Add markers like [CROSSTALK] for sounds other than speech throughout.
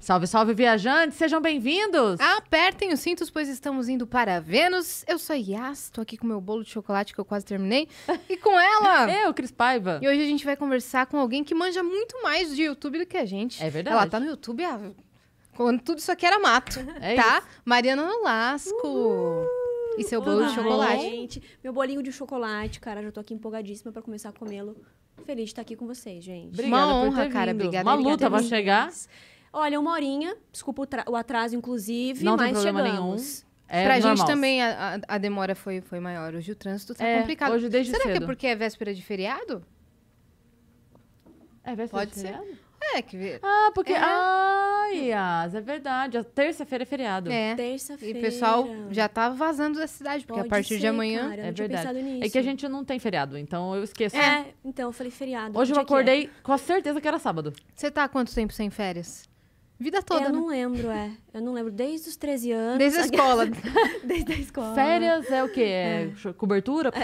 Salve, salve, viajantes! Sejam bem-vindos! Apertem os cintos, pois estamos indo para Vênus. Eu sou Yas, tô aqui com meu bolo de chocolate que eu quase terminei. E com ela! [LAUGHS] Eu, Cris Paiva. E hoje a gente vai conversar com alguém que manja muito mais de YouTube do que a gente. É verdade. Ela tá no YouTube há... quando tudo isso aqui era mato, É tá? isso. Mariana Nolasco. E seu bolo de Olá, chocolate. Gente, meu bolinho de chocolate, cara, já tô aqui empolgadíssima pra começar a comê-lo. Feliz de estar aqui com vocês, gente. Obrigada Uma por honra, ter cara. vindo. Obrigada, Uma obrigada luta mesmo. chegar. Olha, uma horinha, desculpa o, o atraso, inclusive, Não tem mas problema chegamos. É pra normal. gente também a, a- a demora foi, foi maior. Hoje o trânsito tá É, complicado. hoje desde Será que é cedo. porque é véspera de feriado? É, véspera Pode de ser. feriado? É, que... Ah, porque... É. Ai, Yas, é verdade. A terça-feira é feriado. É. E Terça-feira. o pessoal já tá vazando da cidade, porque Pode a partir ser, de amanhã... cara, eu É verdade. É que a gente não tem feriado, então eu esqueço. É, então eu falei feriado. Hoje eu que é? acordei com a certeza que era sábado. Você tá há quanto tempo sem férias? Vida toda, eu né? não lembro, é. Eu não lembro desde os 13 anos. Desde a escola. [LAUGHS] Desde a escola. Férias é o quê? É, cho- cobertura? Pro,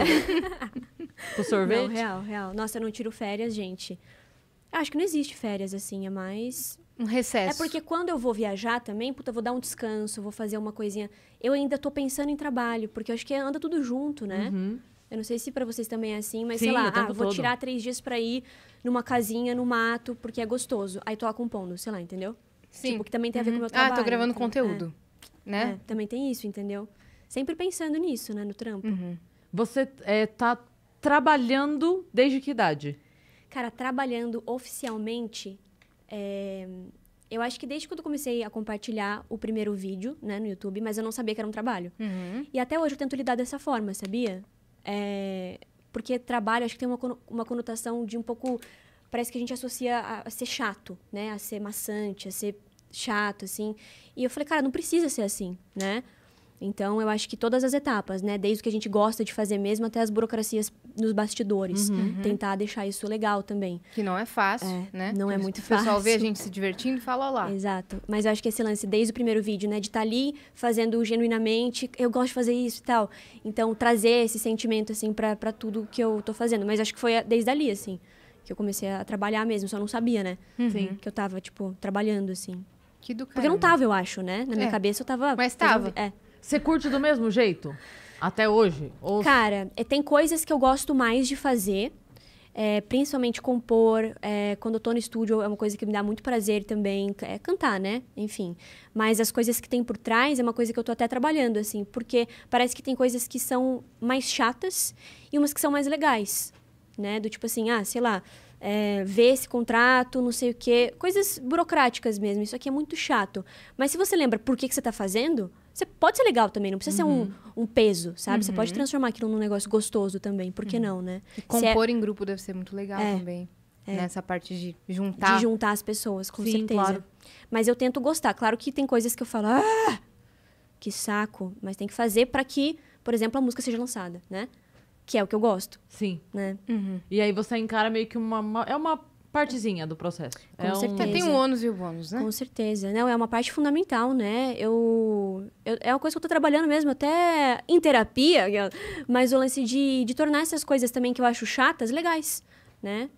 pro sorvete? Não, real, real. Nossa, eu não tiro férias, gente. Eu acho que não existe férias assim, é mais Um recesso. É porque quando eu vou viajar também, puta, eu vou dar um descanso, vou fazer uma coisinha. Eu ainda tô pensando em trabalho, porque eu acho que anda tudo junto, né? Uhum. Eu não sei se pra vocês também é assim, mas Sim, sei lá, ah, vou todo. tirar três dias pra ir numa casinha no mato, porque é gostoso. Aí tô lá compondo, sei lá, entendeu? Sim. Tipo, que também tem a ver com o meu Ah, trabalho. tô gravando então, conteúdo. É, Né? é, também tem isso, entendeu? Sempre pensando nisso, né, no trampo. Uhum. Você é, tá trabalhando desde que idade? Cara, trabalhando oficialmente, é, eu acho que desde quando eu comecei a compartilhar o primeiro vídeo, né, no YouTube, mas eu não sabia que era um trabalho. Uhum. E até hoje eu tento lidar dessa forma, sabia? É, porque trabalho, acho que tem uma, uma conotação de um pouco. Parece que a gente associa a, a ser chato, né? A ser maçante, a ser chato, assim. E eu falei, cara, não precisa ser assim, né? Então, eu acho que todas as etapas, né? Desde o que a gente gosta de fazer mesmo até as burocracias nos bastidores. Tentar deixar isso legal também. Que não é fácil, É, né? não é muito O pessoal vê a fácil. gente se divertindo e fala, ó lá. Exato. Mas eu acho que esse lance, desde o primeiro vídeo, né? De estar ali fazendo genuinamente, eu gosto de fazer isso e tal. Então, trazer esse sentimento, assim, pra, pra tudo que eu tô fazendo. Mas acho que foi desde ali, assim, que eu comecei a trabalhar mesmo. Só não sabia, né? Sim. Que eu tava, tipo, trabalhando, assim. Que do Porque eu não tava, eu acho, né? Na minha É. cabeça eu tava... Mas tava. É. Você curte do mesmo jeito? Até hoje? Ou Cara, é, tem coisas que eu gosto mais de fazer. é, principalmente compor. é, quando eu tô no estúdio, é uma coisa que me dá muito prazer também. É cantar, né? Enfim. Mas as coisas que tem por trás é uma coisa que eu tô até trabalhando, assim. Porque parece que tem coisas que são mais chatas e umas que são mais legais. Né? Do tipo assim, ah, sei lá. É, ver esse contrato, não sei o quê. Coisas burocráticas mesmo. Isso aqui é muito chato. Mas se você lembra por que, que você tá fazendo, você pode ser legal também. Não precisa ser um, um peso, sabe? Você pode transformar aquilo num negócio gostoso também. Por que não, né? E é- compor em grupo deve ser muito legal É. também. Nessa parte de juntar. de juntar as pessoas, com Sim, certeza. claro. Mas eu tento gostar. Claro que tem coisas que eu falo, ah, que saco. Mas tem que fazer pra que, por exemplo, a música seja lançada, né? Que é o que eu gosto, Sim. né? Uhum. E aí você encara meio que uma... uma- é uma partezinha do processo. Com é certeza. É, tem o ônus e o bônus, né? Com certeza. Não, é uma parte fundamental, né? Eu, eu- é uma coisa que eu tô trabalhando mesmo, até em terapia, mas o lance de, de tornar essas coisas também que eu acho chatas legais, né?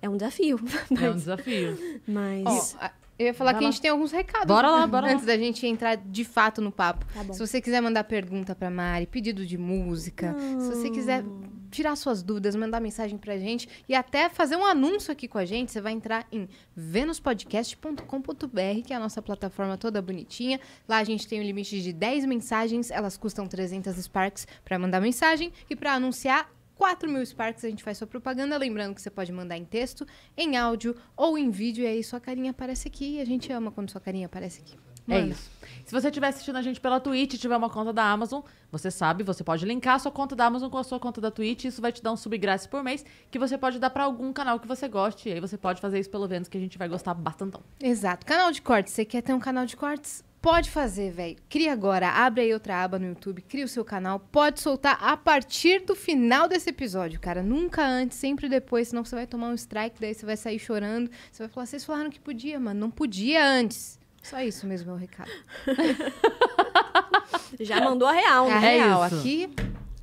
É um desafio. [LAUGHS] É um desafio. Mas. A- eu ia falar Vai que a lá. gente tem alguns recados. Bora lá, [LAUGHS] bora lá. Antes da gente entrar de fato no papo. Tá. Se você quiser mandar pergunta pra Mari, pedido de música, se você quiser tirar suas dúvidas, mandar mensagem pra gente e até fazer um anúncio aqui com a gente, você vai entrar em venuspodcast.com.br, que é a nossa plataforma toda bonitinha. Lá a gente tem um limite de 10 mensagens, elas custam 300 Sparks pra mandar mensagem e pra anunciar 4 mil Sparks a gente faz sua propaganda. Lembrando que você pode mandar em texto, em áudio ou em vídeo. E aí sua carinha aparece aqui. E a gente ama quando sua carinha aparece aqui. É Manda. isso. Se você estiver assistindo a gente pela Twitch e tiver uma conta da Amazon, você sabe, você pode linkar a sua conta da Amazon com a sua conta da Twitch. Isso vai te dar um sub grátis por mês que você pode dar pra algum canal que você goste. E aí você pode fazer isso pelo Vênus, que a gente vai gostar bastantão. Exato. Canal de cortes. Você quer ter um canal de cortes? Pode fazer, velho. Cria agora. Abre aí outra aba no YouTube. Cria o seu canal. Pode soltar a partir do final desse episódio, cara. Nunca antes, sempre depois. Senão você vai tomar um strike. Daí você vai sair chorando. Você vai falar, vocês falaram que podia, mano. Não podia antes. Só isso mesmo, meu recado. [LAUGHS] Já mandou a real, É a né? É real. isso. Aqui,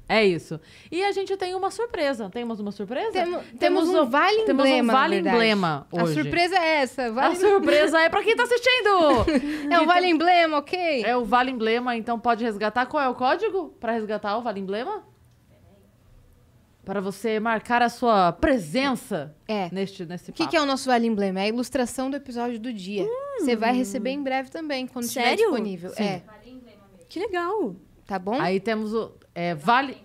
É isso. E a gente tem uma surpresa. Temos uma surpresa? Temo- temos um vale temos emblema, um vale emblema A hoje. surpresa é essa. A Vale... surpresa é pra quem tá assistindo. [LAUGHS] É um vale emblema, ok? É o Vale Emblema, então pode resgatar. Qual é o código para resgatar o Vale Emblema? Para você marcar a sua presença É. neste nesse O que, que é o nosso vale emblema? É a ilustração do episódio do dia. Você vai receber em breve também, quando estiver Sério? disponível. Sim. É, Que legal. tá bom? Aí temos o é, Vale.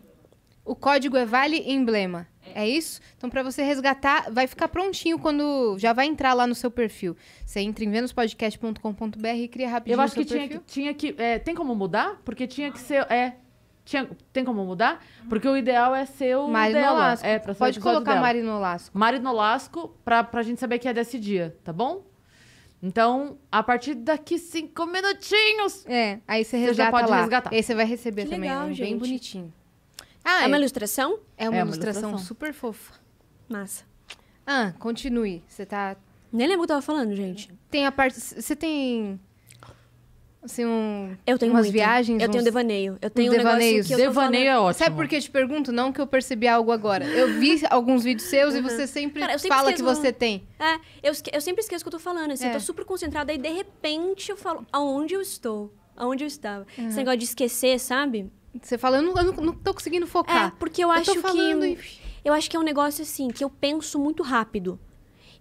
O código é Vale Emblema. É isso? Então, pra você resgatar, vai ficar prontinho quando. Já vai entrar lá no seu perfil. Você entra em venuspodcast.com.br e cria rapidinho Eu acho que tinha, que tinha que. é, tem como mudar? Porque tinha que ser. É. Tinha, tem como mudar? Porque o ideal é ser o Mari dela. Nolasco. É, pra ser o Pode colocar dela. Mari Nolasco. Mari Nolasco, pra, pra gente saber que é desse dia, tá bom? Então, a partir daqui cinco minutinhos. É, aí você Você já resgata pode lá. resgatar. E aí você vai receber Que também. legal, é bem bonitinho. Ah, é é, uma ilustração? é uma É uma ilustração, ilustração. super fofa. Massa. Ah, continue. Você tá. Nem lembro o que eu tava falando, gente. Tem a parte. Você tem. Assim, um. Eu tenho umas muito. viagens. Eu tenho uns- devaneio. Eu tenho um devaneios. Devaneio é ótimo. Sabe por que eu te pergunto? Não que eu percebi algo agora. Eu vi alguns vídeos seus e você sempre Cara, sempre fala que você tem. É, eu, esque- eu sempre esqueço o que eu tô falando. Assim, É. Eu tô super concentrada e de repente eu falo aonde eu estou. Aonde eu estava. Esse negócio de esquecer, sabe? Você fala, eu não, eu não, não tô conseguindo É, focar. porque eu, Eu acho tô falando que. e- Eu acho que é um negócio assim, que eu penso muito rápido.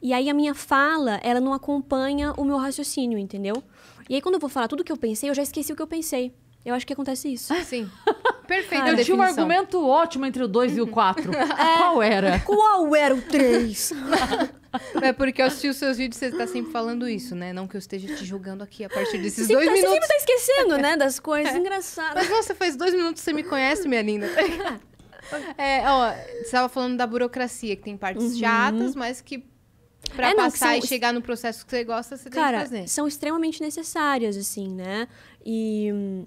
E aí a minha fala, ela não acompanha o meu raciocínio, entendeu? E aí quando eu vou falar tudo que eu pensei, eu já esqueci o que eu pensei. Eu acho que acontece isso. [LAUGHS] Sim. Perfeita Cara, Eu tinha um argumento ótimo entre o 2 e o 4. [LAUGHS] Qual era? Qual era o 3? [LAUGHS] É porque eu assisti os seus vídeos e você tá sempre falando isso, né? Não que eu esteja te julgando aqui a partir desses Você dois tá, você minutos. sempre tá esquecendo, né, das coisas. Engraçado. Mas nossa, faz dois minutos que você me conhece, minha linda. É, ó, você tava falando da burocracia, que tem partes chatas, mas que pra. É, não, passar são- e chegar no processo que você gosta, você tem que Cara, fazer. são extremamente necessárias, assim, né? E hum,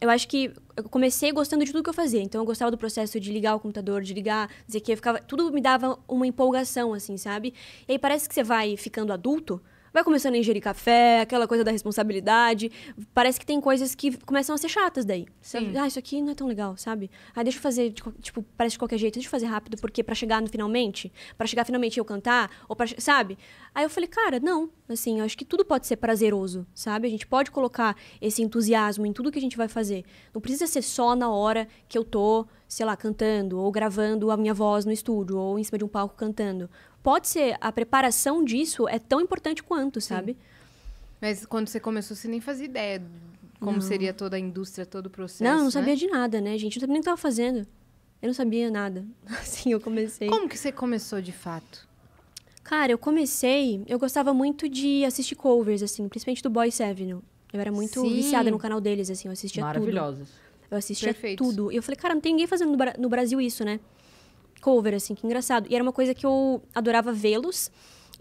eu acho que eu comecei gostando de tudo que eu fazia. Então, eu gostava do processo de ligar o computador, de ligar, dizer que eu ficava... Tudo me dava uma empolgação, assim, sabe? E aí parece que você vai ficando adulto, vai começando a ingerir café, aquela coisa da responsabilidade. Parece que tem coisas que começam a ser chatas daí. Sim. Ah, isso aqui não é tão legal, sabe? Ah, deixa eu fazer, de tipo, parece de qualquer jeito, deixa eu fazer rápido, porque pra chegar no finalmente, pra chegar finalmente eu cantar, ou che- sabe? Aí eu falei, cara, não, assim, eu acho que tudo pode ser prazeroso, sabe? A gente pode colocar esse entusiasmo em tudo que a gente vai fazer. Não precisa ser só na hora que eu tô, sei lá, cantando, ou gravando a minha voz no estúdio, ou em cima de um palco cantando. Pode ser, a preparação disso é tão importante quanto, sabe? Mas quando você começou, você nem fazia ideia de como seria toda a indústria, todo o processo. não, eu não né? sabia de nada, né, gente? Eu não sabia nem o que tava fazendo. Eu não sabia nada. [LAUGHS] Assim, eu comecei. Como que você começou de fato? Cara, eu comecei. Eu gostava muito de assistir covers, assim, principalmente do Boys Avenue. Eu era muito Sim. viciada no canal deles, assim, eu assistia tudo. Maravilhosos. Eu assistia Perfeitos. tudo. E eu falei, cara, não tem ninguém fazendo no Brasil isso, né? Cover, assim, que engraçado. E era uma coisa que eu adorava vê-los.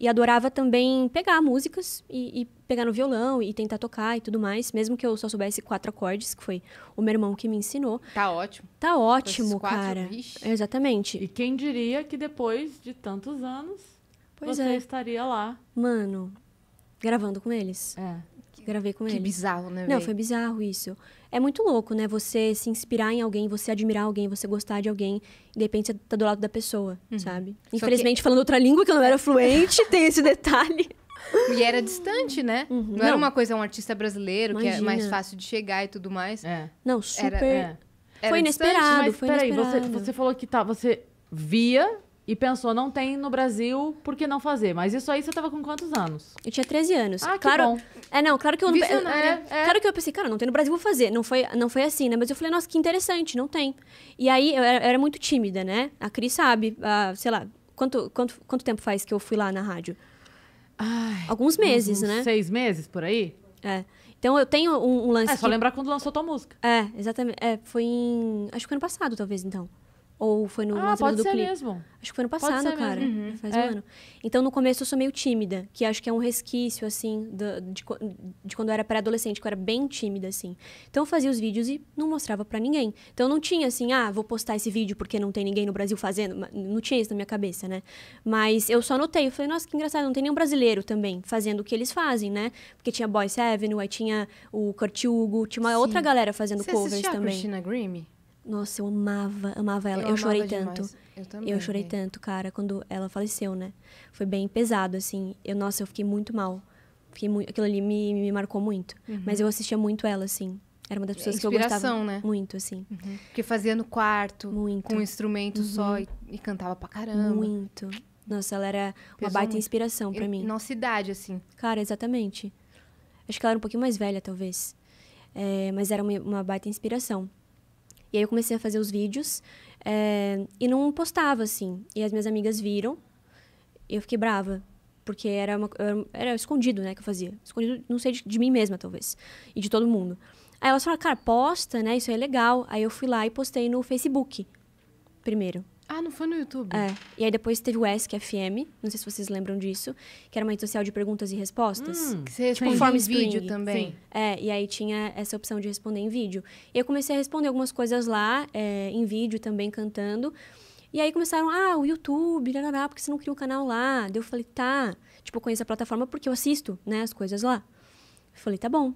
E adorava também pegar músicas e, e pegar no violão e tentar tocar e tudo mais. Mesmo que eu só soubesse quatro acordes, que foi o meu irmão que me ensinou. Tá ótimo. Tá ótimo, quatro, cara. vixe. Exatamente. E quem diria que depois de tantos anos Pois você é. estaria lá. Mano, gravando com eles. É. Gravei com Que eles. bizarro, né, Não, foi bizarro isso. É muito louco, né? Você se inspirar em alguém, você admirar alguém, você gostar de alguém, e de repente você tá do lado da pessoa, sabe? Infelizmente, falando outra língua que eu não era fluente, [LAUGHS] tem esse detalhe. E era distante, né? Não, era Uhum. Não. uma coisa, um artista brasileiro, que é Imagina. mais fácil de chegar e tudo mais. É. Não, super. é. Era foi distante, inesperado, Mas foi peraí, você, inesperado. você falou que tá, você via e pensou, não tem no Brasil, por que não fazer? Mas isso aí você tava com quantos anos? Eu tinha 13 anos. Ah, que claro, bom. É, não, claro que eu não. Visionária. é, Claro que eu pensei, cara, não tem no Brasil, vou fazer. Não foi, não foi assim, né? Mas eu falei, nossa, que interessante, não tem. E aí eu era, eu era muito tímida, né? A Cris sabe, ah, sei lá, quanto, quanto, quanto tempo faz que eu fui lá na rádio? Ai, Alguns meses, né? Seis meses por aí? É. Então eu tenho um, um lance. É só que- lembrar quando lançou tua música. É, exatamente. É, foi em. Acho que foi ano passado, talvez, então. Ou foi no ah, lançamento pode do ser clipe. mesmo. Acho que foi ano Pode passado, ser cara. mesmo. Faz É. um ano. Então, no começo, eu sou meio tímida, que acho que é um resquício, assim, de, co- de quando eu era pré-adolescente, que eu era bem tímida, assim. Então, eu fazia os vídeos e não mostrava pra ninguém. Então, não tinha, assim, ah, vou postar esse vídeo porque não tem ninguém no Brasil fazendo. Não tinha isso na minha cabeça, né? Mas eu só notei, eu falei, nossa, que engraçado, não tem nenhum brasileiro também fazendo o que eles fazem, né? Porque tinha Boyce Avenue, aí tinha o Kurt Hugo, tinha uma Sim. outra galera fazendo Você covers assistia a também. Christina Grimm? Nossa, eu amava, amava ela. Eu, amava chorei demais. tanto. Eu também. Eu chorei tanto, cara, quando ela faleceu, né? Foi bem pesado, assim. Eu, nossa, eu fiquei muito mal. Fiquei muito, aquilo ali me, me marcou muito. Mas eu assistia muito ela, assim. Era uma das pessoas que eu gostava né? muito, assim. Porque fazia no quarto, Muito. com um instrumento só e, e cantava pra caramba. Muito. Nossa, ela era uma Pesou baita muito. inspiração pra E- mim. Nossa idade, assim. Cara, exatamente. Acho que ela era um pouquinho mais velha, talvez. É, mas era uma, uma baita inspiração. E aí eu comecei a fazer os vídeos é, e não postava, assim. E as minhas amigas viram e eu fiquei brava. Porque era, uma, era, era escondido, né, que eu fazia. Escondido, não sei, de, de mim mesma, talvez. E de todo mundo. Aí elas falaram, cara, posta, né, isso aí é legal. Aí eu fui lá e postei no Facebook, primeiro. Ah, não foi no YouTube? É. E aí depois teve o Ask FM, não sei se vocês lembram disso, que era uma rede social de perguntas e respostas. Hum, Que você Tipo em vídeo também. Sim. É, e aí tinha essa opção de responder em vídeo. E eu comecei a responder algumas coisas lá, é, em vídeo também, cantando. E aí começaram, ah, o YouTube, lá, porque você não cria um canal lá? Daí eu falei, tá. Tipo, eu conheço a plataforma porque eu assisto, né, as coisas lá. Eu falei, tá bom.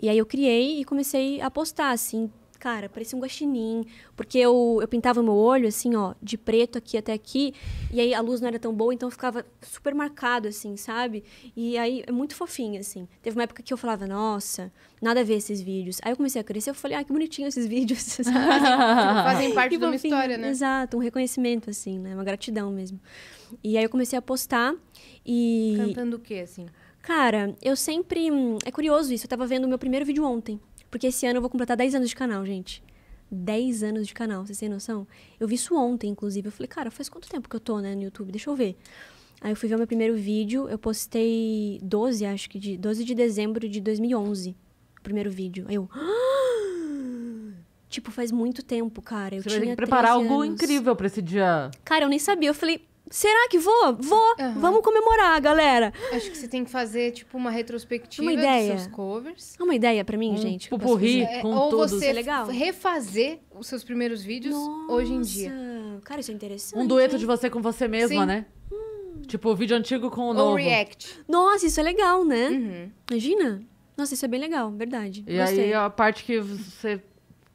E aí eu criei e comecei a postar, assim, cara, parecia um guaxinim. Porque eu, eu pintava meu olho, assim, ó, de preto aqui até aqui. E aí a luz não era tão boa, então ficava super marcado, assim, sabe? E aí é muito fofinho, assim. Teve uma época que eu falava, nossa, nada a ver esses vídeos. Aí eu comecei a crescer, eu falei, ah, que bonitinho esses vídeos? [LAUGHS] Fazem parte Que de uma fofinho. história, né? Exato, um reconhecimento, assim, né? Uma gratidão mesmo. E aí eu comecei a postar e... Cantando o quê, assim? Cara, eu sempre. hum, É curioso isso. Eu tava vendo o meu primeiro vídeo ontem. Porque esse ano eu vou completar 10 anos de canal, gente. 10 anos de canal, vocês têm noção? Eu vi isso ontem, inclusive. Eu falei, cara, faz quanto tempo que eu tô, né, no YouTube? Deixa eu ver. Aí eu fui ver o meu primeiro vídeo. Eu postei 12, acho que de. 12 de dezembro de 2011. O primeiro vídeo. Aí eu. [GASPS] Tipo, faz muito tempo, cara. Eu Você tinha vai ter que preparar 13 algo anos. incrível pra esse dia. Cara, eu nem sabia. Eu falei, será que vou? Vou! Aham. Vamos comemorar, galera. Acho que você tem que fazer, tipo, uma retrospectiva Uma ideia. dos seus covers. Dá uma ideia pra mim, Um gente? pupurri. fazer? É, com ou tudo. você é legal. refazer os seus primeiros vídeos hoje em dia. Nossa, Cara, isso é interessante. Um dueto hein? de você com você mesma, Sim. né? Tipo, o vídeo antigo com o Ou novo. react. Nossa, isso é legal, né? Uhum. Imagina. Nossa, isso é bem legal, verdade. E Gostei. aí a parte que você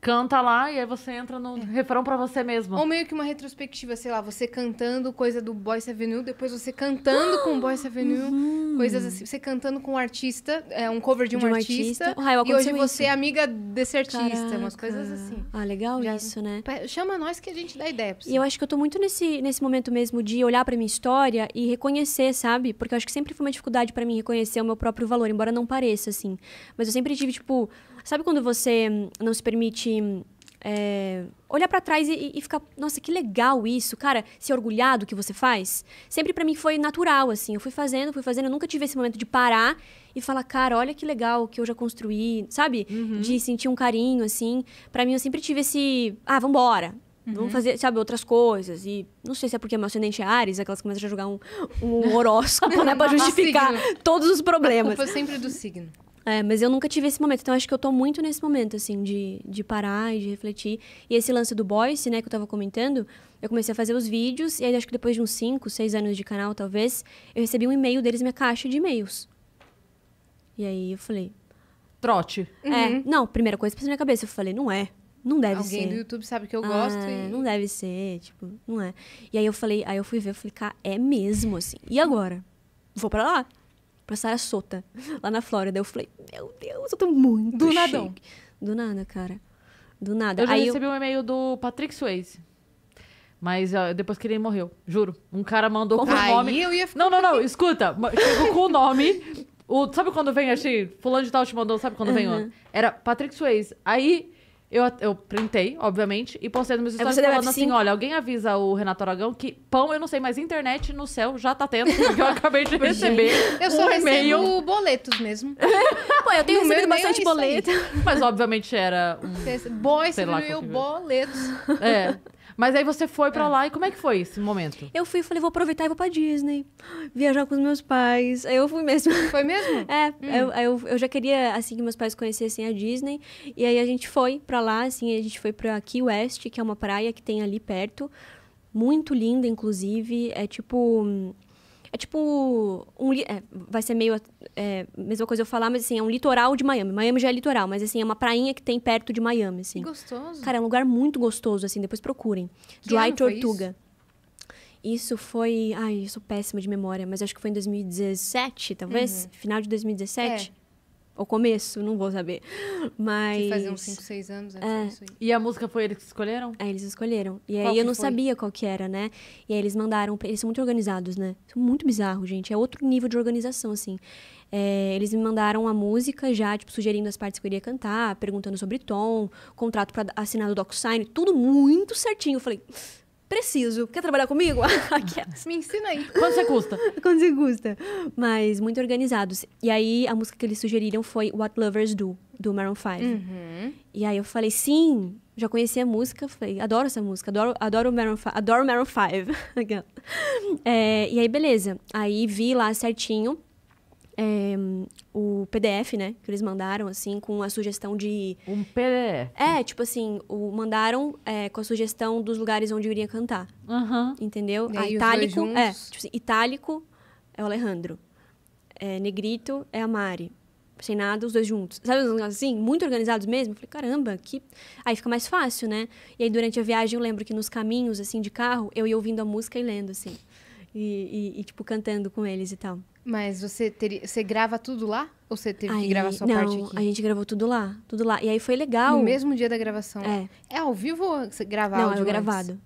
canta lá e aí você entra no refrão pra você mesma. Ou meio que uma retrospectiva, sei lá, você cantando coisa do Boyce Avenue, depois você cantando com o Boyce Avenue, coisas assim. Você cantando com um artista, é, um cover de um, De um artista. artista. Ah, eu e hoje aconteceu você isso. é amiga desse artista, Caraca. umas coisas assim. Ah, legal Já- isso, né? Chama nós que a gente dá ideia pra você. E eu acho que eu tô muito nesse, nesse momento mesmo de olhar pra minha história e reconhecer, sabe? Porque eu acho que sempre foi uma dificuldade pra mim reconhecer o meu próprio valor, embora não pareça, assim. Mas eu sempre tive, tipo... Sabe quando você não se permite... é, olhar pra trás e, e ficar, nossa, que legal isso, cara, se orgulhar do que você faz. Sempre pra mim foi natural, assim. Eu fui fazendo, fui fazendo, eu nunca tive esse momento de parar e falar, cara, olha que legal que eu já construí, sabe? De sentir um carinho, assim. Pra mim, eu sempre tive esse, ah, vambora. Vamos fazer, sabe, outras coisas. E não sei se é porque meu ascendente é Ares, aquelas que começam a jogar um, um horóscopo, [LAUGHS] né? Pra justificar todos os A problemas. culpa é sempre do signo. É, mas eu nunca tive esse momento. Então, acho que eu tô muito nesse momento, assim, de, de parar e de refletir. E esse lance do Boyce, né, que eu tava comentando, eu comecei a fazer os vídeos, e aí acho que depois de uns 5, 6 anos de canal, talvez, eu recebi um e-mail deles, minha caixa de e-mails. E aí eu falei, Trote. é, não, primeira coisa que passou na minha cabeça, eu falei, não é. Não deve Alguém ser. do YouTube sabe que eu gosto Ah, e... Não deve ser, tipo, não é. E aí eu falei, aí eu fui ver, eu falei, cara, é mesmo, assim. E agora? Vou pra lá. Pra Sarasota, [LAUGHS] lá na Flórida. Eu falei, meu Deus, eu tô muito Do chique. nadão. Do nada, cara. Do nada. Eu já aí recebi um e-mail do Patrick Swayze. Mas ó, depois que ele morreu, juro. Um cara mandou com o nome. eu ia ficar... Não, não, não, escuta. Chegou com o nome. O, sabe quando vem assim, fulano de tal te mandou, sabe quando vem Uhum. o... Era Patrick Swayze. Aí eu, eu printei, obviamente, e postei nos meus stories você deu falando F5? assim, olha, alguém avisa o Renato Aragão que pão, eu não sei, mas internet no céu já tá tendo, [LAUGHS] porque eu acabei de receber Eu só um e-mail. recebo boletos mesmo. [LAUGHS] Pô, eu tenho No meu recebido e-mail bastante é boleto. Mas obviamente era um... Sei lá que boletos. É. [LAUGHS] Mas aí você foi pra lá e como é que foi esse momento? Eu fui e falei, vou aproveitar e vou pra Disney. Viajar com os meus pais. Aí eu fui mesmo. Foi mesmo? [LAUGHS] É, eu, eu, eu já queria, assim, que meus pais conhecessem a Disney. E aí a gente foi pra lá, assim, a gente foi pra Key West, que é uma praia que tem ali perto. Muito linda, inclusive. É tipo... É tipo. Um, é, vai ser meio. É, mesma coisa eu falar, mas assim, é um litoral de Miami. Miami já é litoral, mas assim, é uma prainha que tem perto de Miami, assim. Que gostoso. Cara, é um lugar muito gostoso, assim, depois procurem. Que Dry Tortuga. Isso foi. Ai, eu sou péssima de memória, mas acho que foi em 2017, talvez? Uhum. Final de 2017? Ou começo, não vou saber. Mas. Que fazia uns 5, 6 anos. É. É. Isso aí. E a música foi eles que escolheram? Aí eles escolheram. E Qual aí eu não foi? sabia qual que era, né? E aí eles mandaram. Eles são muito organizados, né? São muito bizarro, gente. É outro nível de organização, assim. É, eles me mandaram a música já, tipo, sugerindo as partes que eu iria cantar, perguntando sobre tom, contrato pra assinar no DocuSign, tudo muito certinho. Eu falei, preciso. Quer trabalhar comigo? [LAUGHS] Aquelas. Me ensina aí. Quanto você custa? [LAUGHS] Quando você custa. Mas muito organizados. E aí a música que eles sugeriram foi What Lovers Do, do Maroon 5. Uhum. E aí eu falei, sim, já conhecia a música, falei, adoro essa música, adoro, adoro o Maroon 5, adoro Maroon 5. Aquela. [LAUGHS] É, e aí, beleza. Aí vi lá certinho é, o PDF, né, que eles mandaram, assim, com a sugestão de... Um PDF. É, tipo assim, o, mandaram é, com a sugestão dos lugares onde eu iria cantar, Aham. entendeu? E aí os itálico, dois é, tipo assim, itálico é o Alejandro. É, negrito é a Mari. Sem nada, os dois juntos. Sabe, uns negócios assim, muito organizados mesmo. Eu Falei, caramba, que. Aí fica mais fácil, né? E aí, durante a viagem, eu lembro que nos caminhos, assim, de carro, eu ia ouvindo a música e lendo, assim. E, e- e, tipo, cantando com eles e tal. Mas você, teria, você grava tudo lá? Ou você teve que Aí- gravar só não, parte aqui? a gente gravou tudo lá, tudo lá. E aí foi legal. No mesmo dia da gravação? É. É ao vivo ou você grava Não, áudio é o antes? gravado.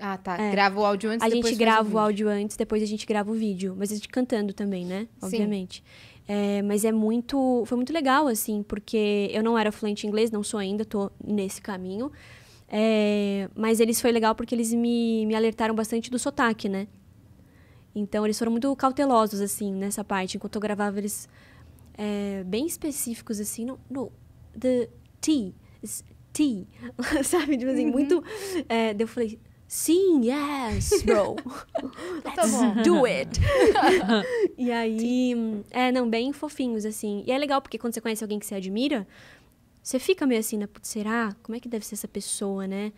Ah, tá. É. Grava o áudio antes A gente grava o vídeo. áudio antes, depois a gente grava o vídeo. Mas a gente cantando também, né? Obviamente. É, mas é muito. Foi muito legal, assim, porque eu não era fluente em inglês, não sou ainda, tô nesse caminho. É, mas eles foi legal porque eles me, me alertaram bastante do sotaque, né? Então eles foram muito cautelosos, assim, nessa parte. Enquanto eu gravava, eles. é, bem específicos, assim. No, no the T. T. [LAUGHS] Sabe? Tipo assim, muito. É, eu falei. Sim, yes, bro. [LAUGHS] Tá bom. Do it. [LAUGHS] e aí, é, não, bem fofinhos, assim. E é legal, porque quando você conhece alguém que você admira, você fica meio assim, né? Putz, será? Como é que deve ser essa pessoa, né?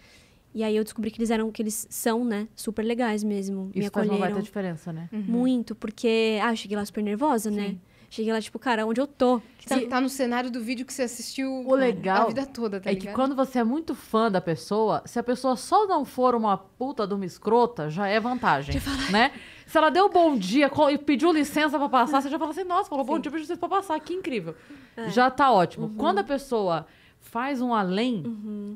E aí eu descobri que eles eram, que eles são, né? Super legais mesmo. me Isso faz uma acolheram baita diferença, né? muito, porque, ah, eu cheguei lá super nervosa, né? Cheguei lá, tipo, cara, onde eu tô? Tá, tá no cenário do vídeo que você assistiu O legal a vida toda, tá é que quando você é muito fã da pessoa, se a pessoa só não for uma puta de uma escrota, já é vantagem, né? Se ela deu bom dia e pediu licença pra passar, você já fala assim, nossa, falou bom dia, pediu licença pra passar, que incrível. É. Já tá ótimo. Uhum. Quando a pessoa faz um além,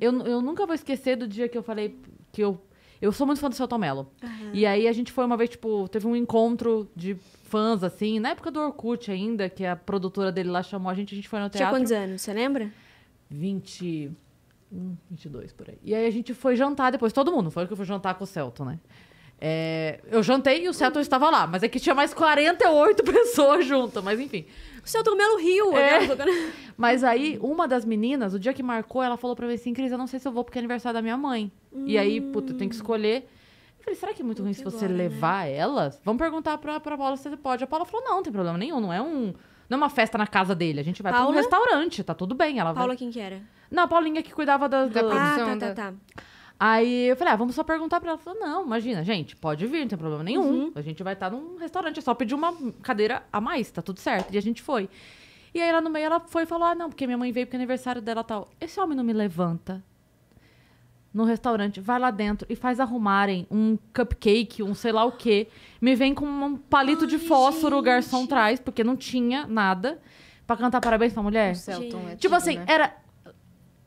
eu, eu nunca vou esquecer do dia que eu falei que eu... Eu sou muito fã do Celton Mello. E aí a gente foi uma vez, tipo, teve um encontro de fãs, assim, na época do Orkut ainda, que a produtora dele lá chamou a gente, a gente foi no Tinha teatro. quantos anos, você lembra? 21, 22 por aí. E aí a gente foi jantar depois, todo mundo. Foi que eu fui jantar com o Celton, né? É, eu jantei e o Celton estava lá, mas é que tinha mais 48 [LAUGHS] pessoas junto, mas enfim. O seu Melo Rio. É. né? [LAUGHS] Mas aí, uma das meninas, o dia que marcou, ela falou pra mim assim, Cris, eu não sei se eu vou porque é aniversário da minha mãe. E aí, puta, eu tenho que escolher. Eu falei, será que é muito ruim se Puta, você agora, né? levar elas? Vamos perguntar pra, pra Paula se você pode. A Paula falou, não, não tem problema nenhum, não é um... Não é uma festa na casa dele, a gente vai pra um Paula? restaurante, tá tudo bem. Ela Paula, vai... quem que era? Não, a Paulinha que cuidava da, Da do- produção. Ah, tá, da- tá, tá. Aí eu falei, ah, vamos só perguntar pra ela. Ela falou, não, imagina, gente, pode vir, não tem problema nenhum. Uhum. A gente vai estar num restaurante, é só pedir uma cadeira a mais, tá tudo certo. E a gente foi. E aí lá no meio ela foi e falou, ah, não, porque minha mãe veio porque é aniversário dela tal. Esse homem não me levanta no restaurante, vai lá dentro e faz arrumarem um cupcake, um sei lá o quê. Me vem com um palito de Ai, fósforo, o garçom gente. traz, porque não tinha nada pra cantar parabéns pra mulher. O Celton é Tipo assim, né? era.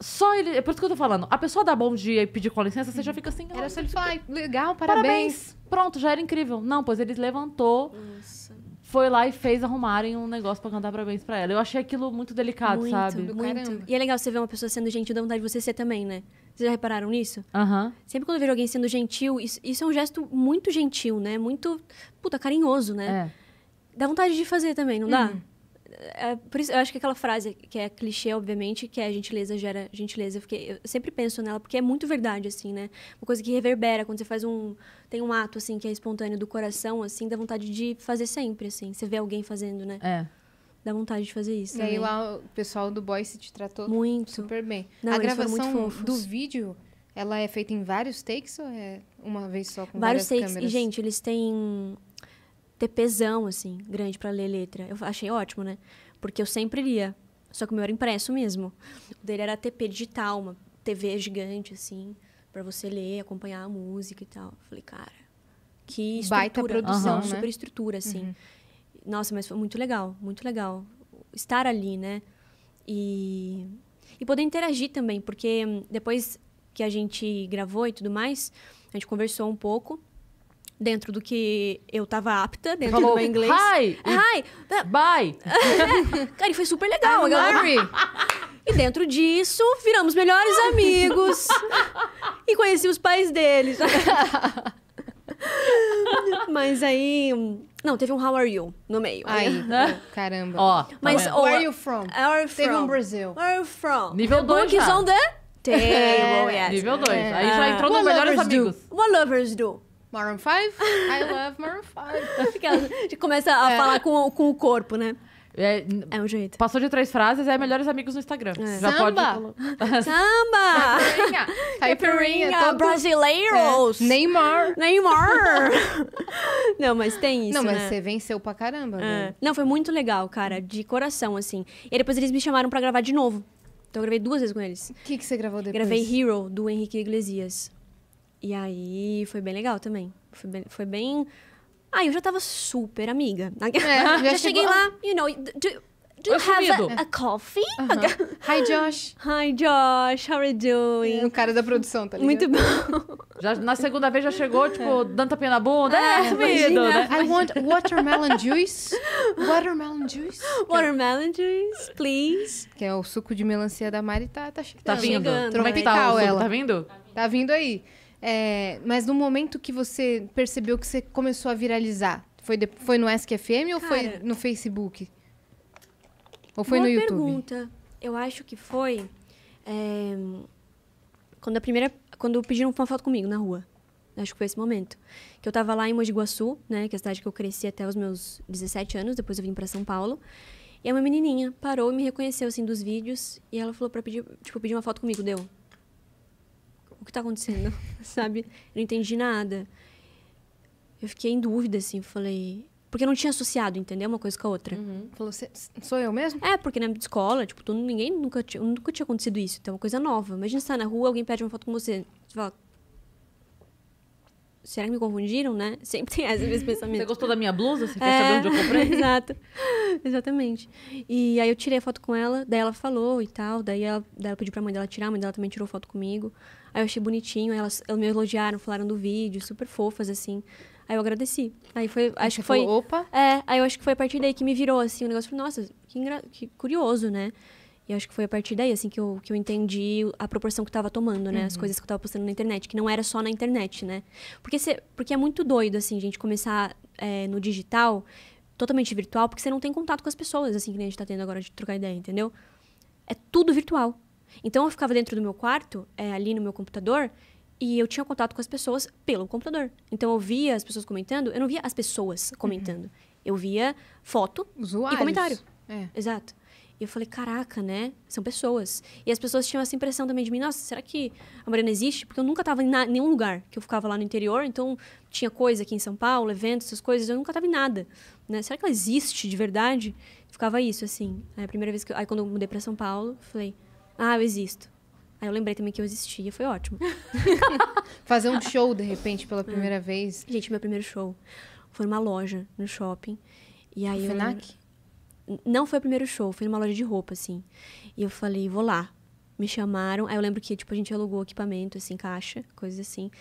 Só ele. É por isso que eu tô falando. A pessoa dá bom dia e pedir com licença, você já fica assim. Era "Ah, só ele falar, "Ai, legal, parabéns. Parabéns. Pronto, já era incrível. Não, pois eles levantou, Nossa. foi lá e fez arrumarem um negócio pra cantar parabéns pra ela. Eu achei aquilo muito delicado, muito, sabe? Muito. caramba. E é legal você ver uma pessoa sendo gentil, dá vontade de você ser também, né? Vocês já repararam nisso? Aham. Sempre quando eu vejo alguém sendo gentil, isso, isso é um gesto muito gentil, né? Muito, puta, carinhoso, né? É. Dá vontade de fazer também, não dá? É, por isso, eu acho que aquela frase, que é clichê, obviamente, que é a gentileza gera gentileza, porque eu sempre penso nela, porque é muito verdade, assim, né? Uma coisa que reverbera, quando você faz um... Tem um ato, assim, que é espontâneo do coração, assim, dá vontade de fazer sempre, assim. Você vê alguém fazendo, né? É. Dá vontade de fazer isso E aí também. lá o pessoal do Boyce te tratou Muito. super bem. Não, a gravação do vídeo, ela é feita em vários takes ou é uma vez só com Vários várias takes. câmeras? E, gente, eles têm TPzão, assim, grande pra ler letra. Eu achei ótimo, né? Porque eu sempre lia. Só que o meu era impresso mesmo. O dele era TP digital, uma TV gigante, assim, pra você ler, acompanhar a música e tal. Eu falei, cara, que Baita estrutura. produção, Aham, né? Super estrutura, assim. Uhum. Nossa, mas foi muito legal, muito legal. Estar ali, né? E, e poder interagir também, porque depois que a gente gravou e tudo mais, a gente conversou um pouco dentro do que eu tava apta, dentro Falou, do meu inglês. Hi! Hi! Bye! Cara, e foi super legal. a galera- Larry, E dentro disso, viramos melhores [LAUGHS] amigos. e conheci os pais deles. [LAUGHS] Mas aí. Não, teve um How are you no meio. Aí, caramba. Ó, tá Mas, ó, Where are you from? Where are you Teve from? um Brasil. Where are you from? Nível the dois book is já. on the table, [LAUGHS] yes. Nível 2. É. Aí já entrou What nos melhores lovers do? amigos. What lovers do? Maroon 5? [LAUGHS] I love Maroon 5. Aquela- A gente começa a falar com, o- com o corpo, né? É, É um jeito. passou de três frases, é melhores amigos no Instagram. É. Já pode. Samba. [LAUGHS] Samba! Caipirinha, Caipirinha, todo... brasileiros! É. Neymar. Neymar! [LAUGHS] Não, mas tem isso, Não, mas né? você venceu pra caramba, É. velho. Não, foi muito legal, cara, de coração, assim. E depois eles me chamaram pra gravar de novo. Então eu gravei duas vezes com eles. O que, que você gravou depois? Gravei Hero, do Henrique Iglesias. E aí foi bem legal também. Foi bem. Foi bem... Ah, eu já tava super amiga. já [LAUGHS] já cheguei lá, you know, do, do you have sumido. a, a coffee? Hi, Josh. Hi, Josh, how are you doing? É o cara da produção, tá ligado? Muito bom. Já, na segunda vez já chegou, tipo, dando tapinha na bunda. É, sumido, imagina. né? I want watermelon juice. Watermelon juice. Watermelon juice, please. Que é o suco de melancia da Mari, tá, tá chegando. Tá vindo. chegando, Como é que tá Tropical o suco? ela. Tá vindo? Tá vindo aí. É, mas no momento que você percebeu que você começou a viralizar, foi, de- foi no Ask FM ou foi no Facebook? Ou foi no YouTube? pergunta. Eu acho que foi é, quando a primeira, quando pediram uma foto comigo na rua. Acho que foi esse momento. Que eu tava lá em Mogi Guaçu, né, que é a cidade que eu cresci até os meus 17 anos, depois eu vim pra São Paulo. E uma menininha parou e me reconheceu assim dos vídeos e ela falou para pedir, tipo, pedir uma foto comigo, deu. O que tá acontecendo? [LAUGHS] Sabe? Eu não entendi nada. Eu fiquei em dúvida assim, falei, porque eu não tinha associado, entendeu? Uma coisa com a outra. Falou, "Cê- sou eu mesmo? É, porque na escola, tipo, tu, ninguém nunca tinha, nunca tinha acontecido isso. Então é uma coisa nova. Imagina você tá na rua, alguém pede uma foto com você. Você fala. Será que me confundiram, né? [LAUGHS] Sempre tem esse mesmo Você pensamento. gostou da minha blusa? Você quer É, saber onde eu comprei? [LAUGHS] Exato. Exatamente. E aí eu tirei a foto com ela, daí ela falou e tal, daí ela, daí ela pediu pra mãe dela tirar, a mãe dela também tirou foto comigo. Aí eu achei bonitinho, aí elas, elas me elogiaram, falaram do vídeo, super fofas, assim. Aí eu agradeci. Aí foi, acho você que foi... falou, opa, É, aí eu acho que foi a partir daí que me virou, assim, o negócio. Falei, nossa, que, engra... que curioso, né? E acho que foi a partir daí, assim, que eu, que eu entendi a proporção que tava tomando, né? As coisas que eu tava postando na internet, que não era só na internet, né? Porque, cê... porque é muito doido, assim, gente, começar é, no digital, totalmente virtual, porque você não tem contato com as pessoas, assim, que a gente tá tendo agora de trocar ideia, entendeu? É tudo virtual. Então eu ficava dentro do meu quarto, é, ali no meu computador, e eu tinha contato com as pessoas pelo computador. Então eu via as pessoas comentando, eu não via as pessoas comentando. Eu via foto usuários. e comentário. É. Exato. E eu falei, caraca, né? São pessoas. E as pessoas tinham essa impressão também de mim, nossa, será que a Mariana existe? Porque eu nunca estava em nenhum lugar, que eu ficava lá no interior, então tinha coisa aqui em São Paulo, eventos, essas coisas, eu nunca estava em nada. Né? Será que ela existe de verdade? Ficava isso, assim. Aí a primeira vez que eu, aí quando eu mudei para São Paulo, falei, ah, eu existo. Aí eu lembrei também que eu existia, foi ótimo. [LAUGHS] Fazer um show, de repente, pela primeira vez. Gente, meu primeiro show foi numa loja no shopping. E aí eu, FENAC? Não foi o primeiro show, foi numa loja de roupa, assim. E eu falei, vou lá. Me chamaram. Aí eu lembro que, tipo, a gente alugou equipamento, assim, caixa, coisas assim.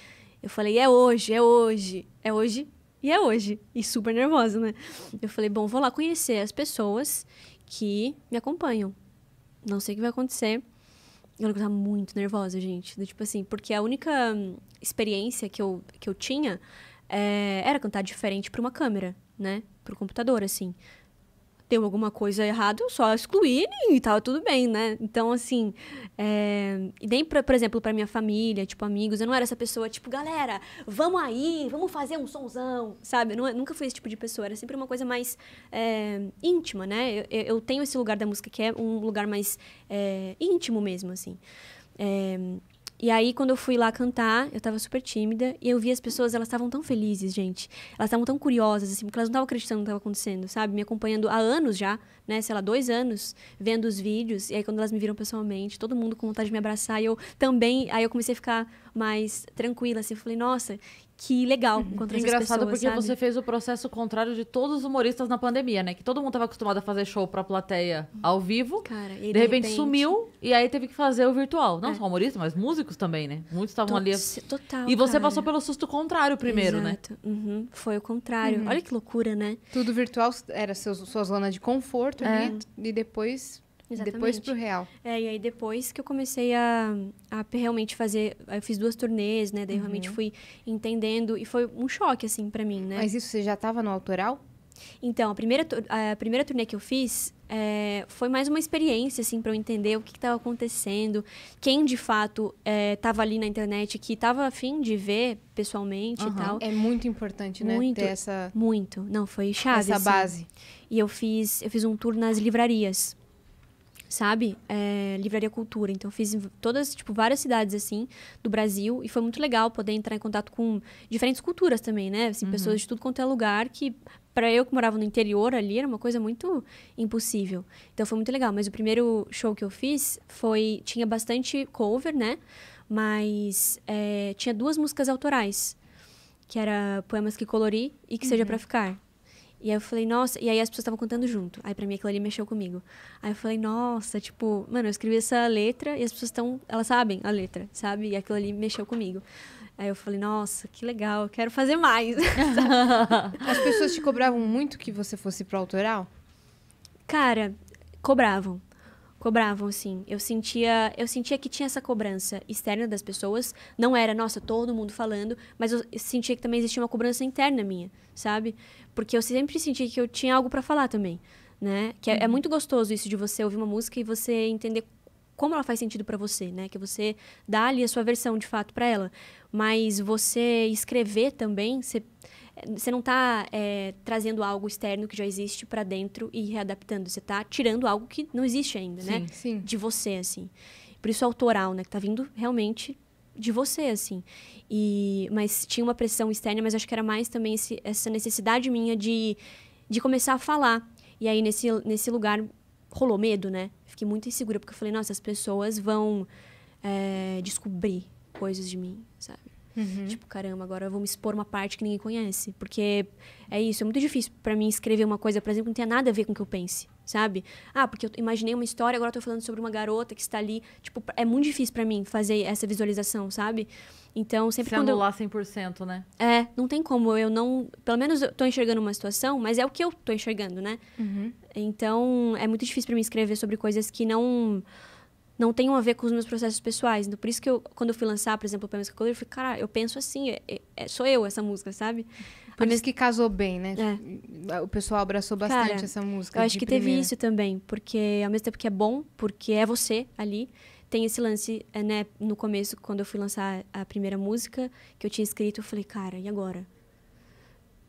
Eu falei, é hoje, é hoje, é hoje e é hoje. E super nervosa, né? Eu falei, bom, vou lá conhecer as pessoas que me acompanham. Não sei o que vai acontecer. Eu lembro que eu tava muito nervosa, gente. Do tipo assim, porque a única hum, experiência que eu, que eu tinha é, era cantar diferente pra uma câmera, né? Pro computador, assim deu alguma coisa errada, eu só excluí e tava tudo bem, né? Então, assim, é... e nem, pra, por exemplo, pra minha família, tipo, amigos, eu não era essa pessoa, tipo, galera, vamos aí, vamos fazer um sonzão, sabe? Eu não, nunca fui esse tipo de pessoa, era sempre uma coisa mais é, íntima, né? Eu, eu- eu tenho esse lugar da música que é um lugar mais é, íntimo mesmo, assim. É, E aí, quando eu fui lá cantar, eu tava super tímida. E eu vi as pessoas, elas estavam tão felizes, gente. Elas estavam tão curiosas, assim, porque elas não estavam acreditando no que estava acontecendo, sabe? Me acompanhando há anos já, né? Sei lá, dois anos, vendo os vídeos. E aí, quando elas me viram pessoalmente, todo mundo com vontade de me abraçar. E eu também, aí eu comecei a ficar mais tranquila, assim. Eu falei, nossa, que legal encontrar essas Engraçado pessoas, porque sabe? você fez o processo contrário de todos os humoristas na pandemia, né? Que todo mundo tava acostumado a fazer show pra plateia ao vivo. Cara, e de, repente, sumiu e aí teve que fazer o virtual. Não só humoristas, mas músicos também, né? Muitos estavam ali. Total, E você cara. passou pelo susto contrário primeiro, né? Exato. Uhum. Foi o contrário. Olha que loucura, né? Tudo virtual era seu, sua zona de conforto ali, e depois, Exatamente. depois pro real. É, e aí depois que eu comecei a, a realmente fazer, eu fiz duas turnês, né? Daí eu realmente fui entendendo e foi um choque assim pra mim, né? Mas isso você já tava no autoral? Então, a primeira, a primeira turnê que eu fiz é, foi mais uma experiência, assim, para eu entender o que estava acontecendo, quem de fato estava ali na internet, que estava afim de ver pessoalmente e Aham. tal. É muito importante, né? Muito. Ter essa, Muito. Não, foi chave. essa assim. base. E eu fiz, eu fiz um tour nas livrarias, sabe? É, Livraria Cultura. Então, fiz todas, tipo, várias cidades, assim, do Brasil. E foi muito legal poder entrar em contato com diferentes culturas também, né? Assim, Pessoas de tudo quanto é lugar que, para eu que morava no interior ali, era uma coisa muito impossível. Então, foi muito legal. Mas o primeiro show que eu fiz foi... Tinha bastante cover, né? Mas é, tinha duas músicas autorais. Que era Poemas que Colori e Que Seja Pra Ficar. E aí eu falei, nossa, e aí as pessoas estavam cantando junto. Aí pra mim aquilo ali mexeu comigo. Aí eu falei, nossa, tipo, mano, eu escrevi essa letra e as pessoas estão, elas sabem a letra, sabe? E aquilo ali mexeu comigo. Aí eu falei, nossa, que legal, quero fazer mais. [LAUGHS] As pessoas te cobravam muito que você fosse pro autoral? Cara, cobravam. Cobravam, assim. Eu sentia, eu sentia que tinha essa cobrança externa das pessoas. Não era, nossa, todo mundo falando, mas eu sentia que também existia uma cobrança interna minha, sabe? Porque eu sempre senti que eu tinha algo pra falar também, né? Que é, é muito gostoso isso de você ouvir uma música e você entender como ela faz sentido pra você, né? Que você dá ali a sua versão de fato pra ela. Mas você escrever também, você você não tá é, trazendo algo externo que já existe pra dentro e readaptando. Você tá tirando algo que não existe ainda, né? Sim. De você, assim. Por isso autoral, né? Que tá vindo realmente de você, assim. E, mas tinha uma pressão externa, mas acho que era mais também esse- essa necessidade minha de, de começar a falar. E aí, nesse, nesse lugar, rolou medo, né? Fiquei muito insegura, porque eu falei, nossa, as pessoas vão é, descobrir coisas de mim, sabe? Tipo, caramba, agora eu vou me expor uma parte que ninguém conhece. Porque é isso, é muito difícil pra mim escrever uma coisa, por exemplo, que não tenha nada a ver com o que eu pense, sabe? Ah, porque eu imaginei uma história, agora eu tô falando sobre uma garota que está ali. Tipo, é muito difícil pra mim fazer essa visualização, sabe? Então, sempre Se quando eu... anular 100%, né? É, não tem como eu não. Pelo menos eu tô enxergando uma situação, mas é o que eu tô enxergando, né? Então, é muito difícil pra mim escrever sobre coisas que não não tenham a ver com os meus processos pessoais. Então, por isso que eu, quando eu fui lançar, por exemplo, o que Color, eu falei, cara, eu penso assim, é- é- é- sou eu essa música, sabe? Por isso que casou bem, né? É. O pessoal abraçou bastante Cara, essa música. Eu acho que teve primeira. isso também, porque ao mesmo tempo que é bom, porque é você ali, tem esse lance, é, né, no começo, quando eu fui lançar a primeira música que eu tinha escrito, eu falei, cara, e agora?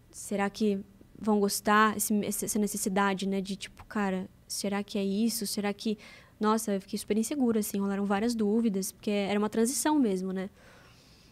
Será que vão gostar? Esse- essa necessidade, né, de tipo, cara, será que é isso? Será que. Nossa, eu fiquei super insegura, assim, rolaram várias dúvidas, porque era uma transição mesmo, né?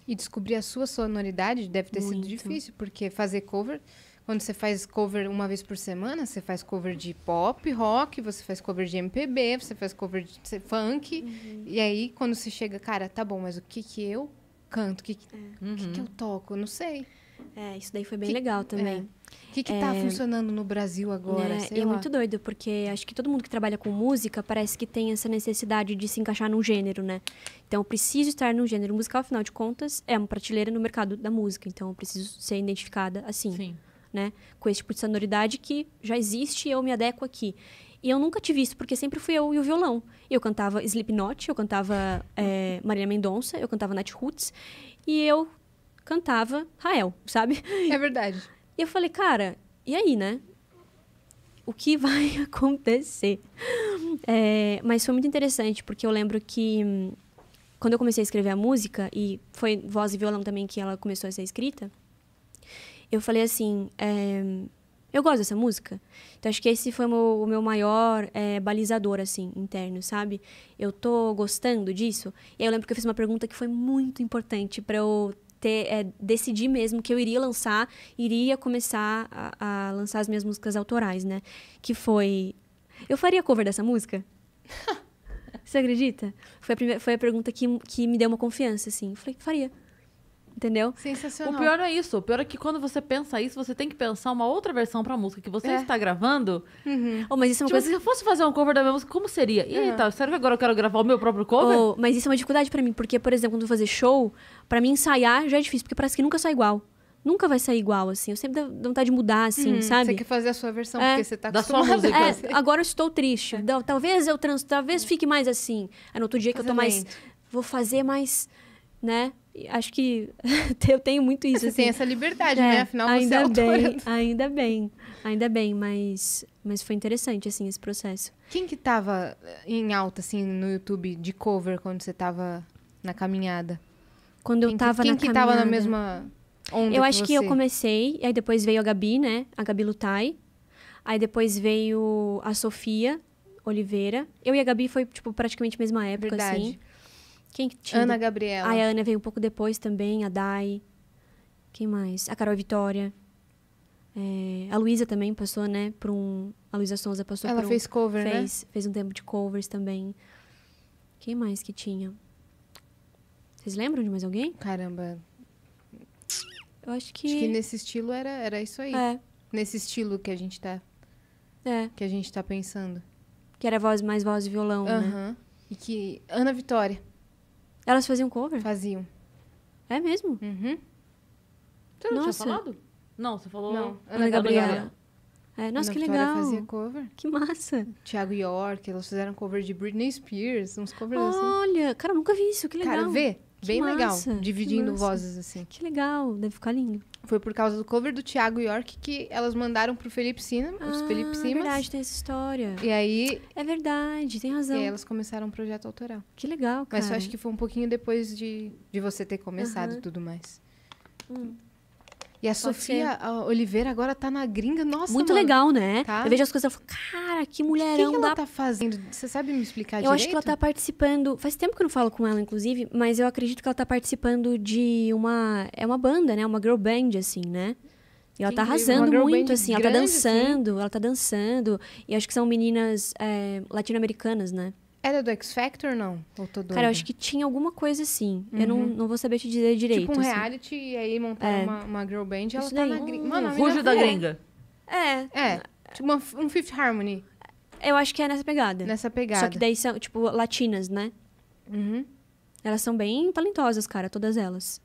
E descobrir a sua sonoridade deve ter sido Muito. difícil, porque fazer cover, quando você faz cover uma vez por semana, você faz cover de pop, rock, você faz cover de MPB, você faz cover de se- funk. Uhum. E aí, quando você chega, cara, tá bom, mas o que que eu canto? O que que, É. o que, que eu toco? Eu não sei. É, isso daí foi bem Que- legal também. O que que tá funcionando no Brasil agora? Né? Sei é lá. muito doido, porque acho que todo mundo que trabalha com música parece que tem essa necessidade de se encaixar num gênero, né? Então, eu preciso estar num gênero musical, afinal de contas, é uma prateleira no mercado da música. Então, eu preciso ser identificada assim, Sim. né? Com esse tipo de sonoridade que já existe e eu me adequo aqui. E eu nunca tive isso, porque sempre fui eu e o violão. Eu cantava Slipknot, eu cantava é, Marília Mendonça, eu cantava Nat Roots, e eu cantava Rael, sabe? É verdade. E eu falei, cara, e aí, né? O que vai [LAUGHS] acontecer? É, mas foi muito interessante, porque eu lembro que hum, quando eu comecei a escrever a música, e foi voz e violão também que ela começou a ser escrita, eu falei assim: é, Eu gosto dessa música. Então acho que esse foi o meu, o meu maior é, balizador, assim, interno, sabe? Eu tô gostando disso. E aí eu lembro que eu fiz uma pergunta que foi muito importante para eu ter, é, decidir mesmo que eu iria lançar, iria começar a, a lançar as minhas músicas autorais, né? Que foi. Eu faria cover dessa música? [LAUGHS] Você acredita? Foi a, primeira, foi a pergunta que, que me deu uma confiança, assim. Eu falei, faria. Entendeu? Sensacional. O pior é isso. O pior é que quando você pensa isso, você tem que pensar uma outra versão pra música que você É. está gravando. Oh, mas isso é uma Tipo, coisa. se eu fosse fazer um cover da minha música, como seria? E aí, Aham. tá, sério que agora eu quero gravar o meu próprio cover? Oh, mas isso é uma dificuldade pra mim, porque, por exemplo, quando eu vou fazer show, pra mim ensaiar já é difícil, porque parece que nunca sai igual. Nunca vai sair igual, assim. Eu sempre dou vontade de mudar, assim, Hum, sabe? Você quer fazer a sua versão, É. porque você tá Da sua música. É, agora eu estou triste. Dá- Talvez eu trans, talvez fique mais assim. Aí no outro dia que eu tô mais. Vou fazer mais. Né? Acho que [LAUGHS] eu tenho muito isso. Você assim. tem essa liberdade, É, né? Afinal, você é ainda autora. bem, ainda bem, ainda bem, mas, mas foi interessante, assim, esse processo. Quem que tava em alta, assim, no YouTube de cover quando você tava na caminhada? Quando quem eu tava que, quem na que tava na caminhada- mesma onda Eu acho que eu você? comecei, aí depois veio a Gabi, né? A Gabi Lutai. Aí depois veio a Sofia Oliveira. Eu e a Gabi foi, tipo, praticamente a mesma época, Verdade. assim. Quem que tinha? Ana Gabriela. A Ana veio um pouco depois também, a Dai. Quem mais? A Carol Vitória. É, a Luísa também passou, né, por um... A Luísa Sonza passou Ela por um... fez cover, né? fez, fez um tempo de covers também. Quem mais que tinha? Vocês lembram de mais alguém? Caramba. Eu acho que... Acho que nesse estilo era, era isso aí. É, Nesse estilo que a gente tá, é. que a gente tá pensando. Que era voz, mais voz e violão, né? Aham. E que Ana Vitória Elas faziam cover? faziam. É mesmo? Uhum. Você não Nossa. tinha falado? Não, você falou. Não, Ana Gabriela. É, nossa, Ana que Vitória legal. fazia cover. Que massa. Thiago York, elas fizeram cover de Britney Spears, uns covers assim. Olha, cara, eu nunca vi isso. Que legal. Cara, vê, bem massa, legal, dividindo vozes assim. Que legal. Deve ficar lindo. Foi por causa do cover do Thiago York que elas mandaram pro Felipe Sina, os ah, Felipe é Simas. verdade, tem essa história. E aí, É verdade, tem e razão. aí elas começaram um projeto autoral. Que legal, cara. Mas eu acho que foi um pouquinho depois de, de você ter começado e Aham. tudo mais. Hum. E a Pode Sofia Oliveira agora tá na gringa. Nossa, Muito mano. legal, né? Tá. Eu vejo as coisas e falo, cara, que O que, mulherão que ela tá fazendo? Você sabe me explicar Eu direito? acho que ela tá participando. Faz tempo que eu não falo com ela, inclusive, mas eu acredito que ela tá participando de uma. É uma banda, né? Uma girl band, assim, né? E ela Que tá incrível. arrasando muito, assim. Ela tá grande, assim. dançando, ela tá dançando. E acho que são meninas é, latino-americanas, né? Era do X Factor não? Ou tô doida? Cara, eu acho que tinha alguma coisa assim. Eu não, não vou saber te dizer direito. Tipo um assim. reality e aí montaram É. uma, uma girl band e ela Isso tá daí. na gringa. Mano, a mina da gringa. É, É, tipo uma- um Fifth Harmony eu acho que é nessa pegada. nessa pegada. Só que daí são, tipo, latinas, né? Uhum. Elas são bem talentosas, cara, todas elas.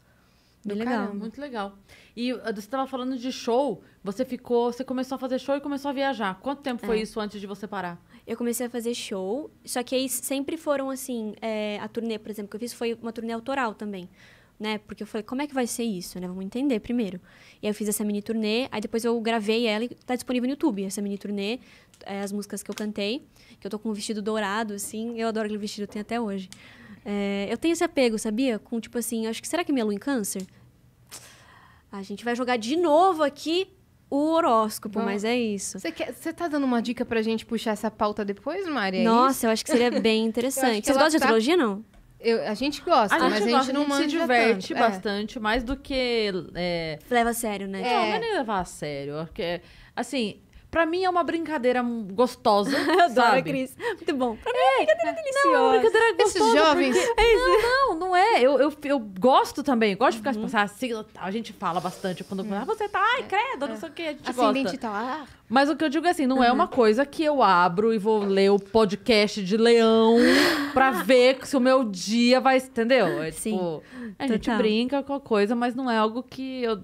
Bem legal. caramba. Muito legal. E uh, você estava falando de show, você ficou, você começou a fazer show e começou a viajar. Quanto tempo foi É. isso antes de você parar? Eu comecei a fazer show, só que aí sempre foram assim, é, a turnê, por exemplo, que eu fiz foi uma turnê autoral também, né? Porque eu falei, como é que vai ser isso, né? Vamos entender primeiro. E aí eu fiz essa mini turnê, aí depois eu gravei ela e tá disponível no YouTube, essa mini turnê, é, as músicas que eu cantei, que eu tô com um vestido dourado, assim, eu adoro aquele vestido, eu tenho até hoje. É, eu tenho esse apego, sabia? Com tipo assim, acho que será que minha lua em câncer? A gente vai jogar de novo aqui o horóscopo, Vamos- mas é isso. Você, quer, você tá dando uma dica pra gente puxar essa pauta depois, Mari? É Nossa, eu acho que seria [LAUGHS] bem interessante. Vocês gostam de tá- astrologia, não? isso? Eu- a gente gosta, A mas gente a gosta, gente não se manja diverte tanto. É. bastante, mais do que. É... Leva a sério, né? Não, não é nem levar a sério. Porque, assim, pra mim é uma brincadeira gostosa. [LAUGHS] Eu adoro sabe? Cris. Muito bom. Pra mim é brincadeira deliciosa. Não, é uma brincadeira Esses gostosa. jovens- porque- Não, não é. Eu, eu, eu gosto também. Eu gosto de ficar uhum. sigla tal. A gente fala bastante quando ah, você tá, ai, credo, não sei o que, a gente Ascendente gosta. tal. Ah, Mas o que eu digo é assim, não é uma coisa que eu abro e vou ler o podcast de leão pra [LAUGHS] ver se o meu dia vai, entendeu? É Sim, tipo, a gente total. brinca com a coisa, mas não é algo que eu,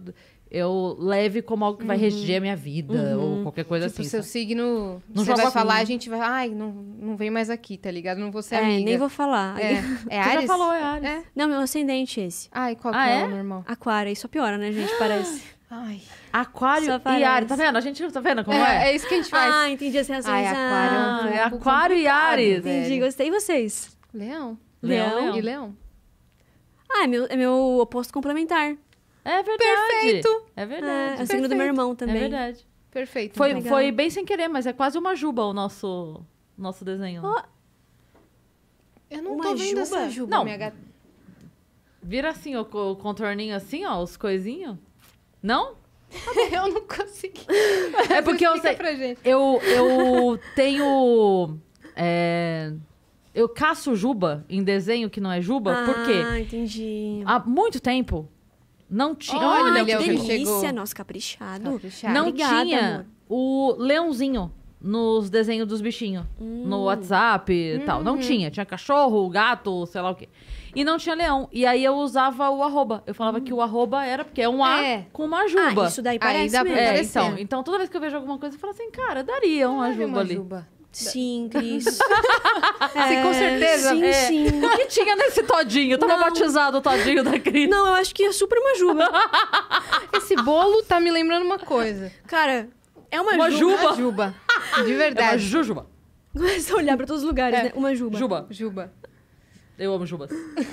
eu leve como algo que vai reger a minha vida ou qualquer coisa tipo, assim. seu sabe? signo. Não você vai falar, assim. a gente vai. Ai, não, não vem mais aqui, tá ligado? Não vou ser É, amiga. nem vou falar. É, é [LAUGHS] Você Ares? já falou, é Ares. É? Não, meu ascendente é esse. Ai, qual Ah, que é? é? o normal? Aquário, isso só piora, né, gente? Parece. [GASPS] Ai. Aquário e. Ares, tá vendo? A gente tá vendo como É, é? é isso que a gente faz. Ah, entendi as reações. Ai, aquário é um Ah, é Aquário e Ares. Entendi, gostei. E vocês? Leão. Leão, Leão. leão. E leão. Ah, é meu, é meu oposto complementar. É verdade. Perfeito. É É, verdade. é o signo do meu irmão também. É verdade. Perfeito. Foi, então. foi bem sem querer, mas é quase uma juba o nosso, nosso desenho. Ó. Eu não Uma tô vendo juba? essa juba, Não. minha gata. Vira assim o, o contorninho assim, ó, os coisinhos. Não? [LAUGHS] eu não consegui. É porque eu sei. pra gente. Eu, eu tenho. é, eu caço juba em desenho que não é juba, por quê? Ah, entendi. Há muito tempo não tinha. Olha, Ai, o que delícia. chegou. Nossa, caprichado. Caprichado. não Obrigada, tinha amor. o leãozinho nos desenhos dos bichinhos. Hum. No WhatsApp e tal. Não tinha. Tinha cachorro, gato, sei lá o quê. E não tinha leão. E aí eu usava o arroba. Eu falava que o arroba era porque é um A É. com uma juba. Ah, isso daí parece dá pra mesmo. É, então, então toda vez que eu vejo alguma coisa, eu falo assim, cara, daria uma Olha juba uma ali. juba. Sim, Cris. [LAUGHS] Sim, com certeza. Sim, É. sim. O que tinha nesse todinho? Tava Não. batizado o todinho da Cris. Não, eu acho que é super uma juba. [LAUGHS] Esse bolo tá me lembrando uma coisa. Cara, é uma, Uma juba. juba. Uma juba. [LAUGHS] De É uma verdade. jujuba. Começa a olhar pra todos os lugares, É. né? Uma juba. Juba. Juba. Eu amo jubas. [LAUGHS]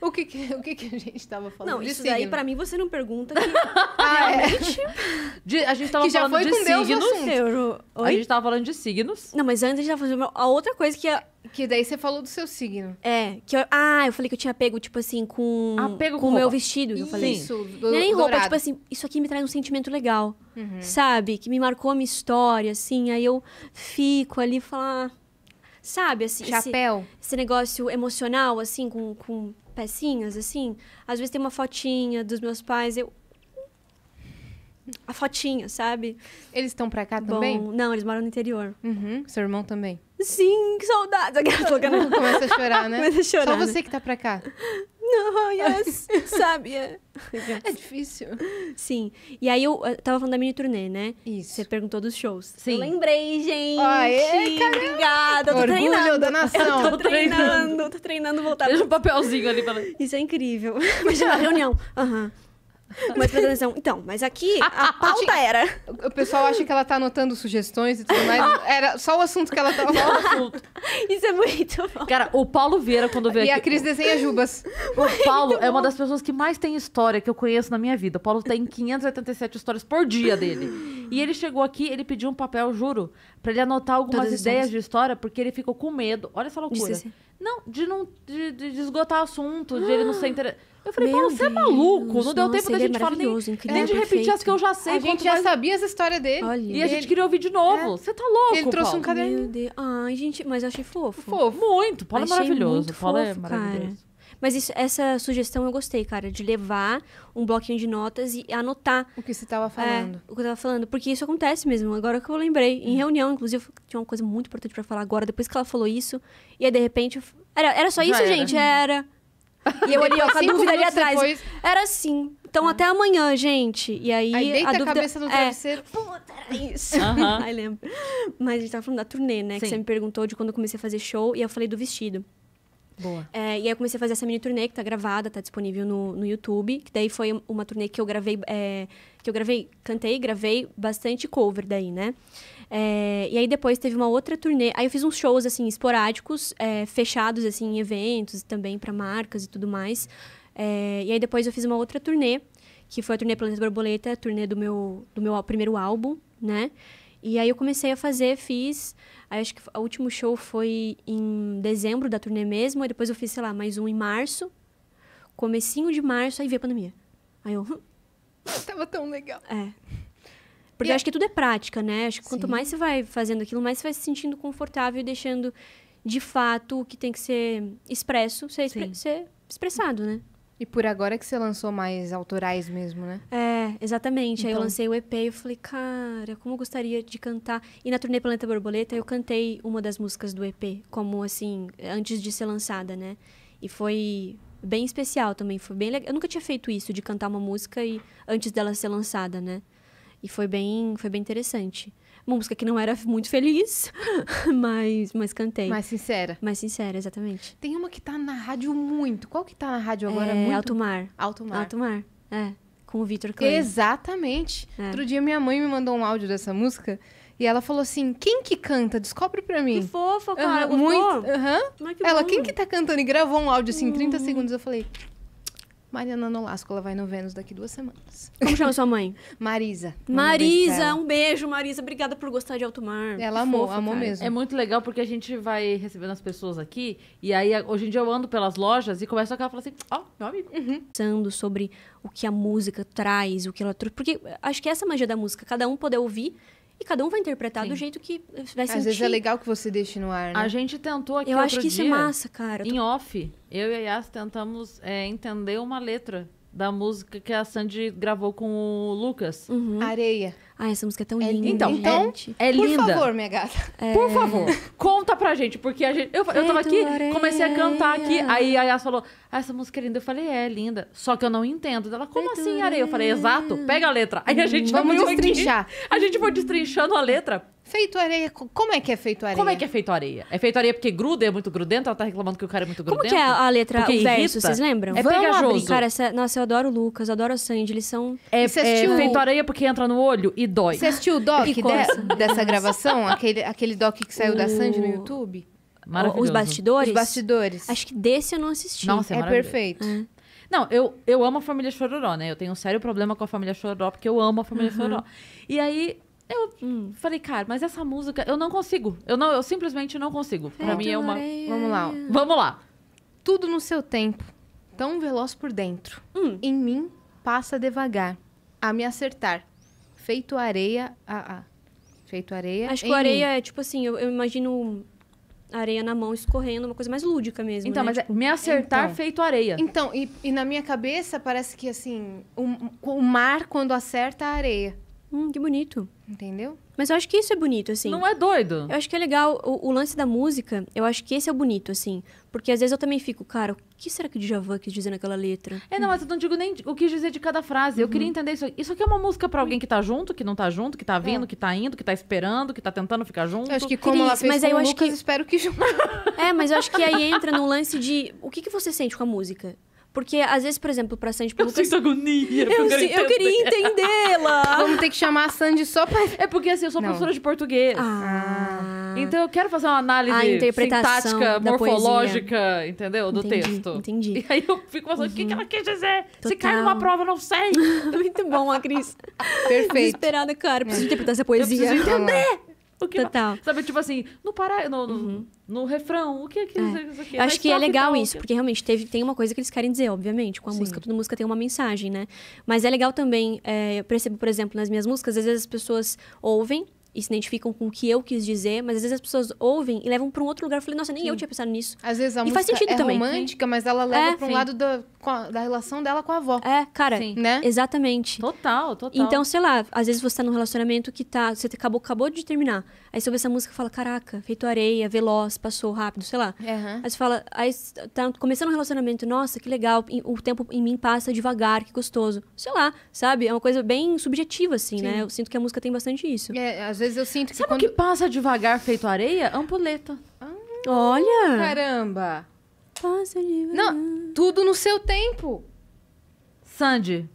O que que, o que que a gente tava falando Não, de isso daí signo? pra mim você não pergunta que [LAUGHS] Ah, é. De- a gente tava Que já falando foi de com Deus o signos. assunto. eu... A gente tava falando de signos. Não, mas antes a gente tava fazendo a outra coisa que é... Que daí você falou do seu signo. É, que eu... Ah, eu falei que eu tinha pego, tipo assim, com... Apego com com o meu vestido, que eu falei. Isso, do, é nem roupa, dourado. tipo assim, isso aqui me traz um sentimento legal, Uhum. sabe? Que me marcou a minha história, assim, aí eu fico ali e falo, ah, sabe, assim, esse, Chapéu. esse negócio emocional, assim, com, com pecinhas, assim. Às vezes tem uma fotinha dos meus pais, eu... A fotinha, sabe? Eles estão pra cá também? Bom, não, eles moram no interior. Uhum. Seu irmão também. Sim, que. Aquela tocando. Começa a chorar, né? [LAUGHS] Começa a chorar, Só né? você que tá pra cá. Não, [LAUGHS] yes, sabe? é. É difícil. Sim. E aí eu, eu tava falando da mini turnê, né? Isso. Você perguntou dos shows. Sim. Eu lembrei, gente. Aê, Obrigada. Eu tô Orgulho treinando. da nação. Eu tô treinando, tô treinando voltar. [LAUGHS] Deixa um papelzinho ali pra... Isso é incrível. [LAUGHS] Imagina a reunião. Aham. Mas presta atenção. Então, mas aqui a pauta era. O pessoal acha que ela tá anotando sugestões e tudo mais. Era só o assunto que ela tava falando. Isso é muito bom. Cara, o Paulo Vieira, quando veio E a aqui... Cris desenha jubas. O Paulo é uma das pessoas que mais tem história que eu conheço na minha vida. O Paulo tem 587 histórias por dia dele. E ele chegou aqui, ele pediu um papel, juro, pra ele anotar algumas Todas as ideias de história, porque ele ficou com medo. Olha essa loucura. Disse assim. Não, de não de, de- esgotar assunto, de ele não ser interessado. Eu falei, Meu Paulo, você é Deus, maluco. Não deu nossa, tempo da é gente falar nem, incrível, nem de repetir perfeito. as que eu já sei. A gente já mais- sabia as histórias dele. Olha. E a gente Ele- queria ouvir de novo. Você tá louco, Ele trouxe um Paulo. caderno. Meu Deus. Ai, gente, mas eu achei fofo. Fofo. Muito. Paulo é Achei maravilhoso. muito Paulo é fofo, maravilhoso. cara. Mas isso- essa sugestão eu gostei, cara, de levar um bloquinho de notas e anotar O que você tava falando. É, o que eu tava falando. Porque isso acontece mesmo, agora que eu lembrei. Em reunião, inclusive, tinha uma coisa muito importante pra falar agora, depois que ela falou isso. E aí, de repente, era, era só Já isso, era. gente? Era. E eu [LAUGHS] olhei ó, com a dúvida ali atrás. depois, Era assim. Então, até amanhã, gente. E aí, aí deita a a, dúvida... cabeça no é, travesseiro. Puta, era isso. Aham. [LAUGHS] Ai, lembro. Mas a gente tava falando da turnê, né? Que Sim. você me perguntou de quando eu comecei a fazer show. E eu falei do vestido. Boa. É, e aí eu comecei a fazer essa mini turnê que tá gravada, tá disponível no, no YouTube. Que daí foi uma turnê que eu gravei, é, que eu gravei, cantei, gravei bastante cover daí, né? É, e aí depois teve uma outra turnê. Aí eu fiz uns shows, assim, esporádicos, é, fechados, assim, em eventos, também pra marcas e tudo mais. É, e aí depois eu fiz uma outra turnê, que foi a turnê Planeta Borboleta, a turnê do meu, do meu primeiro álbum, né? E aí eu comecei a fazer, fiz. Aí acho que o último show foi em dezembro da turnê mesmo. Aí depois eu fiz, sei lá, mais um em março. Comecinho de março, aí veio a pandemia. Aí eu. "Hum, Tava tão legal. É. Porque E acho que tudo é prática, né? Acho que quanto Sim. mais você vai fazendo aquilo, mais você vai se sentindo confortável e deixando de fato o que tem que ser expresso, ser, expre- ser expressado, né? E por agora que você lançou mais autorais mesmo, né? É, exatamente. Aí eu Então- lancei o EP e falei, cara, como eu gostaria de cantar. E na turnê Planeta Borboleta eu cantei uma das músicas do EP, como assim, antes de ser lançada, né? E foi bem especial também, foi bem legal. Eu nunca tinha feito isso, de cantar uma música e antes dela ser lançada, né? E foi bem, foi bem interessante. Uma música que não era muito feliz, [LAUGHS] mas, mas cantei. Mais sincera. Mais sincera, exatamente. Tem uma que tá na rádio muito. Qual que tá na rádio agora? é, muito? Alto Mar. Alto Mar. Alto Mar, é. Com o Vitor Clay. Exatamente. É. Outro dia minha mãe me mandou um áudio dessa música e ela falou assim: quem que canta? Descobre pra Que mim. fofa, cara. Gostou? muito. Ai, que Ela, bom. quem que tá cantando? E gravou um áudio assim, 30 segundos. Eu falei, Mariana Nolasco, ela vai no Vênus daqui duas semanas. Como chama sua mãe? Marisa. Um Marisa, um beijo, Marisa. Obrigada por gostar de alto mar. Ela amou, Fofa, amou cara. mesmo. É muito legal porque a gente vai recebendo as pessoas aqui. E aí, hoje em dia, eu ando pelas lojas e começo a falar assim: Ó, meu amigo. Pensando sobre o que a música traz, o que ela trouxe. Porque acho que essa é a magia da música. Cada um poder ouvir e cada um vai interpretar Sim. do jeito que vai sentir. Às vezes é legal que você deixe no ar, né? A gente tentou aqui Eu outro acho que isso dia, é massa, cara. Tô- Em off, eu e a Yas tentamos é, entender uma letra da música que a Sandy gravou com o Lucas. Uhum. Areia. Ah, essa música é tão É linda. linda. Então, gente. É Por linda. favor, minha gata. Por favor, conta pra gente, porque a gente, eu, eu tava aqui, comecei a cantar aqui, aí a Yas falou, ah, essa música é linda. Eu falei, é, linda. Só que eu não entendo. Ela, como Feito assim, areia? Eu falei, exato, pega a letra. Aí a gente Vamos abriu aqui, destrinchar. A gente foi destrinchando a letra. Feito areia. co- Como é que é feito areia? Como é que é feito areia? É feito areia porque gruda, é muito grudento? Ela tá reclamando que o cara é muito Como grudento? que é a letra, Porque o verso, vocês lembram? É Vamos pegajoso. abrir. Cara, essa, nossa, eu adoro o Lucas, eu adoro a Sandy, eles são... É, é assistiu- feito areia porque entra no olho e dói. Você assistiu o doc [LAUGHS] de- dessa gravação? Aquele, aquele doc que saiu da O- Sandy no YouTube? Maravilhoso. Os bastidores? Os bastidores. Acho que desse eu não assisti. Nossa, é é perfeito. Não, eu, eu amo a família Chororó, né? Eu tenho um sério problema com a família Chororó, porque eu amo a família Chororó. E aí, eu falei, cara, mas essa música, eu não consigo. Eu, não, eu simplesmente não consigo. Pra mim é uma... Vamos lá. Vamos lá. Tudo no seu tempo, tão veloz por dentro. Hum. Em mim, passa devagar, a me acertar. Feito areia, ah, ah. Feito areia. Acho que areia mim. é tipo assim, eu, eu imagino areia na mão escorrendo, uma coisa mais lúdica mesmo. Então, né? mas é me acertar Então. feito areia. Então, e, e na minha cabeça parece que assim, o, o mar quando acerta a areia. Hum, que bonito. Entendeu? Mas eu acho que isso é bonito, assim. Não é doido? Eu acho que é legal o, o lance da música. Eu acho que esse é o bonito, assim. Porque às vezes eu também fico, cara, o que será que o Djavan quis dizer naquela letra? É, não, mas eu não digo nem o que dizer de cada frase. Eu queria entender isso. Isso aqui é uma música pra alguém que tá junto, que não tá junto, que tá vindo, que tá indo, que tá esperando, que tá tentando ficar junto. Eu acho que como ela Cris, fez mas com aí eu o acho Lucas, que- espero que junto. É, mas eu acho que aí entra no lance de o que, que você sente com a música. Porque às vezes, por exemplo, pra Sandy pro Eu Lucas. sinto agonia. Eu, eu entender. queria entendê-la! [LAUGHS] Vamos ter que chamar a Sandy só pra... É porque assim, eu sou Não. professora de português. Ah. Então eu quero fazer uma análise A interpretação sintática, morfológica, entendeu? Do Entendi, texto. entendi. Uhum. E aí eu fico pensando, o que, que ela quis dizer? Se Total. cai numa prova, eu não sei. [LAUGHS] Muito bom, a Cris. Perfeito. Desesperada, cara. Preciso interpretar essa Eu poesia. preciso Vamos lá. entender. O que Total. Sabe, tipo assim, no, para... no, no, no refrão, o que é que É. Na acho que é legal isso, que- porque realmente teve, tem uma coisa que eles querem dizer, obviamente, com a Sim. música. Toda música tem uma mensagem, né? Mas é legal também, é, eu percebo, por exemplo, nas minhas músicas, às vezes as pessoas ouvem e se identificam com o que eu quis dizer, mas às vezes as pessoas ouvem e levam pra um outro lugar. Eu falei, nossa, nem eu tinha pensado nisso. Às vezes a E música faz sentido é também. romântica, mas ela leva É, pra um sim. lado da, da relação dela com a avó. É, cara, Sim. Né? exatamente. Total, total. Então, sei lá, às vezes você tá num relacionamento que tá. Você acabou, acabou de terminar. Aí você ouve essa música e fala, caraca, feito areia, veloz, passou rápido, sei lá. Aham. Aí você fala, aí tá começando um relacionamento, nossa, que legal, o tempo em mim passa devagar, que gostoso. Sei lá, sabe? É uma coisa bem subjetiva, assim, né? Eu sinto que a música tem bastante isso. É, às vezes eu sinto que Sabe quando... o que passa devagar feito areia? Ampuleta. Olha! Caramba! Passa devagar. Não, tudo no seu tempo. Sandy.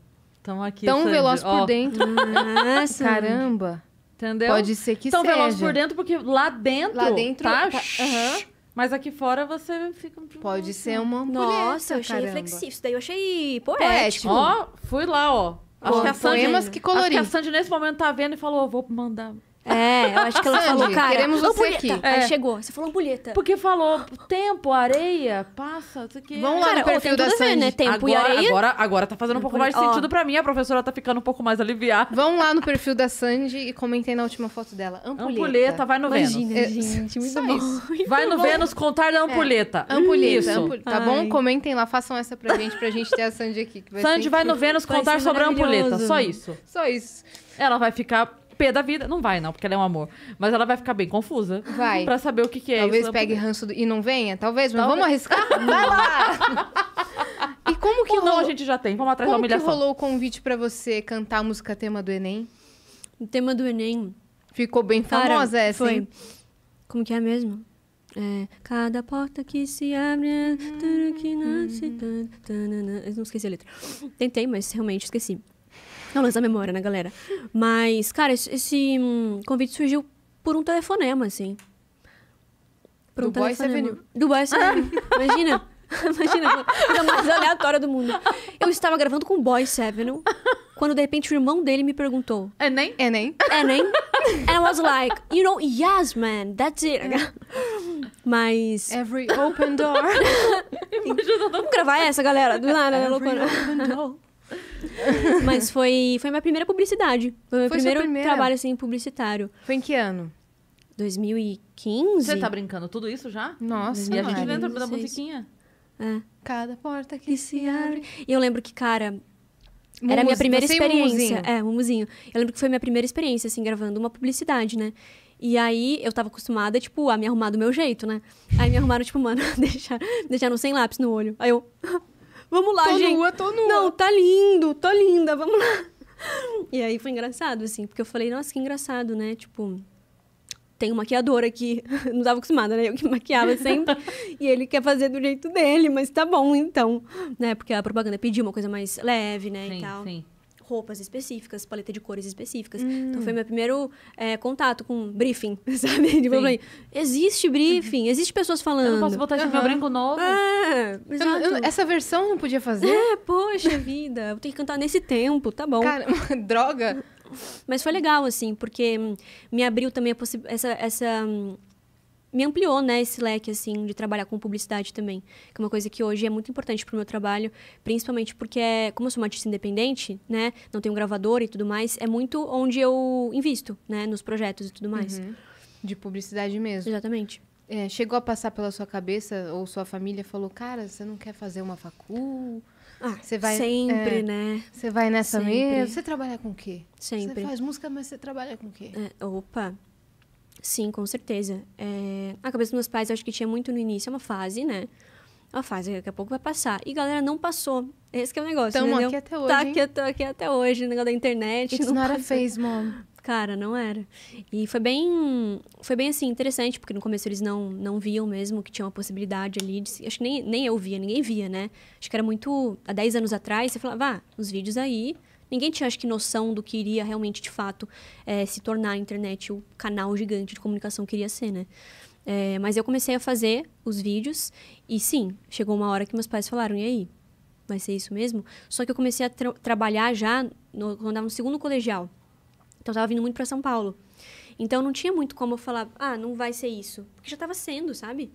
Tamo aqui, Tão Sandy. veloz por dentro. Nossa. Caramba. Entendeu? Pode ser que Tão seja. veloz por dentro porque lá dentro, Lá dentro tá... tá- aham. Mas aqui fora você fica... Pode ser uma Nossa, eu achei caramba. reflexivo. Isso daí eu achei poético. Ó, fui lá, ó. Acho Pô, que a Sandy... poemas que Acho que a Sandy nesse momento tá vendo e falou, vou mandar... É, eu acho que ela Sandy, falou, cara, queremos você ampulheta. aqui. Aí É. chegou, você falou ampulheta. Porque falou tempo, areia, passa, isso aqui. Vamos lá Cara, no perfil ó, tem da a ver, Sandy. né? Tempo agora, e areia. Agora, agora tá fazendo um pouco mais de Ó. sentido pra mim. A professora tá ficando um pouco mais aliviada. Vão lá no perfil da Sandy e comentem na última foto dela. Ampulheta. Ampulheta, vai no Vênus. Imagina, É, gente, muito só bom. isso. Vai no Vênus contar da ampulheta. Ampulheta, Isso. ampul- tá Ai. bom? Comentem lá, façam essa pra gente, pra gente ter a Sandy aqui. Que vai Sandy ser vai no. Vênus contar sobre a maravilhoso. Só isso. Só isso. Ela vai ficar pé da vida. Não vai, não, porque ela é um amor. Mas ela vai ficar bem confusa. Vai. Pra saber o que, que é Talvez isso. pegue ranço do- e não venha, talvez, mas Talvez. vamos arriscar? [LAUGHS] Vai lá! e como que Ou não, rolou, a gente já tem. Vamos atrás da como que humilhação. rolou o convite pra você cantar a música tema do Enem? O tema do Enem. Ficou bem Cara, famosa essa, foi. hein? Como que é mesmo? É, cada porta que se abre tudo que nasce. tan, tanana. Eu não esqueci a letra. Tentei, mas realmente esqueci. [LAUGHS] Não lança a memória, né, galera? Mas, cara, esse, esse, hum, convite surgiu por um telefonema, assim. Por Do um Boys telefonema. Avenue. Do Boys Avenue. [LAUGHS] Imagina. [LAUGHS] Imagina, a coisa mais aleatória do mundo. Eu estava gravando com o Boy Seven, quando de repente o irmão dele me perguntou: É nem? Enem. Enem? And I was like, you know, yes, man, that's it. Mas. Every open door. Vamos gravar essa, galera? Do nada, né, loucura? [LAUGHS] Mas foi, foi minha primeira publicidade. Foi meu Foi primeiro trabalho, assim, publicitário. Foi em que ano? 2015? Você tá brincando tudo isso já? Nossa, E a gente lembra da 16. musiquinha. É. Cada porta que Que se abre. E eu lembro que, cara, Era a minha primeira experiência. É, Mumuzinho. Eu lembro que foi a minha primeira experiência, assim, gravando uma publicidade, né? E aí, eu tava acostumada, tipo, a me arrumar do meu jeito, né? Aí me arrumaram, tipo, mano, [LAUGHS] deixar, deixaram sem lápis no olho. Aí eu, [LAUGHS] vamos lá, Tô gente. nua, tô nua. Não, tá lindo, tô linda, vamos lá. E aí foi engraçado, assim, porque eu falei, nossa, que engraçado, né? Tipo, tem um maquiador aqui. [LAUGHS] Não tava acostumada, né? Eu que maquiava sempre. e ele quer fazer do jeito dele, mas tá bom, então. Né? Porque a propaganda pediu uma coisa mais leve, né? e Sim, tal. sim. Roupas específicas, paleta de cores específicas. Então foi meu primeiro é, contato com briefing, [LAUGHS] sabe? Tipo, eu Sim. falei, existe briefing, existe pessoas falando. Eu não posso botar meu Aham. branco novo. É, Eu eu essa versão eu não podia fazer? É, poxa vida, eu tenho que cantar nesse tempo, tá bom. Cara, [LAUGHS] droga. Mas foi legal, assim, porque hum, me abriu também essa, essa hum, me ampliou, né, esse leque, assim, de trabalhar com publicidade também. Que é uma coisa que hoje é muito importante pro meu trabalho, principalmente porque, é, como eu sou uma artista independente, né, não tenho gravador e tudo mais, é muito onde eu invisto, né, nos projetos e tudo mais. Uhum. De publicidade mesmo. Exatamente. É, chegou a passar pela sua cabeça ou sua família falou, cara, você não quer fazer uma facul? Ah, Você vai- sempre, é. né, Você vai nessa Sempre. mesmo? Você trabalha com o quê? sempre. Você faz música, mas você trabalha com o quê? É, opa. Sim, com certeza. É, a cabeça dos meus pais, eu acho que tinha muito no início. É uma fase, né? É uma fase, daqui a pouco vai passar. E galera, não passou. Esse que é o negócio, Tamo entendeu? aqui até hoje, Tá aqui, tô aqui até hoje, o negócio da internet. It's não not a passou. phase, mom. Cara, não era. E foi bem, foi bem assim, interessante, porque no começo eles não, não viam mesmo que tinha uma possibilidade ali. De, acho que nem, nem eu via, ninguém via, né? Acho que era muito. Há 10 anos atrás, você falava, ah, os vídeos aí. Ninguém tinha, acho que, noção do que iria realmente, de fato, eh, se tornar a internet o canal gigante de comunicação que iria ser, né? Eh, mas eu comecei a fazer os vídeos e sim, chegou uma hora que meus pais falaram, e aí? Vai ser isso mesmo? Só que eu comecei a tra- trabalhar já no, quando eu estava no segundo colegial. Então eu tava vindo muito para São Paulo. Então não tinha muito como eu falar, ah, não vai ser isso. Porque já tava sendo, sabe?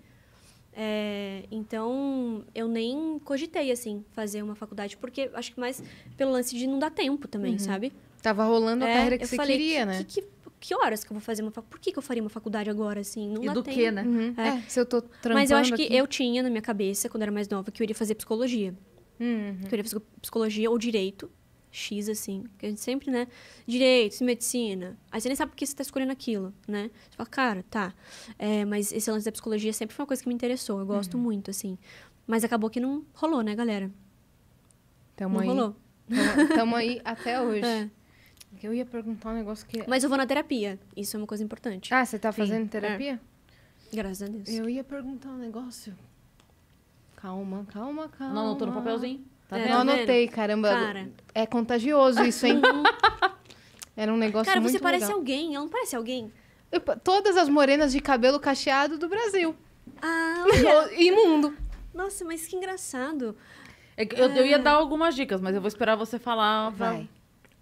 É, então eu nem cogitei, assim, fazer uma faculdade, porque acho que mais pelo lance de não dar tempo também, sabe? Tava rolando a É, carreira que você falei, queria, que, né? Que, que, que horas que eu vou fazer uma faculdade? Por que, que eu faria uma faculdade agora, assim? Não E do tempo. que, né? Uhum. É. É, se eu tô trampando Mas eu acho que aqui- eu tinha na minha cabeça, quando era mais nova, que eu iria fazer psicologia. Uhum. Que eu iria fazer psicologia ou direito. X, assim. Porque a gente sempre, né? Direito, medicina. Aí você nem sabe por que você tá escolhendo aquilo, né? Você fala, cara, tá. É, mas esse lance da psicologia sempre foi uma coisa que me interessou. Eu gosto muito, assim. Mas acabou que não rolou, né, galera? Tamo não aí. rolou. Tamo, tamo aí [LAUGHS] até hoje. É. Eu ia perguntar um negócio que... Mas eu vou na terapia. Isso é uma coisa importante. Ah, você tá Sim, fazendo é. terapia? Graças a Deus. Eu ia perguntar um negócio. Calma, calma, calma. Não anotou no papelzinho? Tá É, vendo? Vendo? anotei, caramba. Cara. É contagioso isso, hein? [LAUGHS] Era um negócio Cara, muito você parece legal. alguém. Ela não parece alguém? Eu- Todas as morenas de cabelo cacheado do Brasil. Ah, [LAUGHS] Imundo. nossa, mas que engraçado. É que Eu, eu ia dar algumas dicas, mas eu vou esperar você falar. Pra... Vai.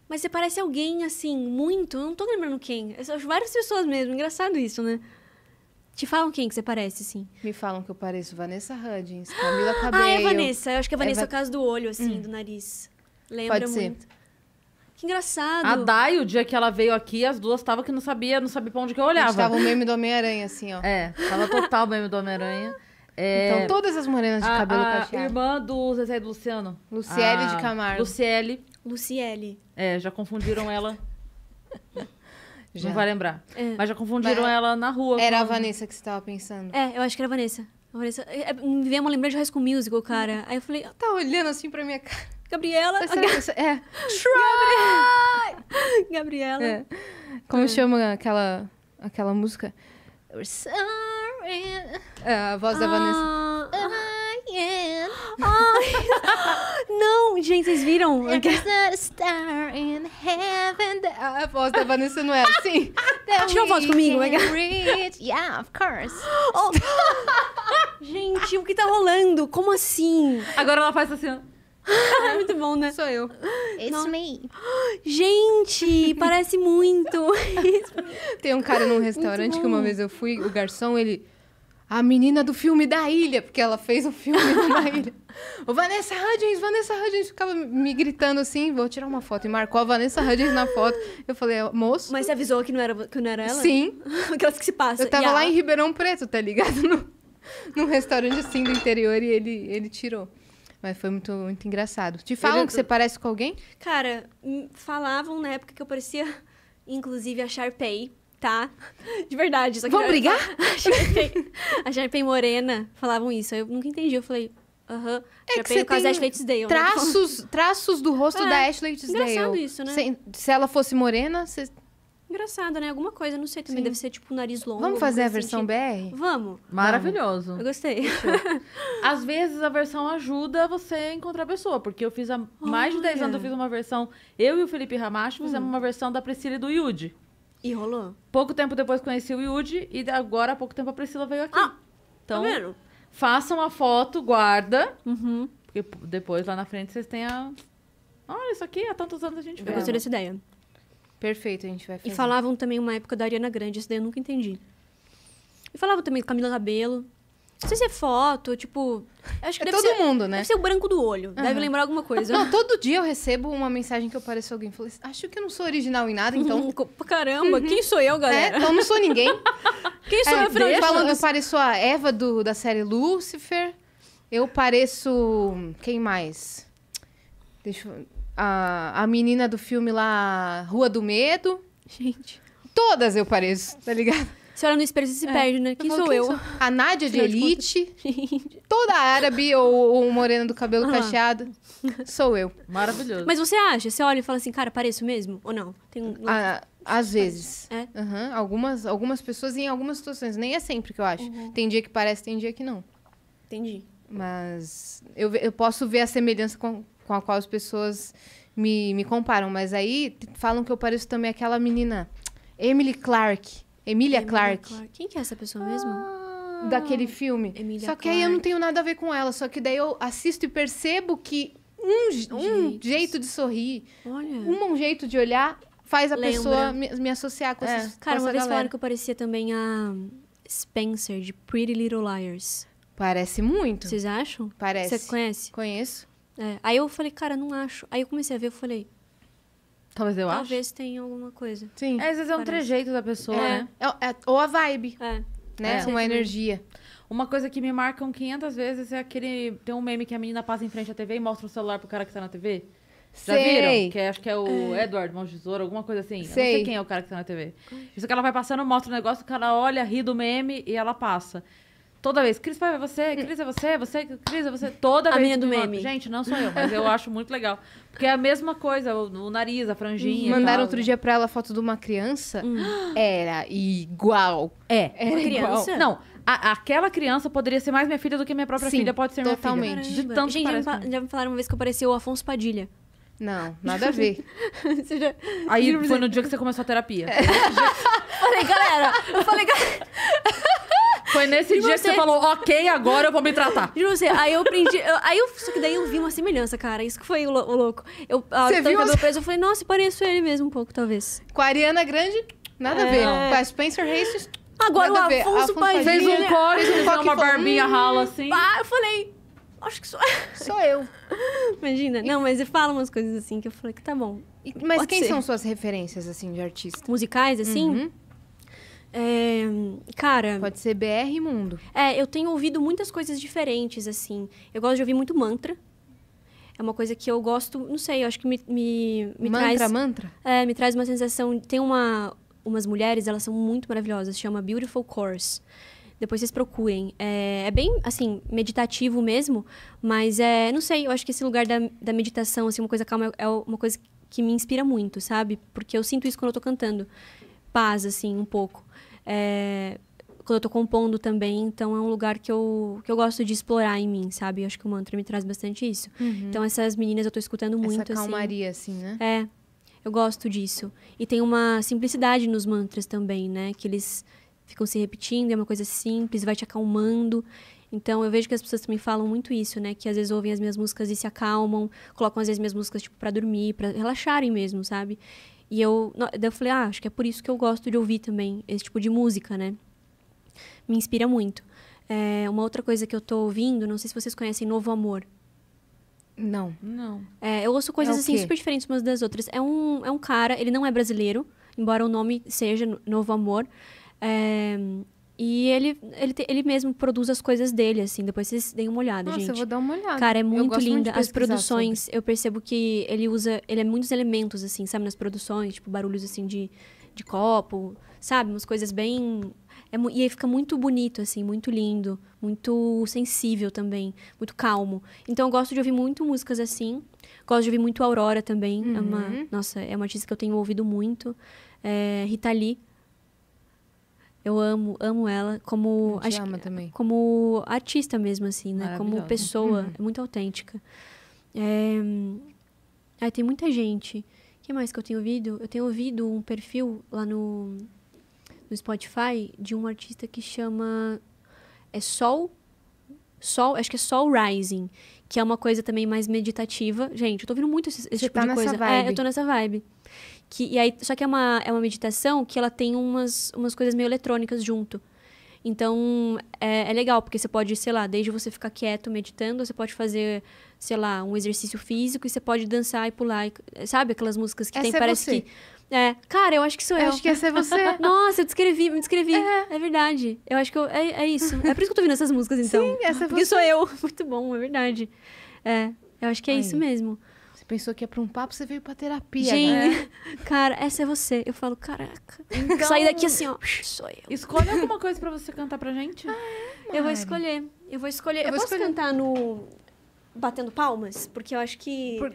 Mas você parece alguém, assim, muito. Eu não tô lembrando quem. São várias pessoas mesmo. Engraçado isso, né? Te falam quem que você parece, assim. Me falam que eu pareço Vanessa Hudgens, Camila [GASPS] Cabello. Ah, é a Vanessa. Eu acho que a Vanessa é, Va- o caso do olho, assim, do nariz. Lembra Pode ser. muito. Que engraçado. A Dai, o dia que ela veio aqui, as duas estavam que não sabia, não sabia pra onde que eu olhava. Tava o meme do Homem-Aranha, assim, ó. É, tava total meme do Homem-Aranha. É, Então, todas as morenas de a, cabelo a cacheado. irmã do Zezé e do Luciano. Luciele A de Camargo. Luciele. Luciele. É, já confundiram ela. [LAUGHS] Já. Não vai lembrar. É. Mas já confundiram Mas- ela na rua. Era a Vanessa que você tava pensando. É, eu acho que era a Vanessa. A Vanessa. é, é, Me veio uma lembrança de High School Musical, cara. Aí eu falei, "Ah, Tá olhando assim pra minha cara. Gabriela. Será que isso- É. [LAUGHS] Gabriela. é. Como chama aquela, aquela música? We're sorry. É, a voz da Vanessa. Ah, Ai. [LAUGHS] Não, gente, vocês viram? There's not a star in heaven A voz da Vanessa não é assim? [LAUGHS] Tira uma foto comigo, reach. Yeah, of course. [GASPS] Gente, o que tá rolando? Como assim? Agora ela faz assim. [LAUGHS] É muito bom, né? Sou eu. It's me. [GASPS] Gente, parece muito. Tem um cara num restaurante que uma vez eu fui, o garçom, ele. A menina do filme da ilha, porque ela fez o filme [LAUGHS] da ilha. O Vanessa Hudgens, Vanessa Hudgens ficava me gritando assim, vou tirar uma foto. E marcou a Vanessa Hudgens na foto. Eu falei, moço. Mas você avisou que não era, que não era ela? Sim. [LAUGHS] Aquelas que se passa. Eu tava E lá em Ribeirão Preto, tá ligado? [LAUGHS] No, num restaurante assim do interior e ele, ele tirou. Mas foi muito, muito engraçado. Te falam que você parece com alguém? Cara, hum, falavam na época que eu parecia, inclusive, a Sharpay, tá? De verdade. Só que Vamos brigar? [LAUGHS] A Sharpay, a Sharpay morena falavam isso. Eu nunca entendi. Eu falei, aham. É que Sharpay você no caso tem da Ashley Tisdale. né? Traços, traços do rosto É, da Ashley Tisdale. engraçado isso, né? Se, se ela fosse morena, você... Engraçado, né? Alguma coisa, não sei também. Sim. Deve ser tipo nariz longo. vamos fazer a coisa versão assim, tipo- BR? Vamos. Maravilhoso. Eu gostei. [LAUGHS] Às vezes a versão ajuda você a encontrar a pessoa, porque eu fiz há mais de 10 anos, eu fiz uma versão. Eu e o Felipe Ramacho fizemos uma versão da Priscila e do Yudi. E rolou. Pouco tempo depois conheci o Yudi e agora há pouco tempo a Priscila veio aqui. Ah, então, tá vendo? façam a foto, guarda, Uhum. porque depois lá na frente vocês têm a. Olha, isso aqui há tantos anos a gente Eu gostei dessa ideia. Perfeito, a gente vai E fazer. falavam também uma época da Ariana Grande, isso daí eu nunca entendi. E falavam também do Camila Cabelo. Não sei se é foto, tipo. Acho que É todo ser, mundo, né? Deve ser o branco do olho. Deve lembrar alguma coisa. Não, todo dia eu recebo uma mensagem que eu pareço alguém. Falei, acho que eu não sou original em nada, então... [LAUGHS] Então, caramba, quem sou eu, É, galera? então eu não sou ninguém. [LAUGHS] Quem sou É, eu, afinal de falam, eu pareço a Eva do, da série Lucifer. Eu pareço. Quem mais? Deixa eu. A, a menina do filme lá, Rua do Medo. Gente. Todas eu pareço, tá ligado? Você olha no espelho e se perde, né? Quem falo, sou eu? A Nádia de Elite. Toda árabe ou, ou morena do cabelo Aham. cacheado. Sou eu. Maravilhoso. Mas você acha? Você olha e fala assim, cara, pareço mesmo? Ou não? Tem um... Ah, às vezes. É? Aham, Algumas, algumas pessoas em algumas situações. Nem é sempre que eu acho. Uhum. Tem dia que parece, tem dia que não. Entendi. Mas eu, eu posso ver a semelhança com, com a qual as pessoas me, me comparam. Mas aí falam que eu pareço também aquela menina, Emily Clark. Emilia Emilia Clark. Quem que é essa pessoa mesmo? Daquele filme. Emilia só que aí eu não Clarke. tenho nada a ver com ela. Só que daí eu assisto e percebo que um, um jeito de sorrir, Olha. um, um jeito de olhar, faz a Lembra. pessoa me, me associar com, É. essas, Cara, com uma essa vez galera. falaram que eu parecia também a Spencer, de Pretty Little Liars. Parece muito. Vocês acham? Parece. Você conhece? Conheço. É. Aí eu falei, cara, não acho. Aí eu comecei a ver, eu falei, Talvez eu acho. talvez tenha alguma coisa. Sim. É, às vezes é um Parece. trejeito da pessoa, É. né? É- é- ou a vibe, É. né? É. Uma energia. Uma coisa que me marcam 500 vezes é aquele. Tem um meme que a menina passa em frente à TV e mostra o celular pro cara que tá na TV. Já Sei. viram? Que é- acho que é o Edward Mão de Tesoura, alguma coisa assim. Eu não sei Sei. quem é o cara que tá na TV. Isso que ela vai passando, mostra o negócio, o cara olha, ri do meme e ela passa. Toda vez, Cris, pai, é você, Cris, é você, você, Cris, é você. Toda A vez. menina que do me meme. mostra. Gente, não sou eu, mas eu [LAUGHS] acho muito legal. Porque é a mesma coisa, o, o nariz, a franjinha. e Mandaram tal. outro dia pra ela a foto de uma criança. Hum. Era igual. É. Era Uma igual. criança? Não, a- aquela criança poderia ser mais minha filha do que minha própria Sim, filha pode ser totalmente. minha filha. De tanto Gente, já me, já me falaram uma vez que eu parecia o Afonso Padilha. Não, nada a ver. [LAUGHS] Você já... Aí foi no dia que você começou a terapia. [LAUGHS] Falei, galera, eu falei, galera, Foi nesse E dia que você? você falou, ok, agora eu vou me tratar. juro pra você, aí eu aprendi, eu- aí eu, só que daí eu vi uma semelhança, cara, isso que foi o, o louco. Eu, a, Você viu cabelo preso, eu falei, nossa, pareço ele mesmo um pouco, talvez. Com a Ariana Grande, nada a É. ver. Não. Com a Spencer Hayes, Agora Nada a o. Afonso Afonso Padilha... Fez um Ele- corte, fez um e uma barbinha "Hum." rala assim. Ah, eu falei, acho que sou... sou eu. [LAUGHS] Imagina, não, mas ele fala umas coisas assim que eu falei que tá bom. E- Mas Pode quem ser. são suas referências, assim, de artista? Musicais, assim, Uhum. É, cara... Pode ser BR Mundo. É, eu tenho ouvido muitas coisas diferentes, assim. Eu gosto de ouvir muito mantra. É uma coisa que eu gosto, não sei, eu acho que me, me, me mantra, traz... mantra? É, me traz uma sensação... Tem uma, umas mulheres, elas são muito maravilhosas, chama Beautiful Course. Depois vocês procurem. É, é bem, assim, meditativo mesmo, mas é... Não sei, eu acho que esse lugar da, da meditação, assim, uma coisa calma, é uma coisa que me inspira muito, sabe? Porque eu sinto isso quando eu tô cantando. Paz, assim, um pouco. É, quando eu tô compondo também, então é um lugar que eu, que eu gosto de explorar em mim, sabe? Eu acho que o mantra me traz bastante isso. Então essas meninas eu tô escutando muito, Essa assim. calmaria, assim, né? É, eu gosto disso. E tem uma simplicidade nos mantras também, né? Que eles ficam se repetindo, é uma coisa simples, vai te acalmando. Então eu vejo que as pessoas também falam muito isso, né? Que às vezes ouvem as minhas músicas e se acalmam, colocam às vezes minhas músicas tipo para dormir, para relaxarem mesmo, sabe? E eu, daí eu falei, ah, acho que é por isso que eu gosto de ouvir também esse tipo de música, né? Me inspira muito. É, uma outra coisa que eu tô ouvindo, não sei se vocês conhecem Novo Amor. Não. Não. É, eu ouço coisas É assim super diferentes umas das outras. É um, é um cara, ele não é brasileiro, embora o nome seja No- Novo Amor. É, e ele, ele, te- ele mesmo produz as coisas dele, assim. Depois vocês deem uma olhada, Nossa, gente. eu vou dar uma olhada. Cara, é muito gosto muito linda. As produções, eu percebo que ele usa. Ele é muitos elementos, assim, sabe, nas produções, tipo, barulhos assim de, de copo, sabe? Umas coisas bem. É, e aí fica muito bonito, assim, muito lindo, muito sensível também, muito calmo. Então eu gosto de ouvir muito músicas assim. Gosto de ouvir muito Aurora também. É uma, Uhum. nossa, é uma artista que eu tenho ouvido muito. É, Rita Lee. Eu amo, amo ela como. A gente acho que- ama também. como artista mesmo, assim, né? Como pessoa. Uhum. É muito autêntica. É... Ai, tem muita gente. O que mais que eu tenho ouvido? Eu tenho ouvido um perfil lá no, no Spotify de um artista que chama... É Sol... Sol, acho que é Sol Rising, que é uma coisa também mais meditativa. Gente, eu tô ouvindo muito esse, esse Você tipo tá de nessa coisa. vibe. É, eu tô nessa vibe. Que, e aí, só que é uma, é uma meditação que ela tem umas, umas coisas meio eletrônicas junto. Então, é, é legal, porque você pode, sei lá, desde você ficar quieto meditando, você pode fazer, sei lá, um exercício físico e você pode dançar e pular. e- sabe aquelas músicas que Essa tem, é parece você. que... É, cara, eu acho que sou eu. Eu acho que essa é você. [LAUGHS] Nossa, eu descrevi, me descrevi. É, verdade. Eu acho que eu, é, é isso. É por isso que eu tô ouvindo essas músicas, [LAUGHS] então. Sim, essa é Porque você. sou eu. [LAUGHS] Muito bom, é verdade. É, eu acho que é Aí. isso mesmo. Pensou que ia pra um papo, você veio pra terapia. né? Gente, [LAUGHS] cara, essa é você. Eu falo, caraca. Então, Sair daqui assim, ó. Sou eu. Escolhe alguma coisa pra você cantar pra gente. Eu vou escolher. Eu vou escolher. Eu Eu, vou posso escolher. cantar no. Batendo palmas? Porque eu acho que. Por-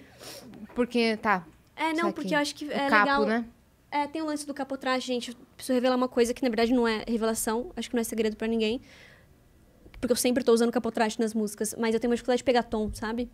Porque, tá, É, não, porque eu acho que o é capo, legal. né? É, tem o lance do capotraste, gente. Eu preciso revelar uma coisa que, na verdade, não é revelação. Acho que não é segredo pra ninguém. Porque eu sempre tô usando capotraste nas músicas. Mas eu tenho uma dificuldade de pegar tom, sabe?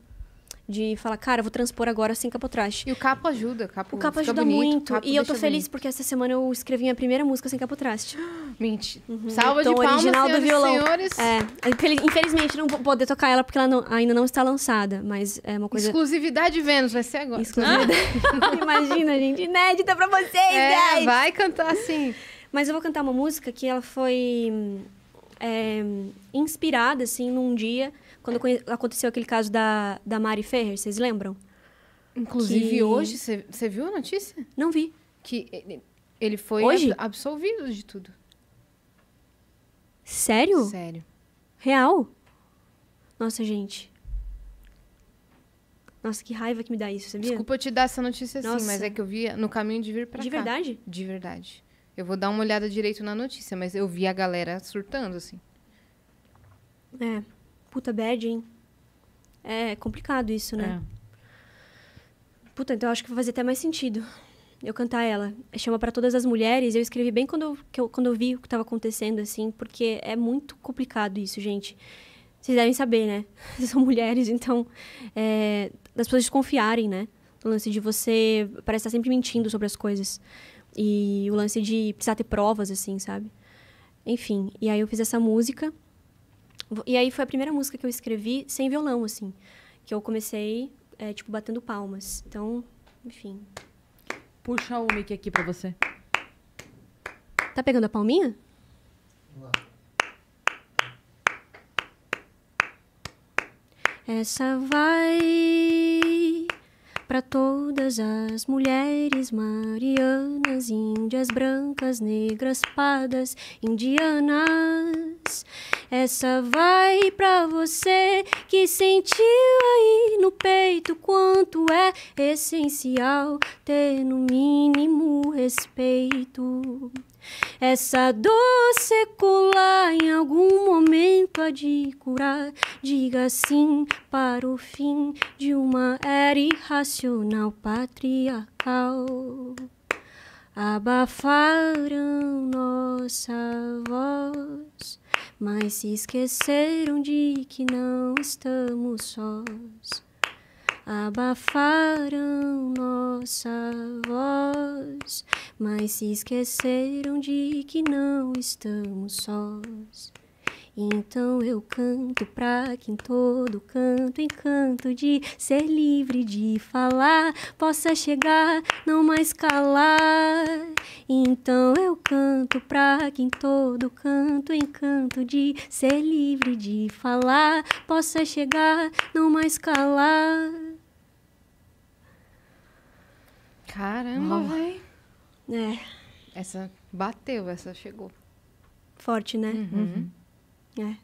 De falar, cara, eu vou transpor agora sem capotraste. E o capo ajuda. O capo, O capo ajuda bonito, muito. capo E eu tô feliz bonito. porque essa semana eu escrevi minha primeira música sem capotraste. [GASPS] Mente. Salva de Tom palmas, original do violão. senhores. É, infeliz- infelizmente não vou poder tocar ela porque ela não- ainda não está lançada. Mas é uma coisa. Exclusividade Vênus, vai ser agora. Exclusividade. [LAUGHS] [LAUGHS] Imagina, gente. Inédita pra vocês, É, guys! vai cantar assim. Mas eu vou cantar uma música que ela foi hum, é, inspirada, assim, num dia, quando aconteceu aquele caso da, da Mari Ferrer, vocês lembram? Inclusive, Que- hoje, você viu a notícia? Não vi. Que ele- foi Hoje? ab- absolvido de tudo. Sério? Sério. Real? Nossa, gente. Nossa, que raiva que me dá isso, sabia? Desculpa eu te dar essa notícia assim, Nossa. mas é que eu vi no caminho de vir pra De cá. verdade? De verdade. Eu vou dar uma olhada direito na notícia, mas eu vi a galera surtando, assim. É. Puta bad, hein? É complicado isso, né? Puta, então eu acho que vai fazer até mais sentido eu cantar ela. Chama pra todas as mulheres. Eu escrevi bem quando eu, que eu- quando eu vi o que tava acontecendo, assim, porque é muito complicado isso, gente. Vocês devem saber, né? [LAUGHS] Vocês são mulheres, então. É, das pessoas desconfiarem, né? O lance de você parece estar sempre mentindo sobre as coisas. E o lance de precisar ter provas, assim, sabe? Enfim, e aí eu fiz essa música. E aí foi a primeira música que eu escrevi sem violão, assim. Que eu comecei, é, tipo, batendo palmas. Então, enfim. Puxa o mic aqui pra você. Tá pegando a palminha? Essa vai para todas as mulheres marianas, índias, brancas, negras, pardas, indianas. Essa vai pra você que sentiu aí no peito quanto é essencial ter no mínimo respeito. Essa dor secular em algum momento há de curar. Diga sim para o fim de uma era irracional patriarcal. Abafaram nossa voz, mas se esqueceram de que não estamos sós. Abafaram nossa voz, mas se esqueceram de que não estamos sós. Então eu canto pra que em todo canto, encanto de ser livre de falar, possa chegar, não mais calar. Então eu canto pra que em todo canto, encanto de ser livre de falar, possa chegar, não mais calar. Caramba, velho. É, Essa bateu, essa chegou. forte, né? Uhum. É.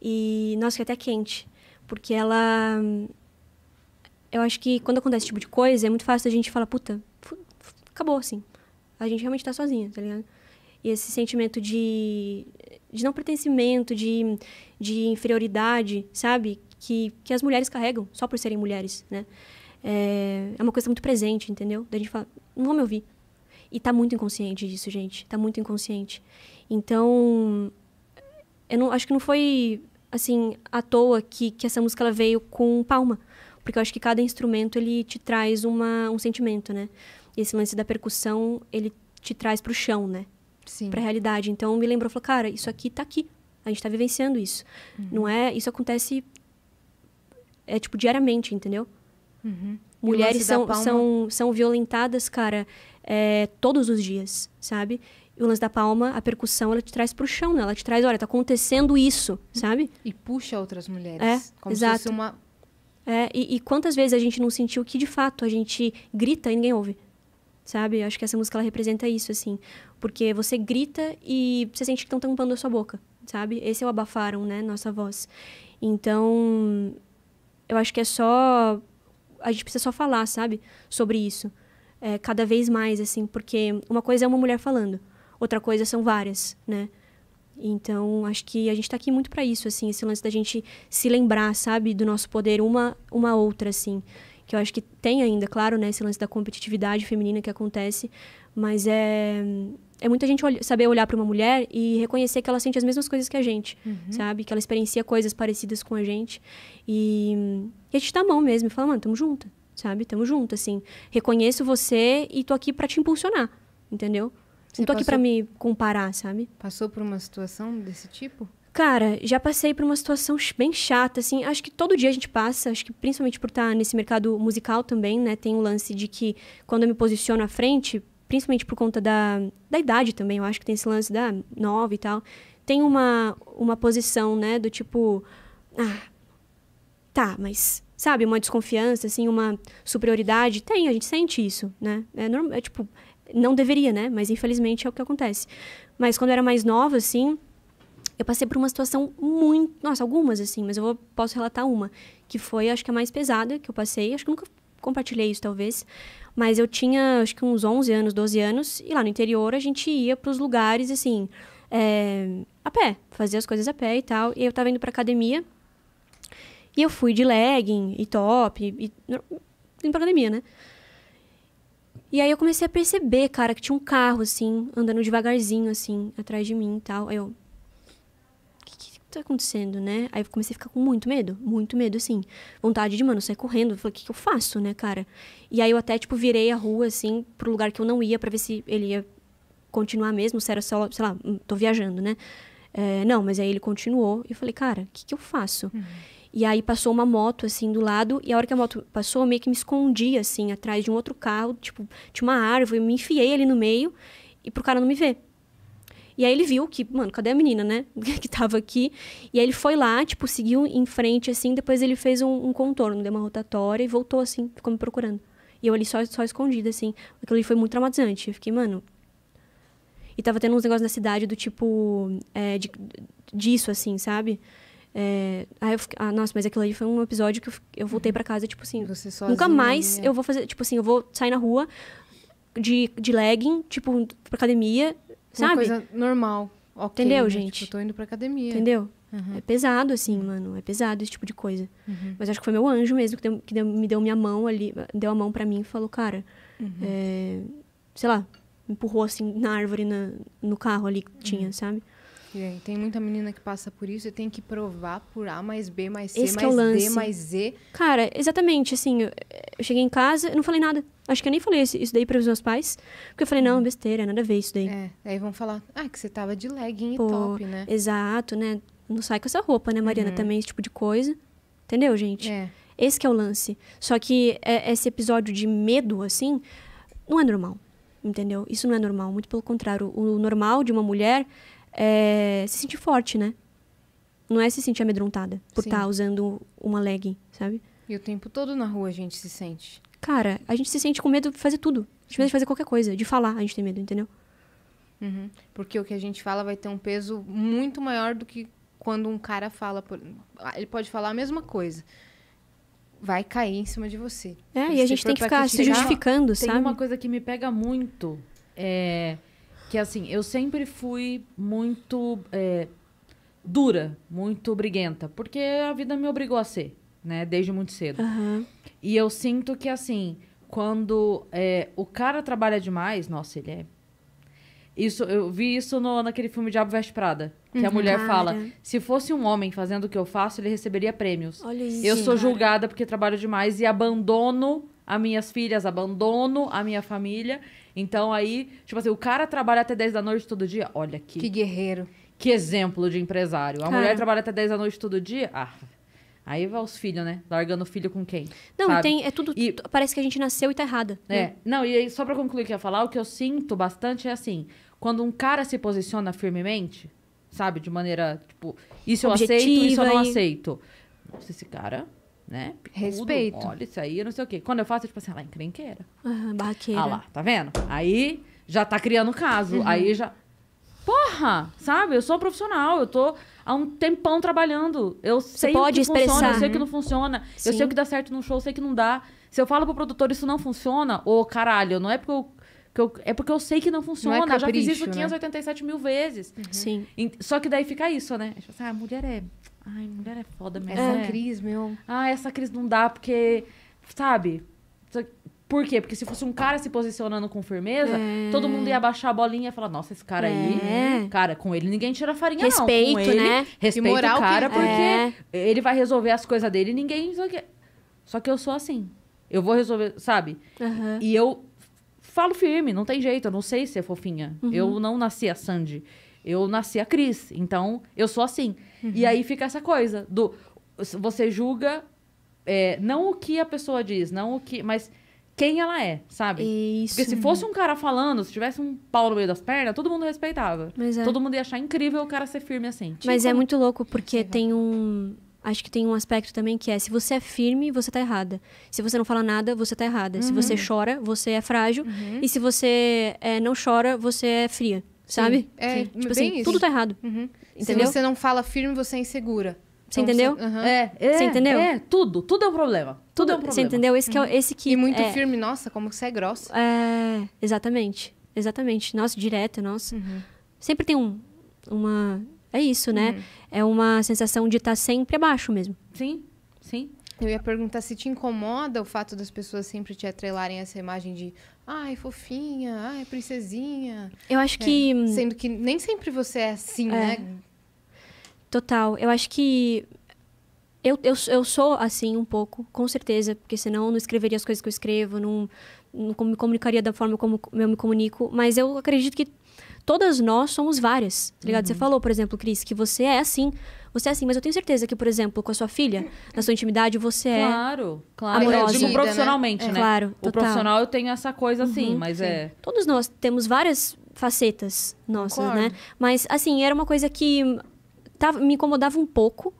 E, nossa, que até quente. Porque ela. Eu acho que quando acontece esse tipo de coisa, é muito fácil a gente falar, puta, acabou, assim. A gente realmente tá sozinha, tá ligado? E esse sentimento de, de não pertencimento, de, de inferioridade, sabe? Que, que as mulheres carregam só por serem mulheres, né? É, é uma coisa muito presente, entendeu? Da gente falar, não vão me ouvir. E tá muito inconsciente disso, gente. Tá muito inconsciente. Então, eu não, acho que não foi, assim, à toa que, que essa música ela veio com palma. Porque eu acho que cada instrumento, ele te traz uma, um sentimento, né? E esse lance da percussão, ele te traz pro chão, né? Sim. Pra realidade. Então, me lembrou, falou, cara, isso aqui tá aqui. A gente tá vivenciando isso. Não é... Isso acontece, é, tipo, diariamente, entendeu? Uhum. Mulheres são, palma? são, são violentadas, cara, é, todos os dias, sabe? E o lance da palma, a percussão, ela te traz pro chão, né? Ela te traz, olha, tá acontecendo isso, sabe? E puxa outras mulheres. É, como se exato. fosse uma. É, e, e quantas vezes a gente não sentiu que, de fato, a gente grita e ninguém ouve, sabe? Eu acho que essa música, ela representa isso, assim. Porque você grita e você sente que estão tampando a sua boca, sabe? Esse é o abafaram, né? Nossa voz. Então, eu acho que é só... A gente precisa só falar, sabe? Sobre isso. É, cada vez mais, assim. Porque uma coisa é uma mulher falando. Outra coisa são várias, né? Então, acho que a gente tá aqui muito para isso, assim, esse lance da gente se lembrar, sabe, do nosso poder uma uma outra, assim. Que eu acho que tem ainda, claro, né, esse lance da competitividade feminina que acontece, mas é é muita gente saber olhar para uma mulher e reconhecer que ela sente as mesmas coisas que a gente, sabe? Que ela experiencia coisas parecidas com a gente. E, e a gente dá a mão mesmo e fala, mano, tamo junto, sabe? Tamo junto, assim. Reconheço você e tô aqui para te impulsionar, entendeu? Você Não tô aqui passou- para me comparar, sabe? Passou por uma situação desse tipo? Cara, já passei por uma situação bem chata, assim. Acho que todo dia a gente passa, acho que principalmente por estar nesse mercado musical também, né? Tem o lance de que quando eu me posiciono à frente, principalmente por conta da, da idade também, eu acho que tem esse lance da nova e tal, tem uma, uma posição, né? Do tipo, ah, tá, mas, sabe, uma desconfiança, assim, uma superioridade. Tem, a gente sente isso, né? É, é tipo, não deveria, né? Mas infelizmente é o que acontece. Mas quando eu era mais nova, assim, eu passei por uma situação muito. Nossa, algumas, assim, mas eu vou- posso relatar uma. Que foi, acho que a mais pesada que eu passei. Acho que nunca compartilhei isso, talvez. Mas eu tinha, acho que uns 11 anos, 12 anos. E lá no interior a gente ia pros lugares, assim, é, a pé. Fazia as coisas a pé e tal. E eu tava indo pra academia. E eu fui de legging e top. E, e, pra academia, né? E aí eu comecei a perceber, cara, que tinha um carro, assim, andando devagarzinho, assim, atrás de mim e tal. Aí eu, o que, que tá acontecendo, né? Aí eu comecei a ficar com muito medo, muito medo, assim. Vontade de, mano, sair correndo. Eu falei, o que, que eu faço, né, cara? E aí eu até, tipo, virei a rua, assim, pro lugar que eu não ia, pra ver se ele ia continuar mesmo, se era só, sei lá, hum, tô viajando, né? É, não, mas aí ele continuou. E eu falei, cara, o que, que eu faço? E aí passou uma moto, assim, do lado. E a hora que a moto passou, eu meio que me escondi, assim, atrás de um outro carro. Tipo, tinha uma árvore, eu me enfiei ali no meio. E pro cara não me ver. E aí ele viu que, mano, cadê a menina, né? [LAUGHS] que tava aqui. E aí ele foi lá, tipo, seguiu em frente, assim. Depois ele fez um, um contorno, deu uma rotatória e voltou, assim, ficou me procurando. E eu ali só, só escondida, assim. Aquilo ali foi muito traumatizante. Eu fiquei, mano. E tava tendo uns negócios na cidade do tipo. é, de, disso, assim, sabe? É, aí eu fiquei, ah, nossa, mas aquilo ali foi um episódio que eu, eu voltei pra casa, tipo assim. Sozinha Nunca mais é. eu vou fazer, tipo assim, eu vou sair na rua de, de legging, tipo, pra academia, Uma sabe? coisa normal. ok, Entendeu, né? gente? Tipo, tô indo pra academia. Entendeu? Uhum. É pesado, assim, mano. É pesado esse tipo de coisa. Uhum. Mas acho que foi meu anjo mesmo que, deu- que deu- me deu minha mão ali, deu a mão pra mim e falou, cara, Uhum. é, sei lá, me empurrou assim na árvore, na, no carro ali que tinha, Uhum. sabe? Aí, tem muita menina que passa por isso e tem que provar por A mais B mais C Esse é mais o D mais Z. Cara, exatamente, assim, eu, cheguei em casa, eu não falei nada. Acho que eu nem falei isso daí para os meus pais. Porque eu falei, não, besteira, nada a ver isso daí. É, aí vão falar, ah, que você tava de legging Pô, e top, né? Exato, né? Não sai com essa roupa, né, Mariana? Uhum. Também, esse tipo de coisa. Entendeu, gente? É. Esse que é o lance. Só que é, esse episódio de medo, assim, não é normal. Entendeu? Isso não é normal. Muito pelo contrário. O normal de uma mulher é se sentir forte, né? Não é se sentir amedrontada por Sim. estar usando uma legging, sabe? E o tempo todo na rua a gente se sente. Cara, a gente se sente com medo de fazer tudo. De medo de fazer qualquer coisa. De falar, a gente tem medo, entendeu? Uhum. Porque o que a gente fala vai ter um peso muito maior do que quando um cara fala. por- Ah, Ele pode falar a mesma coisa. Vai cair em cima de você. É, Se e a gente tem que ficar se justificando, Tem sabe? uma coisa que me pega muito, é, que assim, eu sempre fui muito é, dura, muito briguenta, porque a vida me obrigou a ser, né, desde muito cedo. Aham. E eu sinto que, assim, quando é, o cara trabalha demais, nossa, ele é. Isso, eu vi isso no, naquele filme Diabo Veste Prada. Que a mulher Cara. fala: se fosse um homem fazendo o que eu faço, ele receberia prêmios. Olha isso. eu sou cara. julgada porque trabalho demais e abandono as minhas filhas, abandono a minha família. Então aí, tipo assim, o cara trabalha até 10 da noite todo dia. Olha aqui. Que Que, guerreiro. exemplo de empresário. A Cara. mulher trabalha até 10 da noite todo dia. Ah. Aí vai os filhos, né? Largando o filho com quem? Não, sabe? tem, é tudo. E- Parece que a gente nasceu e tá errada. né? É, não, e aí, só pra concluir o que eu ia falar, o que eu sinto bastante é assim, quando um cara se posiciona firmemente, sabe, de maneira, tipo, isso eu aceito, isso eu não Objetiva e- aceito. Nossa, esse cara, né? Respeito. Olha, isso aí, eu não sei o quê. Quando eu faço, é tipo assim, ah lá, encrenqueira. Aham, barraqueira. Ah lá, tá vendo? Aí já tá criando caso. Uhum. Aí já. Porra! Sabe? Eu sou profissional, eu tô há um tempão trabalhando. Eu sei pode o que funciona, expressar. eu sei o que não funciona. Eu Sim. sei o que dá certo no show, eu sei que não dá. Se eu falo pro produtor isso não funciona, ô caralho, não é porque eu. eu- é porque eu sei que não funciona. eu já fiz isso capricho, né? 587 mil vezes. Sim. Em- Só que daí fica isso, né? Assim, ah, mulher é. Ai, mulher é foda mesmo. Essa né? Cris, meu. Ah, essa crise não dá porque, sabe? Por quê? Porque se fosse um cara se posicionando com firmeza, É. todo mundo ia baixar a bolinha e falar, nossa, esse cara É. aí, cara, com ele ninguém tira farinha Respeito, não. Ele, né? Respeito Que moral o cara, que ele porque ele vai resolver as coisas dele e ninguém... Só que, eu sou assim. Eu vou resolver, sabe? Aham. E eu falo firme, não tem jeito, eu não sei ser fofinha. Uhum. Eu não nasci a Sandy. Eu nasci a Cris. Então, eu sou assim. Uhum. E aí fica essa coisa do. Você julga é, não o que a pessoa diz, não o que. Mas quem ela é, sabe? Isso. Porque se fosse um cara falando, se tivesse um pau no meio das pernas, todo mundo respeitava. Mas é. Todo mundo ia achar incrível o cara ser firme assim. Mas é muito louco porque tem um. Acho que tem um aspecto também que é: se você é firme, você tá errada. Se você não fala nada, você tá errada. Se Uhum. você chora, você é frágil. E se você é, não chora, você é fria. Sabe? É, Sim. Tipo assim, isso. tudo tá errado. Uhum. Entendeu? Se você não fala firme, você é insegura. Você Então, entendeu? aham. É, é, Você entendeu? É, tudo. Tudo é um problema. Tudo, é um problema. Você entendeu? Esse, que é, o- esse que. E muito é, firme, nossa, como você é grossa. É, exatamente. Exatamente. Nossa, direto, nossa. Uhum. Sempre tem um, uma. É isso, né? É uma sensação de estar sempre abaixo mesmo. Sim, sim. Eu ia perguntar se te incomoda o fato das pessoas sempre te atrelarem a essa imagem de ai, fofinha, ai, princesinha. Eu acho que. hum, Sendo que nem sempre você é assim, É. né? Total. Eu acho que. Eu, eu, eu sou assim um pouco, com certeza, porque senão eu não escreveria as coisas que eu escrevo, não, não me comunicaria da forma como eu me comunico. Mas eu acredito que todas nós somos várias, tá ligado? Você falou, por exemplo, Cris, que você é assim. Você é assim, mas eu tenho certeza que, por exemplo, com a sua filha, na sua intimidade, você é. Claro, claro. amorosa. Eu digo Vida, profissionalmente, né? né? Claro, O total. profissional eu tenho essa coisa assim, Uhum, mas sim. é. Todos nós temos várias facetas nossas, Concordo. né? Mas, assim, era uma coisa que tava, me incomodava um pouco.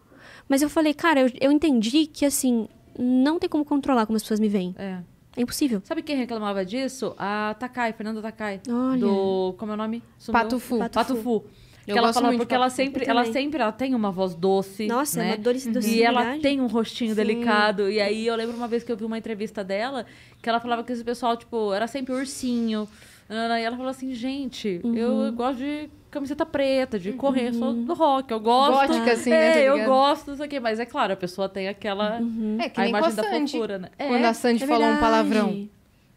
Mas eu falei, cara, eu, eu entendi que, assim, não tem como controlar como as pessoas me veem. é. É impossível. Sabe quem reclamava disso? A Takai, Fernanda Takai. Olha. Do. Como é o nome? Sumiu? Pato Fu. Pato Pato Fu. Fu. Que Eu ela gosto fala, porque ela sempre, ela sempre ela tem uma voz doce. Nossa, né? uma doce, docilidade. E ela tem um rostinho Sim. delicado. E aí eu lembro uma vez que eu vi uma entrevista dela, que ela falava que esse pessoal, tipo, era sempre ursinho. E ela falou assim, gente, Uhum. eu gosto de camiseta preta, de correr, eu sou do rock, eu gosto. Gótica, assim, é, né, tá eu gosto, não sei o quê. Mas é claro, a pessoa tem aquela. É que A nem com a imagem da fofura, né? É, Quando a Sandy É falou um palavrão.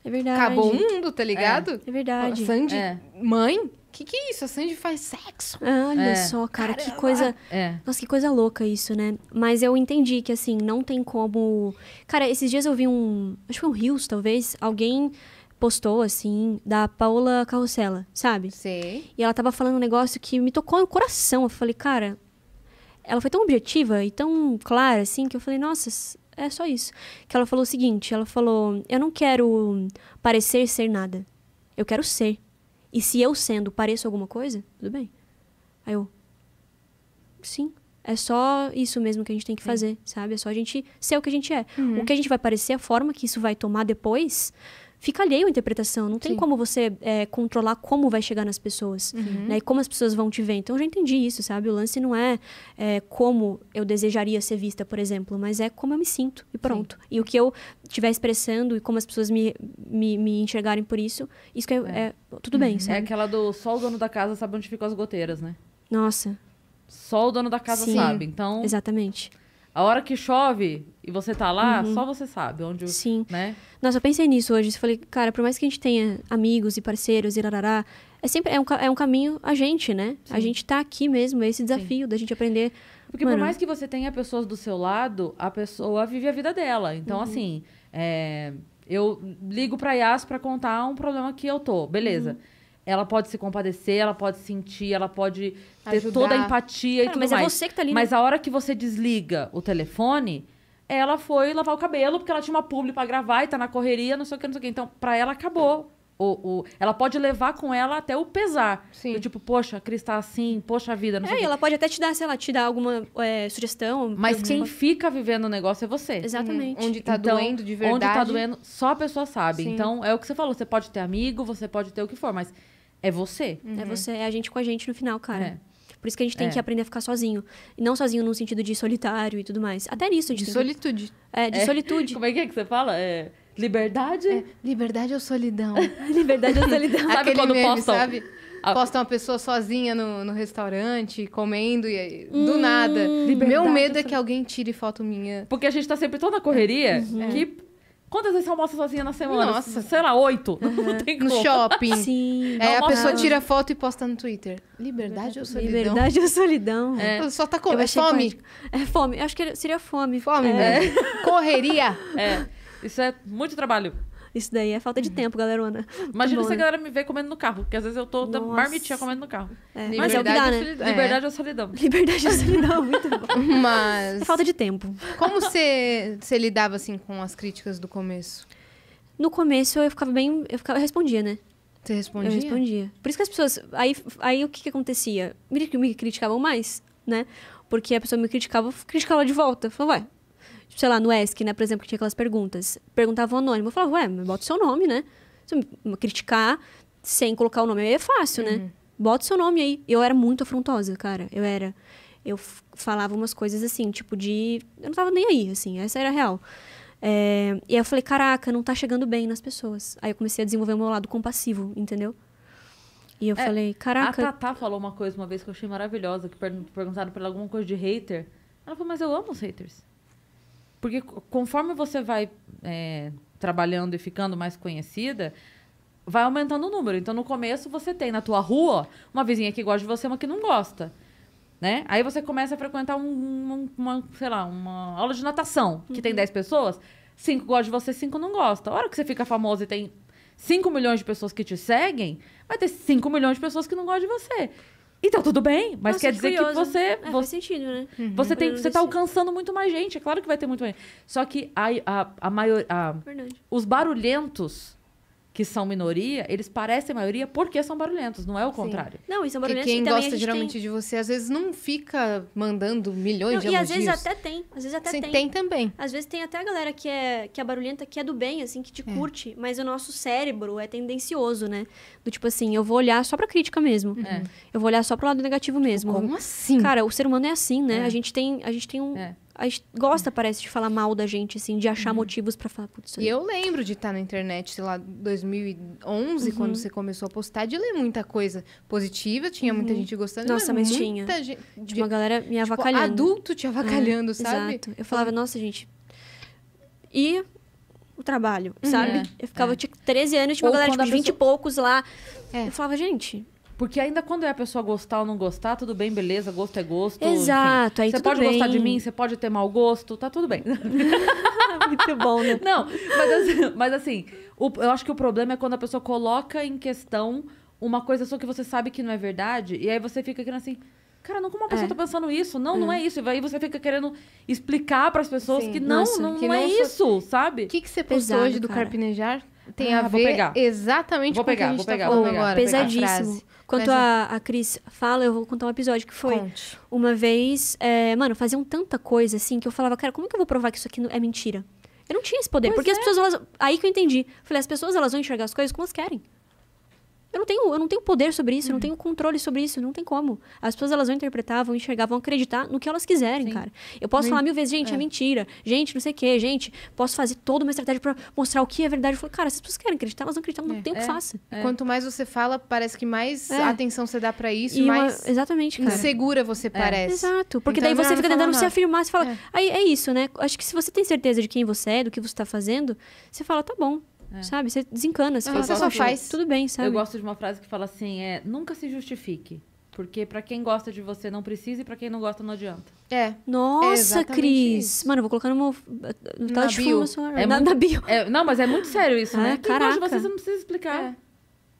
É verdade. Acabou o mundo, tá ligado? É verdade. A Sandy, É. mãe, Que que é isso? A Sandy faz sexo? Olha É. só, cara, que Caramba. coisa. É. Nossa, que coisa louca isso, né? Mas eu entendi que, assim, não tem como. Cara, esses dias eu vi um. Acho que foi um Rios, talvez. Alguém postou, assim, da Paola Carrossela, sabe? Sei. E ela tava falando um negócio que me tocou no coração. Eu falei, cara. Ela foi tão objetiva e tão clara, assim, que eu falei, nossa, é só isso. Que ela falou o seguinte: ela falou, eu não quero parecer ser nada. Eu quero ser. E se eu sendo pareço alguma coisa, tudo bem. Aí eu. Sim. É só isso mesmo que a gente tem que fazer, sabe? É só a gente ser o que a gente é. Uhum. O que a gente vai parecer, a forma que isso vai tomar depois, fica alheio à interpretação. Não tem Sim. como você é, controlar como vai chegar nas pessoas, Uhum. né? E como as pessoas vão te ver. Então, eu já entendi isso, sabe? O lance não é, é, como eu desejaria ser vista, por exemplo, mas é como eu me sinto e pronto. E o que eu estiver expressando e como as pessoas me, me, me enxergarem por isso, isso que é, é- tudo bem, É sabe? aquela do só o dono da casa sabe onde ficam as goteiras, né? Nossa, Só o dono da casa Sim. sabe. Então, exatamente. A hora que chove e você tá lá, só você sabe onde, o- Sim. né? Nossa, eu pensei nisso hoje. Eu falei, cara, por mais que a gente tenha amigos e parceiros e rarará, é sempre é um, é um caminho a gente, né? A gente tá aqui mesmo, é esse desafio da gente aprender. Porque Mano. por mais que você tenha pessoas do seu lado, a pessoa vive a vida dela. Uhum. Então, assim, é, eu ligo pra Yas pra contar um problema que eu tô. Beleza. Uhum. Ela pode se compadecer, ela pode sentir, ela pode ter Ajudar. toda a empatia e Cara, tudo mas é mais. você que tá ali, né? Mas a hora que você desliga o telefone, ela foi lavar o cabelo porque ela tinha uma publi pra gravar e tá na correria, não sei o que, não sei o que. Então, pra ela acabou. O, o, ela pode levar com ela até o pesar. Sim. Do tipo, poxa, a Cris tá assim, poxa vida, não sei É, e ela pode até te dar, sei lá, te dar alguma é, sugestão. Mas eu- quem fica vivendo o negócio é você. Exatamente. Onde tá Então, doendo de verdade. Onde tá doendo, só a pessoa sabe. Sim. Então, é o que você falou. Você pode ter amigo, você pode ter o que for, mas é você. É você, é a gente com a gente no final, cara. É. Por isso que a gente tem É. que aprender a ficar sozinho. E não sozinho no sentido de solitário e tudo mais. Até nisso a gente De tem solitude. que... É, de É. solitude. Como é que é que você fala? É liberdade? É, liberdade ou solidão? [LAUGHS] Liberdade ou solidão. Sabe Aquele quando meme, postam? sabe? Ah. Posta uma pessoa sozinha no, no restaurante, comendo e aí, Hum. do nada. Liberdade Meu medo é que alguém tire foto minha. Porque a gente tá sempre tão na correria Uhum. que... Quantas vezes você almoça sozinha na semana? Nossa. Sei lá, oito. Não tem No como. shopping. Sim. Aí a pessoa tira foto e posta no Twitter. Liberdade ou solidão? Liberdade ou solidão. É. Só tá com é fome. poético. É fome. Eu acho que seria fome. Fome, É. velho. Correria. É. Isso é muito trabalho. Isso daí é falta de tempo, galerona. [LAUGHS] Imagina bom, se a né? galera me vê comendo no carro. Porque às vezes eu tô da Nossa. marmitinha comendo no carro. É. Mas é o que dá, né? solidão? Liberdade ou solidão? [LAUGHS] Liberdade ou solidão. Muito bom. É. [LAUGHS] Mas É falta de tempo. como você, lidava assim com as críticas do começo? No começo eu ficava bem. Eu, ficava, eu respondia, né? Você respondia? Eu respondia. Por isso que as pessoas. Aí, aí o que, que acontecia? Me, me criticavam mais, né? Porque a pessoa me criticava, eu criticava de volta. Falava, ué. Sei lá, no ESC, né, por exemplo, que tinha aquelas perguntas. Perguntava o anônimo. Eu falava, ué, mas bota o seu nome, né? Se eu me criticar sem colocar o nome aí é fácil, né? Bota o seu nome aí. Eu era muito afrontosa, cara. Eu era. Eu falava umas coisas assim, tipo de. Eu não tava nem aí, assim, essa era a real. É, e aí eu falei, caraca, não tá chegando bem nas pessoas. Aí eu comecei a desenvolver o meu lado compassivo, entendeu? E eu É, falei, A caraca. Tatá falou uma coisa uma vez que eu achei maravilhosa, que per- perguntaram pra ela alguma coisa de hater. Ela falou, mas eu amo os haters. Porque co- conforme você vai é, trabalhando e ficando mais conhecida, vai aumentando o número. Então, no começo, você tem na tua rua uma vizinha que gosta de você, uma que não gosta. Né? Aí você começa a frequentar um- um- uma, sei lá, uma aula de natação, que tem 10 pessoas, cinco gostam de você, cinco não gostam. A hora que você fica famoso e tem 5 milhões de pessoas que te seguem, vai ter 5 milhões de pessoas que não gostam de você. Então, tudo bem, mas Nossa, quer que dizer curioso. que você, É, faz você, sentido, né? você, tem, você tá alcançando muito mais gente. É claro que vai ter muito mais gente. Só que a, a, a maior, a- Verdade. os barulhentos, que são minoria, eles parecem maioria porque são barulhentos, não é o contrário. Não, isso é Porque barulhento. quem e gosta gente geralmente tem... de você, às vezes não fica mandando milhões Não, de e elogios. às vezes até tem. Às vezes até Você tem. tem também. Às vezes tem até a galera que é, que é barulhenta, que é do bem, assim, que te É. curte. Mas o nosso cérebro é tendencioso, né? Do tipo assim, eu vou olhar só pra crítica mesmo. É. Eu vou olhar só pro lado negativo mesmo. Como assim? Cara, o ser humano é assim, né? É. A gente tem, a gente tem um, É. a gente gosta, parece, de falar mal da gente, assim, de achar motivos pra falar, putz, isso E eu lembro de estar na internet, sei lá, 2011, Uhum. quando você começou a postar, de ler muita coisa positiva, tinha muita gente gostando. Nossa, mas mas muita tinha. gente. Tipo, uma galera me tipo, avacalhando. adulto te avacalhando, É, sabe? Exato. Eu falava, nossa, gente. E o trabalho, Uhum. sabe? É, Eu ficava, tinha 13 anos, tinha uma Ou galera tipo, de 20 e poucos lá. É. Eu falava, gente, Porque ainda quando é a pessoa gostar ou não gostar, tudo bem, beleza, gosto é gosto. enfim. Exato, aí Você pode gostar de bem. mim, você pode ter mau gosto, tá tudo bem. [LAUGHS] Muito bom, né? Não, mas assim, mas assim, o- eu acho que o problema é quando a pessoa coloca em questão uma coisa só que você sabe que não é verdade, e aí você fica querendo assim, cara, não como uma pessoa É. tá pensando isso? Não, não é isso. E aí você fica querendo explicar pras pessoas Sim. que não, Nossa, não, que não é isso, sabe? O que, que você postou Pesado, hoje do cara. carpinejar? Tem Ah, a vou ver pegar. exatamente Vou com o que a gente vou tá pegar, falando vou pegar. agora. Pesadíssimo. Quanto a, a Cris fala, eu vou contar um episódio que foi. Conte. Uma vez, é, mano, faziam tanta coisa assim que eu falava, cara, como é que eu vou provar que isso aqui é mentira? Eu não tinha esse poder. Pois porque as é. pessoas, elas. Aí que eu entendi. Falei, as pessoas elas vão enxergar as coisas como elas querem. Eu não tenho, eu não tenho poder sobre isso, eu Uhum. não tenho controle sobre isso, não tem como. As pessoas elas vão interpretar, vão enxergar, vão acreditar no que elas quiserem, Sim. cara. Eu posso Nem- falar mil vezes, gente, é. é. mentira. Gente, não sei o quê, gente, posso fazer toda uma estratégia pra mostrar o que é verdade. Eu falo, cara, se as pessoas querem acreditar, elas vão acreditar, não É. tem o que É. faça. É. Quanto mais você fala, parece que mais É. atenção você dá pra isso, E uma- mais exatamente, cara. insegura você parece. Exato, porque Então é daí você fica tentando se nada. afirmar, você fala, É. aí é isso, né? Acho que se você tem certeza de quem você é, do que você tá fazendo, você fala, tá bom, sabe? Você desencana, você Ah, fala, você tá só faz. Tudo bem, sabe? Eu gosto de uma frase que fala assim, é, nunca se justifique. Porque pra quem gosta de você não precisa e pra quem não gosta não adianta. É. Nossa, exatamente Cris. isso. Mano, eu vou colocar no meu no Na tela de bio. É na, muito- na bio. É, não, mas é muito sério isso, É, né? Quem gosta de caraca. você, você não precisa explicar. É.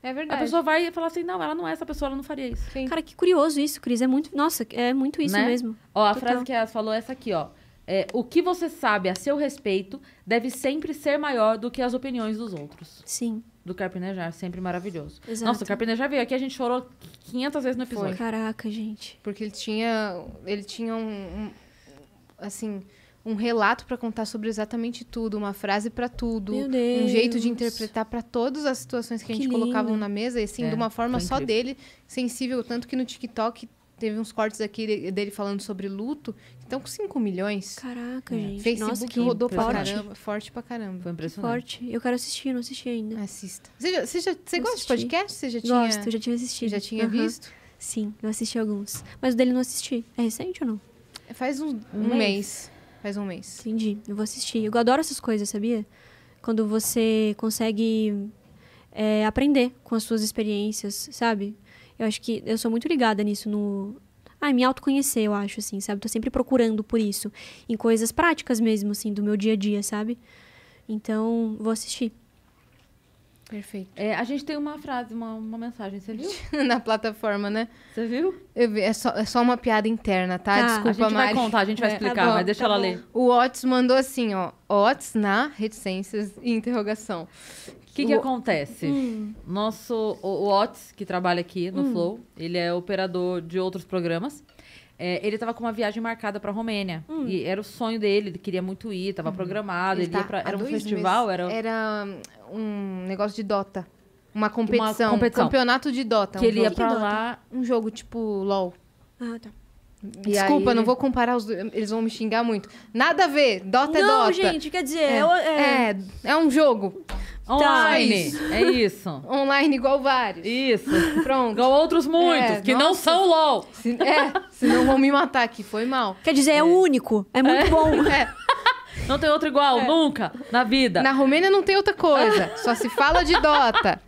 É A verdade. pessoa vai falar assim, não, ela não é essa pessoa, ela não faria isso. Sim. Cara, que curioso isso, Cris. É muito. Nossa, é muito isso Né? mesmo. Ó, a Total. frase que a Yas falou é essa aqui, ó. É, o que você sabe a seu respeito deve sempre ser maior do que as opiniões dos outros. Sim. Do Carpinejar, sempre maravilhoso. Exato. Nossa, o Carpinejar veio aqui, a gente chorou 500 vezes no episódio. Caraca, gente. Porque ele tinha, ele tinha um, um- assim, um relato pra contar sobre exatamente tudo, uma frase pra tudo, Meu um jeito de interpretar pra todas as situações que a Que gente lindo. colocava na mesa, e assim, É, de uma forma foi só dele, sensível, tanto que no TikTok teve uns cortes aqui de- dele falando sobre luto, então com 5 milhões. Caraca, É. gente. Facebook Nossa, que rodou pra forte. caramba, forte pra caramba. Foi impressionante. Forte. Eu quero assistir, não assisti ainda. Assista. Você, já, você, já, você gosta de assisti. podcast? Você já tinha, Gosto, eu já tinha assistido. já tinha Aham. visto? Sim, eu assisti alguns. Mas o dele eu não assisti. É recente ou não? Faz um, um mês. mês. Faz um mês. Entendi. Eu vou assistir. Eu adoro essas coisas, sabia? Quando você consegue é, aprender com as suas experiências, sabe? Eu acho que eu sou muito ligada nisso no. Ah, me autoconhecer, eu acho, assim, sabe? Tô sempre procurando por isso. Em coisas práticas mesmo, assim, do meu dia a dia, sabe? Então, vou assistir. Perfeito. É, a gente tem uma frase, uma, uma mensagem, você viu? [LAUGHS] Na plataforma, né? Você viu? Eu vi, é, só, é só uma piada interna, tá? Tá, a a Desculpa, gente vai Mari. contar, a gente vai É, explicar, tá bom, mas deixa tá ela bom. ler. O Otis mandou assim, ó. Otis na reticências e interrogação. O que, que O- acontece? Hum. Nosso, o, o Otis, que trabalha aqui no Flow, ele é operador de outros programas. É, ele tava com uma viagem marcada pra Romênia. Hum. E era o sonho dele, ele queria muito ir, tava programado. Ele, tá ia pra, era um festival? meses. Era, Era um negócio de Dota. Uma competição. competição. campeonato de Dota. que um ele ia jogo. pra Dota? lá. Um jogo tipo LOL. Ah, tá. E Desculpa, aí- não vou comparar os dois. Eles vão me xingar muito. Nada a ver. Dota é não, Dota. gente, quer dizer, É, eu- é- é, é um jogo. Online! É isso. Online igual vários. Isso. Pronto. Igual outros muitos, É, que não nossa. são LOL. Se, é, senão vão me matar aqui. Foi mal. Quer dizer, é, o único. É muito bom. [LAUGHS] É, Não tem outro igual, nunca, na vida. na Romênia não tem outra coisa. [LAUGHS] Só se fala de Dota.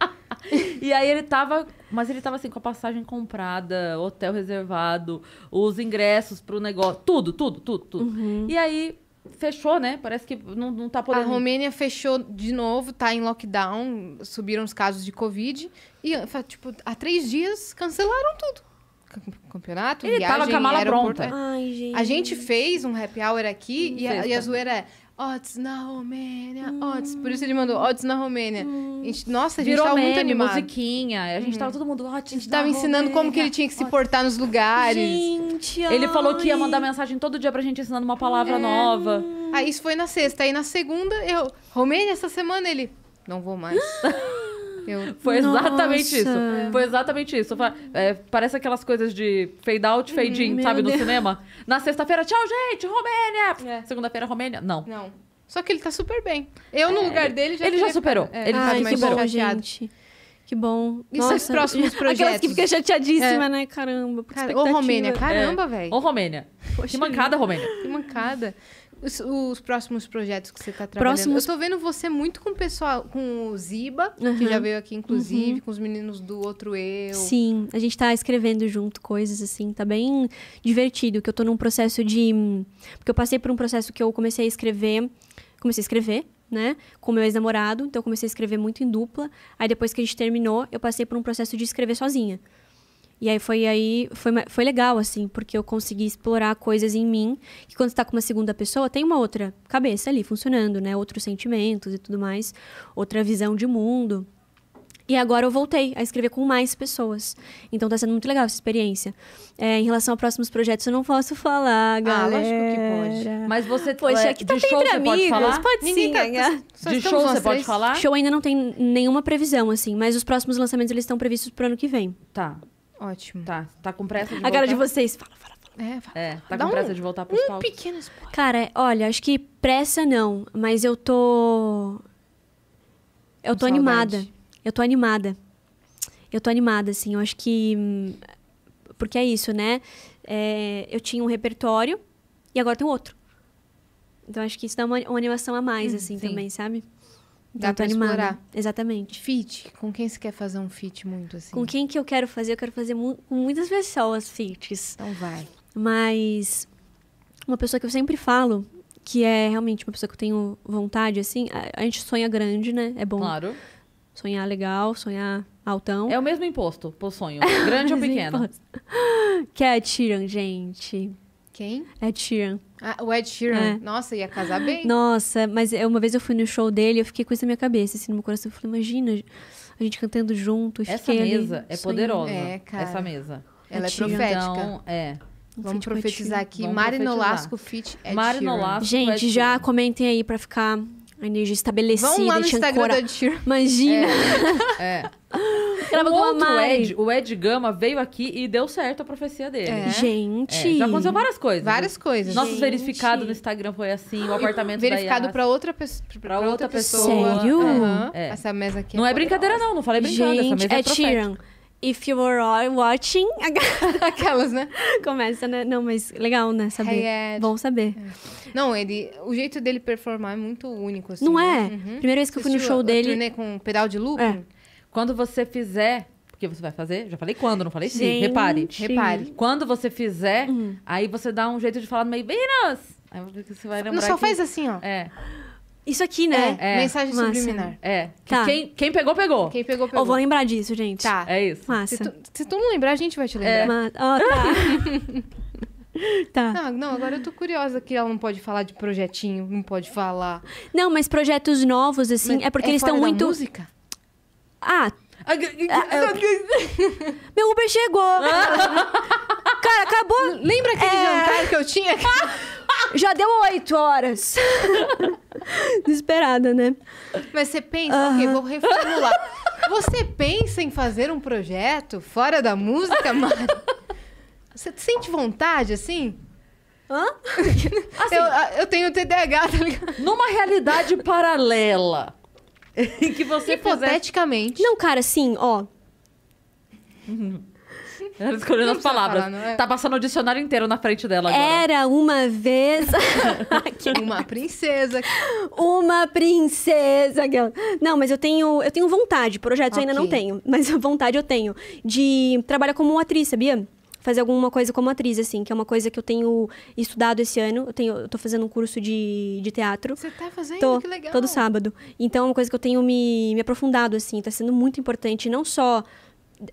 E aí ele tava. Mas ele tava assim, com a passagem comprada, hotel reservado, os ingressos pro negócio. Tudo, tudo, tudo, tudo. Uhum. E aí fechou, né? Parece que não, não tá A podendo. Romênia fechou de novo, tá em lockdown, subiram os casos de Covid. E, tipo, há três dias cancelaram tudo. Cam- Campeonato, Ele viagem, tava com a mala aeroporto. pronta. Ai, gente. A gente fez um happy hour aqui e a, e a zoeira é Otis na Romênia, Otis. Por isso ele mandou Otis na Romênia. A gente- nossa, a gente Virou tava meme, muito animado. musiquinha. A gente tava todo mundo. A A gente tava ensinando como que ele tinha que se portar nos lugares. Gente, Ele falou que ia ai. mandar mensagem todo dia pra gente ensinando uma palavra É. nova. Aí isso foi na sexta. Aí na segunda, eu... Romênia, essa semana ele... Não vou mais. [LAUGHS] eu... Foi exatamente Nossa. isso. Foi exatamente isso. É, parece aquelas coisas de fade out, fade in, Meu sabe, no Deus. cinema. Na sexta-feira, tchau, gente, Romênia! É. Segunda-feira, Romênia? Não. Não. Só que ele tá super bem. Eu, no lugar dele, já ele já superou. é, Ele já ficado Ai, se que mais bom, superou. gente. Que bom. E seus Nossa, próximos Aquelas que projetos? fica chateadíssima, né? Caramba. Cara, ô. Romênia, É. caramba, velho. Ô, Romênia. Poxa Que mancada, Romênia. Que mancada. Os, os próximos projetos que você tá trabalhando. Próximos- Eu tô vendo você muito com o pessoal, com o Ziba, que Uhum. já veio aqui, inclusive, com os meninos do Outro Eu. Sim, a gente tá escrevendo junto coisas assim, tá bem divertido, que eu tô num processo de porque eu passei por um processo que eu comecei a escrever, comecei a escrever, né, com meu ex-namorado, então eu comecei a escrever muito em dupla. Aí depois que a gente terminou, eu passei por um processo de escrever sozinha. E aí foi aí foi, foi legal assim, porque eu consegui explorar coisas em mim que quando você tá com uma segunda pessoa, tem uma outra cabeça ali funcionando, né, outros sentimentos e tudo mais, outra visão de mundo. E agora eu voltei a escrever com mais pessoas. Então tá sendo muito legal essa experiência. É, em relação a próximos projetos, eu não posso falar, Ah, galera. lógico que pode. Mas você Poxa, é, aqui tá de show entre você pode amigos. falar? Pode Ninguém sim. tá- De show você pode falar? Show ainda não tem nenhuma previsão, assim, mas os próximos lançamentos eles estão previstos pro ano que vem. Tá, Ótimo. tá. Tá com pressa de a cara de voltar? vocês. Fala, fala, fala. É, fala. É, tá Dá com um- pressa de voltar pros Um palcos? pequeno spoiler. Cara, olha, acho que pressa não, mas eu tô. Eu tô animada. Eu tô animada. Eu tô animada, assim. Eu acho que. Porque é isso, né? É, eu tinha um repertório e agora tem outro. Então acho que isso dá uma, uma animação a mais, assim, Hum, sim. também, sabe? Dá pra animada. explorar. Exatamente. Fit. Com quem você quer fazer um fit muito assim? Com quem que eu quero fazer? Eu quero fazer mu- com muitas pessoas feats. Então vai. Mas uma pessoa que eu sempre falo, que é realmente uma pessoa que eu tenho vontade, assim, a, a gente sonha grande, né? É bom Claro. sonhar legal, sonhar altão. É o mesmo imposto pro sonho. Grande ou [LAUGHS] pequeno. Que é Sheeran, gente. Quem? Ed Sheeran. Ah, o Ed Sheeran. É. Nossa, ia casar bem. Nossa, mas eu- uma vez eu fui no show dele, eu fiquei com isso na minha cabeça, assim, no meu coração. Eu falei, imagina a gente cantando junto. e Essa fiquei ali mesa é sonhando. poderosa. É, cara. Essa mesa. Ela é Sheeran. profética. Então, é. Vamos profetizar aqui. Vamos Mari. Nolasco, fit Ed Mari Sheeran. Nolasco. Gente, Ed já comentem aí pra ficar a energia estabelecida Vamos lá e no Instagram do ancorar. Ed Sheeran. Imagina, É. [LAUGHS] grava o com a outro. Ed, o Ed Gama veio aqui e deu certo a profecia dele. É. Gente. É, já aconteceu várias coisas. Várias coisas. Nossos Gente. verificados no Instagram foi assim, o apartamento Verificado pra outra, pesso- pra outra outra pessoa. Sério? É. Essa mesa aqui Não é brincadeira não, não falei brincando, essa Gente, mesa é profética. Sheeran. If you were all watching, [LAUGHS] Aquelas, né? começa, né? Não, mas legal, né? Saber. Hey. Bom saber. Não, ele... O jeito dele performar é muito único, assim. Não né? é? Uhum. Primeira vez que eu fui no Assistiu show a- a dele. turnê com pedal de loop? É. Quando você fizer, porque você vai fazer, já falei quando, não falei Gente. repare. Repare. Quando você fizer, Hum. aí você dá um jeito de falar no meio, Venus! Aí você vai Não, lembrar só que- faz assim, ó. É, Isso aqui, né? É, Mensagem massa. subliminar. é. Que Tá. Quem, quem pegou, pegou. Quem pegou, pegou. vou lembrar disso, gente. Tá. É isso. Massa. Se tu, se tu não lembrar, a gente vai te lembrar. É. Ma- Ó, tá. [LAUGHS] tá. Não, não, agora eu tô curiosa que ela não pode falar de projetinho, não pode falar. Não, mas projetos novos, assim, Mas é porque eles fora estão muito. música? Ah, meu Uber chegou! [LAUGHS] Cara, acabou. Lembra aquele É. jantar que eu tinha? [LAUGHS] Já deu oito horas. [LAUGHS] Desesperada, né? Mas você pensa, ok, vou reformular. Você pensa em fazer um projeto fora da música, Mari? Você sente vontade, assim? Hã? eu, eu tenho TDAH, tá ligado? Numa realidade paralela, [LAUGHS] que você. Hipoteticamente. Não, cara, assim, ó. Ela escolhendo as palavras. falar, é? Tá passando o dicionário inteiro na frente dela agora. Era uma vez [LAUGHS] Uma princesa. uma princesa. Não, mas eu tenho, eu tenho vontade. Projetos eu ainda não tenho, mas [LAUGHS] vontade eu tenho de trabalhar como atriz, sabia? Fazer alguma coisa como atriz, assim, que é uma coisa que eu tenho estudado esse ano. Eu, tenho, eu tô fazendo um curso de, de teatro. Você tá fazendo? Tô, que legal. todo sábado. Então, é uma coisa que eu tenho me, me aprofundado, assim. Tá sendo muito importante, não só...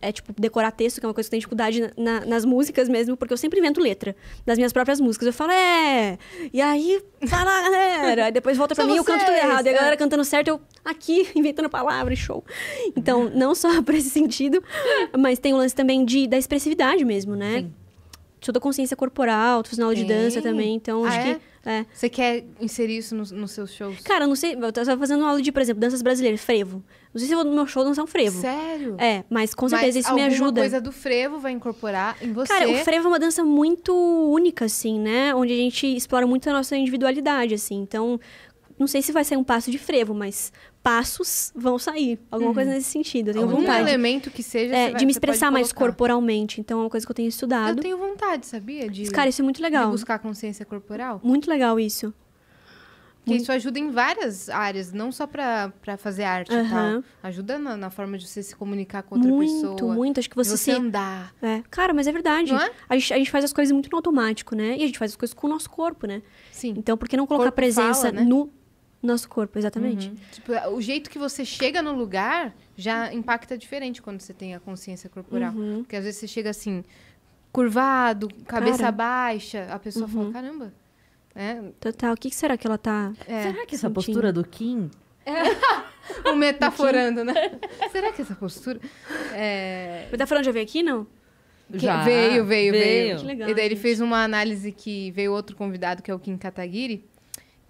É, tipo, decorar texto, que é uma coisa que eu tenho dificuldade na- nas músicas mesmo, porque eu sempre invento letra das minhas próprias músicas. Eu falo, é... E aí, fala, [LAUGHS] galera. Aí depois volta pra mim, eu canto tudo errado. E a é. galera cantando certo, eu aqui, [LAUGHS] inventando palavras, show. Então, não só [LAUGHS] por esse sentido, mas tem o lance também de, da expressividade mesmo, né? Sim. Toda consciência corporal, tô fazendo aula de dança também, então Ah, acho é? que... É. Você quer inserir isso nos, nos seus shows? Cara, eu não sei, eu tava fazendo aula de, por exemplo, danças brasileiras, frevo. Não sei se eu vou no meu show dançar um frevo. Sério? É, mas com certeza Mas isso me ajuda. coisa do frevo vai incorporar em você. Cara, o frevo é uma dança muito única, assim, né? Onde a gente explora muito a nossa individualidade, assim. Então, não sei se vai sair um passo de frevo, mas passos vão sair. Alguma coisa nesse sentido. Eu tenho Algum vontade. elemento que seja. É, vai- de me expressar mais corporalmente. Então, é uma coisa que eu tenho estudado. Eu tenho vontade, sabia? De, Cara, isso é muito de legal. buscar consciência corporal. Muito legal isso. Porque isso ajuda em várias áreas, não só pra, pra fazer arte e Aham. tal. Ajuda na, na forma de você se comunicar com outra muito, pessoa. muito. Acho que de você, você se. andar. É. Cara, mas é verdade. É? A, gente, a gente faz as coisas muito no automático, né? E a gente faz as coisas com o nosso corpo, né? Sim. Então, por que não colocar presença fala, né? no nosso corpo? Exatamente. Uhum. Tipo, o jeito que você chega no lugar já impacta diferente quando você tem a consciência corporal. Uhum. Porque às vezes você chega assim, curvado, cabeça Cara. baixa, a pessoa fala, Uhum. caramba. É, Total. O que, será que ela tá. é, Será que essa sentindo. postura do Kim [LAUGHS] o metaforando, né? [LAUGHS] Será que essa postura... É... Mas tá falando já veio aqui, não? Que- já veio, veio, veio. Que legal, e daí ele gente. fez uma análise que veio outro convidado, que é o Kim Kataguiri,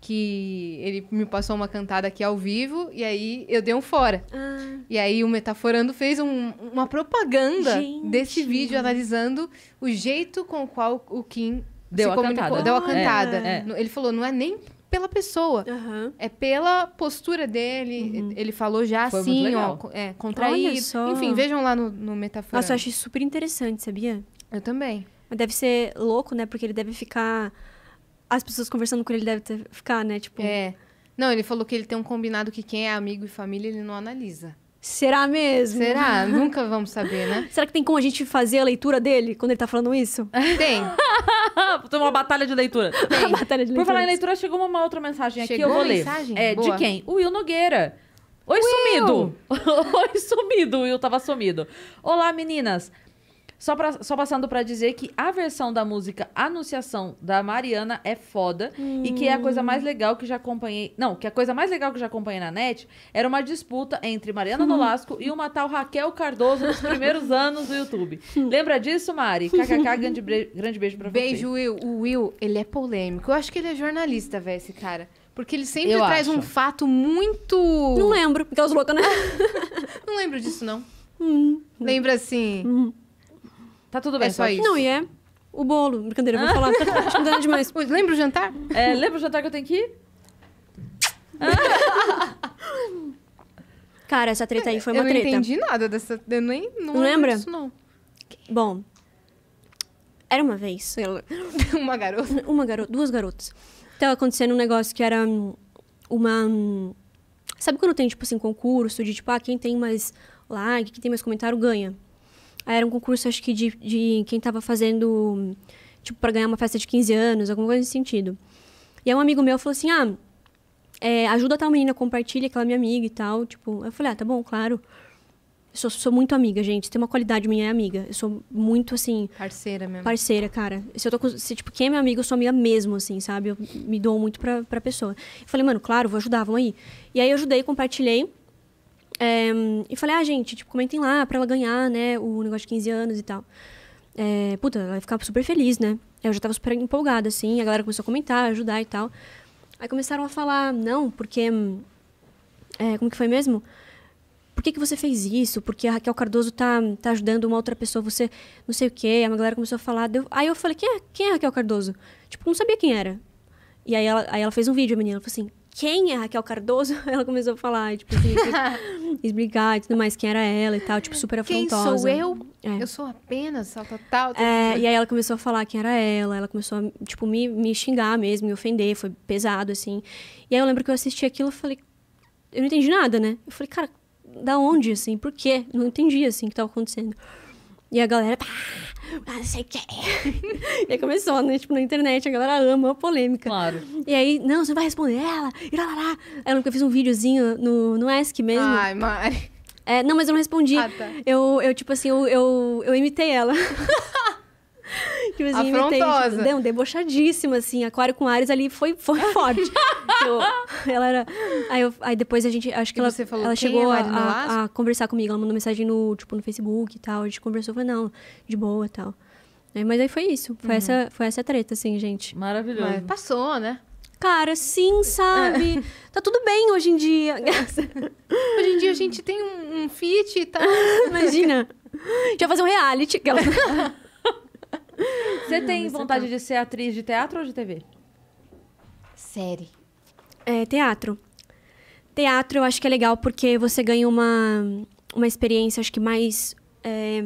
que ele me passou uma cantada aqui ao vivo, e aí eu dei um fora. Ah, E aí o Metaforando fez um- uma propaganda Gente. desse vídeo analisando o jeito com o qual o Kim Deu se a comunicou. cantada. Deu a cantada. É. No- Ele falou, não é nem pela pessoa, aham. é pela postura dele. Ele falou já Foi assim, ó, é, contraído. Enfim, vejam lá no, no Metaforando. Nossa, eu acho isso super interessante, sabia? Eu também. Mas deve ser louco, né? Porque ele deve ficar. As pessoas conversando com ele devem ter- ficar, né? Tipo, É. Não, ele falou que ele tem um combinado que quem é amigo e família ele não analisa. será mesmo? Será? [LAUGHS] Nunca vamos saber, né? Será que tem como a gente fazer a leitura dele quando ele tá falando isso? [LAUGHS] Tem. [LAUGHS] Tem uma batalha de leitura. a batalha de Por falar em leitura, chegou uma outra mensagem aqui, Chegou eu vou ler. mensagem? É, Boa. de quem? O Will Nogueira. Oi, sumido! Oi, sumido. O Will tava sumido. Olá, meninas. Só, pra- só passando pra dizer que a versão da música Anunciação da Mariana é foda e que é a coisa mais legal que já acompanhei. Não, que a coisa mais legal que já acompanhei na net era uma disputa entre Mariana Nolasco e uma tal Raquel Cardoso nos primeiros [LAUGHS] anos do YouTube. Lembra disso, Mari? KKK, grande, bre- grande beijo pra você. Beijo, Will. O Will, ele é polêmico. Eu acho que ele é jornalista, velho, esse cara. Porque ele sempre Eu traz acho. um fato muito. Não lembro, porque eu sou louca, né? [LAUGHS] Não lembro disso, não. Hum. Lembra assim. Tá tudo bem, É só isso. Não, e é o bolo. Brincadeira, eu vou falar. Acho que não dá demais. [LAUGHS] Ui, Lembra o jantar? É, lembra o jantar que eu tenho que ir? Cara, essa treta aí foi eu uma não treta. entendi nada dessa. Eu nem. Não, Não lembra? disso, não. Bom, era uma vez, [LAUGHS] Uma garota. uma garota, duas garotas. Tava acontecendo um negócio que era hum, uma. hum, Sabe quando tem, tipo assim, concurso de tipo, ah, quem tem mais like, quem tem mais comentário ganha. Era um concurso, acho que de, de quem tava fazendo, tipo, pra ganhar uma festa de 15 anos, alguma coisa nesse sentido. E aí um amigo meu falou assim, ah, é, ajuda a tal menina, compartilha aquela minha amiga e tal. Tipo, eu falei, ah, tá bom, claro. Eu sou, sou muito amiga, gente. Tem uma qualidade minha, é amiga. Eu sou muito, assim, Parceira mesmo. parceira, cara. Se eu tô com, se, tipo, quem é meu amigo, eu sou amiga mesmo, assim, sabe? Eu me dou muito pra, pra pessoa. Eu falei, mano, claro, vou ajudar, vamos aí. E aí eu ajudei, compartilhei. É, e falei, ah, gente, tipo, comentem lá pra ela ganhar, né, o negócio de 15 anos e tal. É, puta, ela ficar super feliz, né? Eu já tava super empolgada, assim, a galera começou a comentar, ajudar e tal. Aí começaram a falar, não, porque. é, como que foi mesmo? Por que, que você fez isso? Porque a Raquel Cardoso tá, tá ajudando uma outra pessoa, você não sei o quê. Aí a galera começou a falar. deu- Aí eu falei, quem é, quem é Raquel Cardoso? Tipo, não sabia quem era. E aí ela, aí ela fez um vídeo, a menina. Ela falou assim, quem é a Raquel Cardoso? [LAUGHS] Ela começou a falar, tipo assim, [LAUGHS] explicar e tudo mais, quem era ela e tal, tipo, super Quem afrontosa. sou eu? É. Eu sou apenas tal, tal, tal. tal. É, e aí ela começou a falar quem era ela, ela começou a, tipo, me, me xingar mesmo, me ofender, foi pesado, assim. E aí eu lembro que eu assisti aquilo e falei, eu não entendi nada, né? Eu falei, cara, da onde, assim, por quê? Não entendi, assim, o que tava acontecendo. E a galera, pá, ah, não sei o quê. [LAUGHS] e aí começou, né, tipo, na internet, a galera ama a polêmica. Claro. E aí, não, você vai responder ela, e lá, lá, lá. Eu eu fiz um videozinho no, no Ask mesmo. Ai, Mari. É, não, mas eu não respondi. Ah, tá. Eu, eu, tipo assim, eu, eu, eu imitei ela. [LAUGHS] tipo assim, imitei. Afrontosa. Tipo, deu, debochadíssima, assim. Aquário com Ares ali foi, foi forte. [LAUGHS] Eu- ela era... Aí, eu- aí depois a gente... Acho que E ela, você falou, ela "Quem chegou é a, Mari Nolasco?" a, a conversar comigo. Ela mandou mensagem no, tipo, no Facebook e tal. A gente conversou. Falei, não, de boa e tal. Aí, mas aí foi isso. Uhum. Foi, essa, foi essa treta, assim, gente. Maravilhoso. Mas passou, né? Cara, sim, sabe? Tá tudo bem hoje em dia. [LAUGHS] Hoje em dia a gente tem um, um fit e tal. Imagina. Já fazer um reality. Aquela... Você tem vontade de ser atriz de teatro ou de TV? Série. É, teatro. Teatro eu acho que é legal porque você ganha uma, uma experiência, acho que mais. é,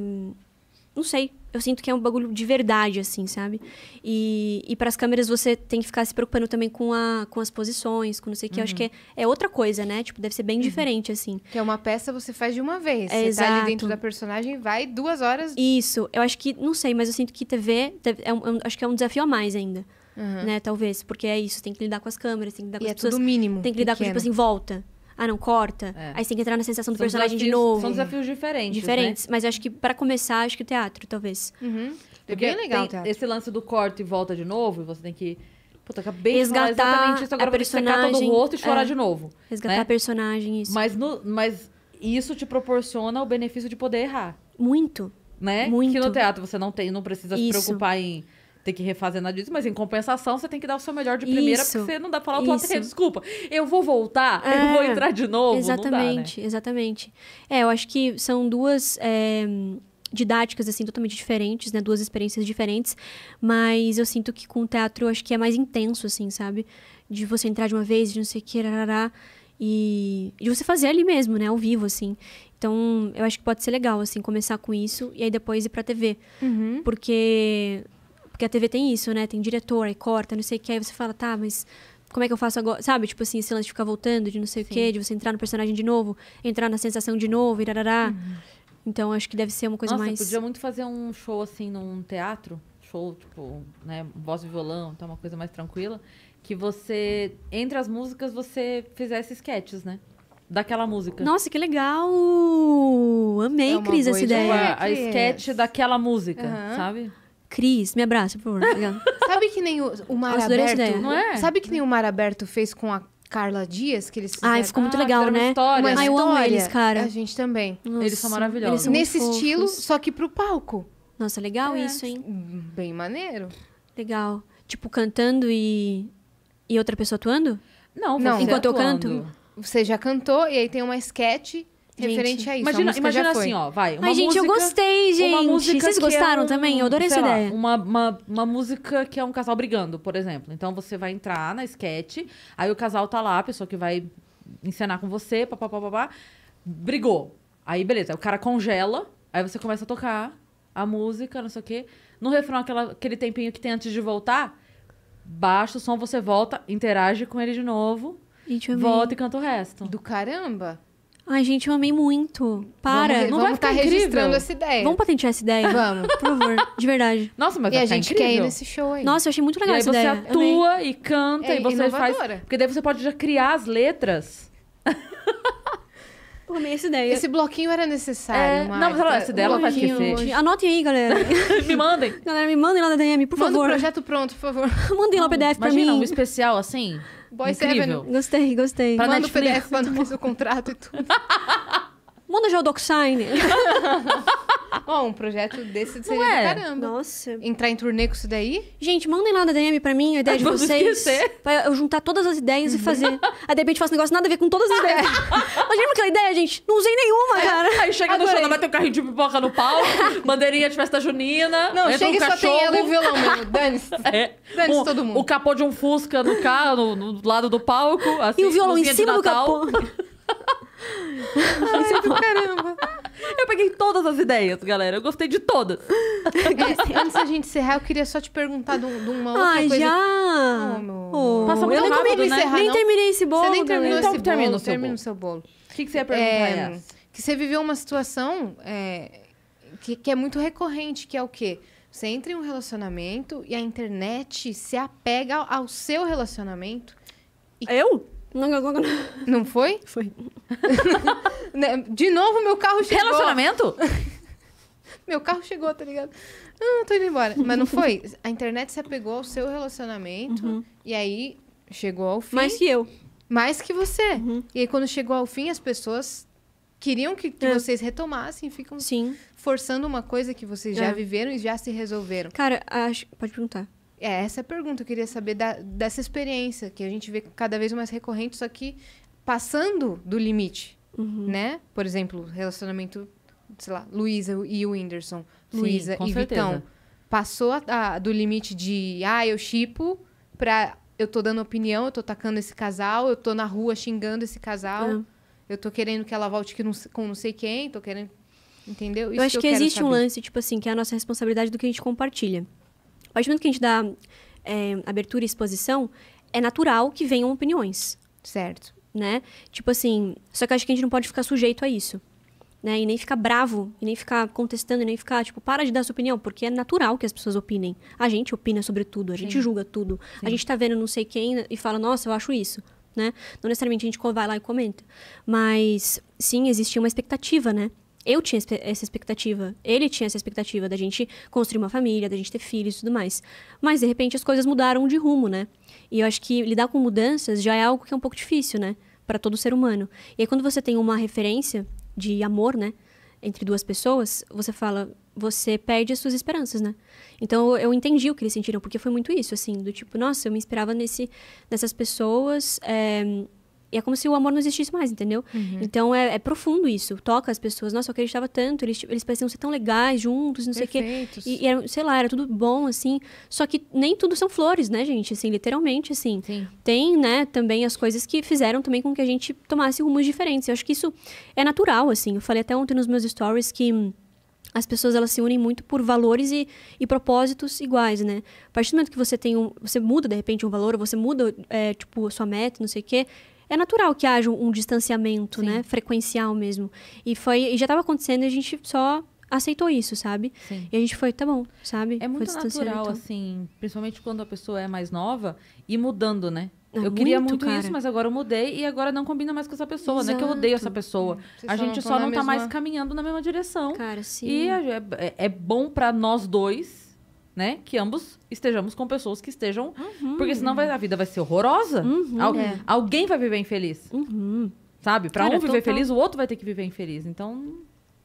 não sei. Eu sinto que é um bagulho de verdade, assim, sabe? E, e para as câmeras você tem que ficar se preocupando também com, a, com as posições, com não sei o que. Eu acho que é, é outra coisa, né? Tipo, deve ser bem diferente, assim. Que é uma peça você faz de uma vez. É, você tá ali exato. dentro da personagem e vai duas horas. Isso, eu acho que, não sei, mas eu sinto que TV é um- é um- acho que é um desafio a mais ainda, Uhum. né? Talvez, porque é isso, tem que lidar com as câmeras, tem que lidar com E é as pessoas, tudo mínimo. tem que lidar com, tipo assim, volta. Ah, não, corta. É. Aí você tem que entrar na sensação do São personagem de desafios- novo. São desafios diferentes. né? Diferentes, mas eu acho que pra começar, acho que o teatro, talvez. Uhum. É Porque bem legal esse lance do corte e volta de novo, e você tem que. Puta, acabei de Resgatar falar exatamente isso, agora vou secar todo o personagem, rosto e chorar é. de novo. Resgatar Né? a personagem, isso. Mas, no, mas isso te proporciona o benefício de poder errar, Muito. né? Muito. Que no teatro você não tem, não precisa se Isso. preocupar em ter que refazer nada disso, mas em compensação você tem que dar o seu melhor de primeira, Isso. porque você não dá pra falar Isso. plateia, desculpa, eu vou voltar, eu É. vou entrar de novo, exatamente, exatamente. É, eu acho que são duas é, didáticas, assim, totalmente diferentes, né? Duas experiências diferentes. Mas eu sinto que com o teatro, eu acho que é mais intenso, assim, sabe? De você entrar de uma vez, de não sei o que, rarará, e de você fazer ali mesmo, né? Ao vivo, assim. Então, eu acho que pode ser legal, assim, começar com isso e aí depois ir pra TV. Uhum. Porque, porque a TV tem isso, né? Tem diretor, aí corta, não sei o que. Aí você fala, tá, mas como é que eu faço agora? Sabe? Tipo assim, esse lance de ficar voltando, de não sei o quê, de você entrar no personagem de novo, entrar na sensação de novo, irarará. Então, acho que deve ser uma coisa Nossa, mais... podia muito fazer um show assim num teatro, show, tipo, né, voz e violão, então uma coisa mais tranquila, que você, entre as músicas, você fizesse sketches, né? Daquela música. Nossa, que legal! Amei, É Cris, essa ideia. ideia. a, a sketch daquela música, Aham. sabe? Cris, me abraça, por favor. [LAUGHS] Sabe que nem o, o Mar Nossa, Aberto... Não é? Sabe que nem o Mar Aberto fez com a Carla Dias, que eles fizeram? Ai, ficou muito Ah, legal, fizeram uma né? história, Uma né? Ai, eu amo história. eles, cara. A gente também. Eles são Nossa, maravilhosos. eles são Nesse fofos. estilo, só que pro palco. Nossa, legal É. isso, hein? Bem maneiro. Legal. Tipo, cantando e... E outra pessoa atuando? Não, Não. você Enquanto eu atuando. canto? Você já cantou e aí tem uma sketch referente a isso. a Imagina, música já imagina foi. assim, ó, vai. Uma Ai, gente, eu música- gostei, gente. Uma música Vocês que gostaram é um, também? Eu adorei essa lá, ideia. Uma, uma, uma música que é um casal brigando, por exemplo. Então você vai entrar na sketch, aí o casal tá lá, a pessoa que vai encenar com você, papapá, papá, brigou. Aí beleza, o cara congela, aí você começa a tocar a música, não sei o quê. No refrão, aquela, aquele tempinho que tem antes de voltar, baixa o som, você volta, interage com ele de novo, amei. volta e canta o resto. Do caramba. Ai, gente, eu amei muito. Para. Vamos, não vai vamos ficar tá registrando essa ideia. Vamos patentear essa ideia? Vamos. Por favor, de verdade. [LAUGHS] Nossa, mas E vai a ficar gente incrível. quer ir nesse show aí. Nossa, eu achei muito E legal aí essa você ideia. Amei. atua e canta É e você faz. inovadora. Porque daí você pode já criar as letras. Eu amei essa ideia. Esse bloquinho era necessário, É, não, mas ela- essa ideia ela vai esquecer. Anotem aí, galera. [LAUGHS] Me mandem. galera, me mandem lá na DM, por Manda o favor. projeto pronto, por favor. [LAUGHS] Mandem lá o PDF pra Imagina mim. um especial assim. Boy incrível. Seven. Gostei, gostei. Pra Manda o. PDF pra nós, o contrato e tudo. [LAUGHS] Manda já o DocSign. [LAUGHS] Ó, um projeto desse seria do é? caramba. Nossa. Entrar em turnê com isso daí? Gente, mandem lá na DM pra mim a ideia de [LAUGHS] Vamos vocês. esquecer. Pra eu juntar todas as ideias e fazer. Aí de repente faço um negócio nada a ver com todas as ideias. [LAUGHS] Imagina aquela ideia, gente. Não usei nenhuma, cara. Aí chega no show, não vai ter um carrinho de pipoca no palco, [LAUGHS] bandeirinha de festa junina. Não, chega um e só cachorro. tem ela e o violão mesmo. Dane-se. É. Dane-se Um- todo mundo. O capô de um Fusca no carro, no, no lado do palco. Assim, E o violão em cima do Natal. capô. Ai, do caramba. Eu peguei todas as ideias, galera. Eu gostei de todas. É, antes da gente encerrar, eu queria só te perguntar de, um- uma outra Ai, coisa. já. Oh, meu Oh, Passa muito eu nem, rápido, né? encerrar, nem não? terminei esse bolo. Você nem terminou galera. Então esse termina bolo, o seu termina bolo. o seu bolo. O que, que você ia perguntar, É, que você viveu uma situação é, que, que é muito recorrente, que é o quê? Você entra em um relacionamento e a internet se apega ao, ao seu relacionamento. Eu? Não, não, não, não. Não foi? Foi. [LAUGHS] Né, De novo, meu carro chegou. Relacionamento? [LAUGHS] Meu carro chegou, tá ligado? Ah, tô indo embora. Mas não foi. A internet se apegou ao seu relacionamento e aí chegou ao fim. Mais que eu. Mais que você. Uhum. E aí, quando chegou ao fim, as pessoas queriam que, que É. vocês retomassem, ficam Sim. forçando uma coisa que vocês já É. viveram e já se resolveram. Cara, acho... pode perguntar. É, essa é a pergunta. Eu queria saber da- dessa experiência que a gente vê cada vez mais recorrente, só que passando do limite, Uhum. né? Por exemplo, relacionamento, sei lá, Luísa e o Whindersson. Luísa e certeza. Vitão. Passou a- a- do limite de, ah, eu chipo, pra eu tô dando opinião, eu tô atacando esse casal, eu tô na rua xingando esse casal, É. eu tô querendo que ela volte que não com não sei quem, tô querendo. Entendeu? eu acho que, quero existe um saber. lance, tipo assim, que é a nossa responsabilidade do que a gente compartilha. Partir do momento que a gente dá é, abertura e exposição, é natural que venham opiniões. Certo. né? Tipo assim, só que acho que a gente não pode ficar sujeito a isso. Né? E nem ficar bravo, e nem ficar contestando, e nem ficar, tipo, para de dar sua opinião, porque é natural que as pessoas opinem. A gente opina sobre tudo, a gente Sim. julga tudo. A gente tá vendo não sei quem e fala, nossa, eu acho isso, né? Não necessariamente a gente vai lá e comenta. Mas, sim, existia uma expectativa, né? Eu tinha essa expectativa, ele tinha essa expectativa da gente construir uma família, da gente ter filhos e tudo mais. Mas, de repente, as coisas mudaram de rumo, né? E eu acho que lidar com mudanças já é algo que é um pouco difícil, né? Para todo ser humano. E aí, quando você tem uma referência de amor, né? Entre duas pessoas, você fala, você perde as suas esperanças, né? Então, eu- entendi o que eles sentiram, porque foi muito isso, assim, do tipo, nossa, eu me inspirava nesse, nessas pessoas, é, é como se o amor não existisse mais, entendeu? Então, é, é profundo isso, toca as pessoas. Nossa, eu acreditava tanto, eles, eles pareciam ser tão legais juntos, não sei o quê. Perfeitos. E, e era, sei lá, era tudo bom, assim. Só que nem tudo são flores, né, gente? Assim, literalmente, assim. Sim. Tem, né, também as coisas que fizeram também com que a gente tomasse rumos diferentes. Eu acho que isso é natural, assim. Eu falei até ontem nos meus stories que as pessoas elas se unem muito por valores e, e propósitos iguais, né? A partir do momento que você tem um. Você muda, de repente, um valor, ou você muda, é, tipo, a sua meta, não sei o quê. É natural que haja um distanciamento, Sim. né? Frequencial mesmo. E foi. E já estava acontecendo e a gente só aceitou isso, sabe? Sim. E a gente foi, tá bom, sabe? É muito natural, então. assim, principalmente quando a pessoa é mais nova, ir mudando, né? É eu queria muito, cara. isso, mas agora eu mudei e agora não combina mais com essa pessoa. Não é que eu odeio essa Exato. pessoa. Vocês A gente só não tá mais mesma- caminhando na mesma direção. Cara, sim. E é, é- é bom pra nós dois, né? Que ambos estejamos com pessoas que estejam. Porque senão vai- a vida vai ser horrorosa. Uhum, Al- é. Alguém vai viver infeliz. Uhum. Sabe? Pra Cara, um viver total. feliz, o outro vai ter que viver infeliz. Então.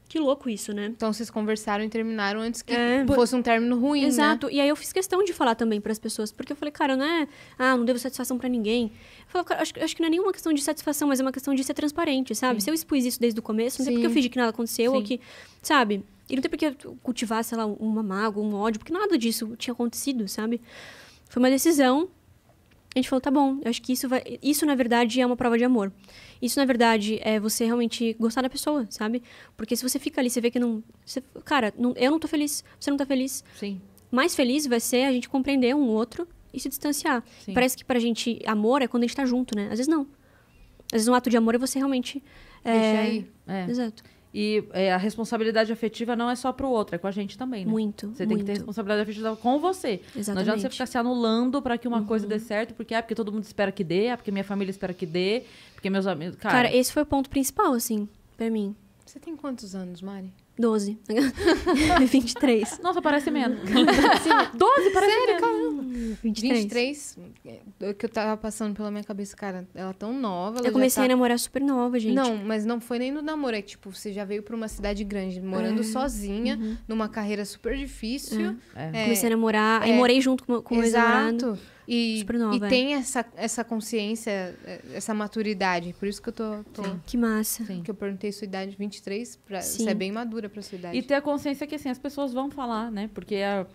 Que louco isso, né? Então vocês conversaram e terminaram antes que É. fosse um término ruim, né? Exato. E aí eu fiz questão de falar também pras pessoas, porque eu falei, cara, não é, ah, não devo satisfação pra ninguém. Eu falei, cara, acho, acho que não é nenhuma questão de satisfação, mas é uma questão de ser transparente, sabe? Se eu expus isso desde o começo, não tem porque eu Sim. fingi que nada aconteceu ou Sim. que, sabe? E não tem porque cultivar, sei lá, uma mágoa, um ódio, porque nada disso tinha acontecido, sabe? Foi uma decisão. A gente falou, tá bom, eu acho que isso vai. Isso, na verdade, é uma prova de amor. Isso, na verdade, é você realmente gostar da pessoa, sabe? Porque se você fica ali, você vê que não. você- cara, não- eu não tô feliz, você não tá feliz Sim. mais feliz vai ser a gente compreender um outro e se distanciar. Sim. Parece que pra gente, amor é quando a gente tá junto, né? Às vezes não. Às vezes um ato de amor é você realmente. Deixa É... aí. É. Exato. E é, a responsabilidade afetiva não é só pro outro, é com a gente também, né? Muito. Você tem que ter muito. responsabilidade afetiva com você. Não Exatamente. adianta você ficar se anulando pra que uma Uhum. coisa dê certo, porque é porque todo mundo espera que dê, é porque minha família espera que dê, porque meus amigos. Cara, Cara, esse foi o ponto principal, assim, pra mim. Você tem quantos anos, Mari? 12. 23. [LAUGHS] nossa, parece menos. [LAUGHS] 12 parece menos. 23. 23? É o que eu tava passando pela minha cabeça, cara, ela é tão nova. Ela Eu comecei já a tá... namorar super nova, gente. Não, mas não foi nem no namoro, é que, tipo, você já veio pra uma cidade grande, morando sozinha, numa carreira super difícil. É. É, Comecei a namorar, aí é. morei junto com, com o ex-namorado. Exato. E, Super nova, e é. tem essa, essa consciência, é, essa maturidade. Por isso que eu tô. tô- Que massa. Sim. que eu perguntei sua idade 23, pra, Sim. você é bem madura pra sua idade. E ter a consciência que assim, as pessoas vão falar, né? Porque a,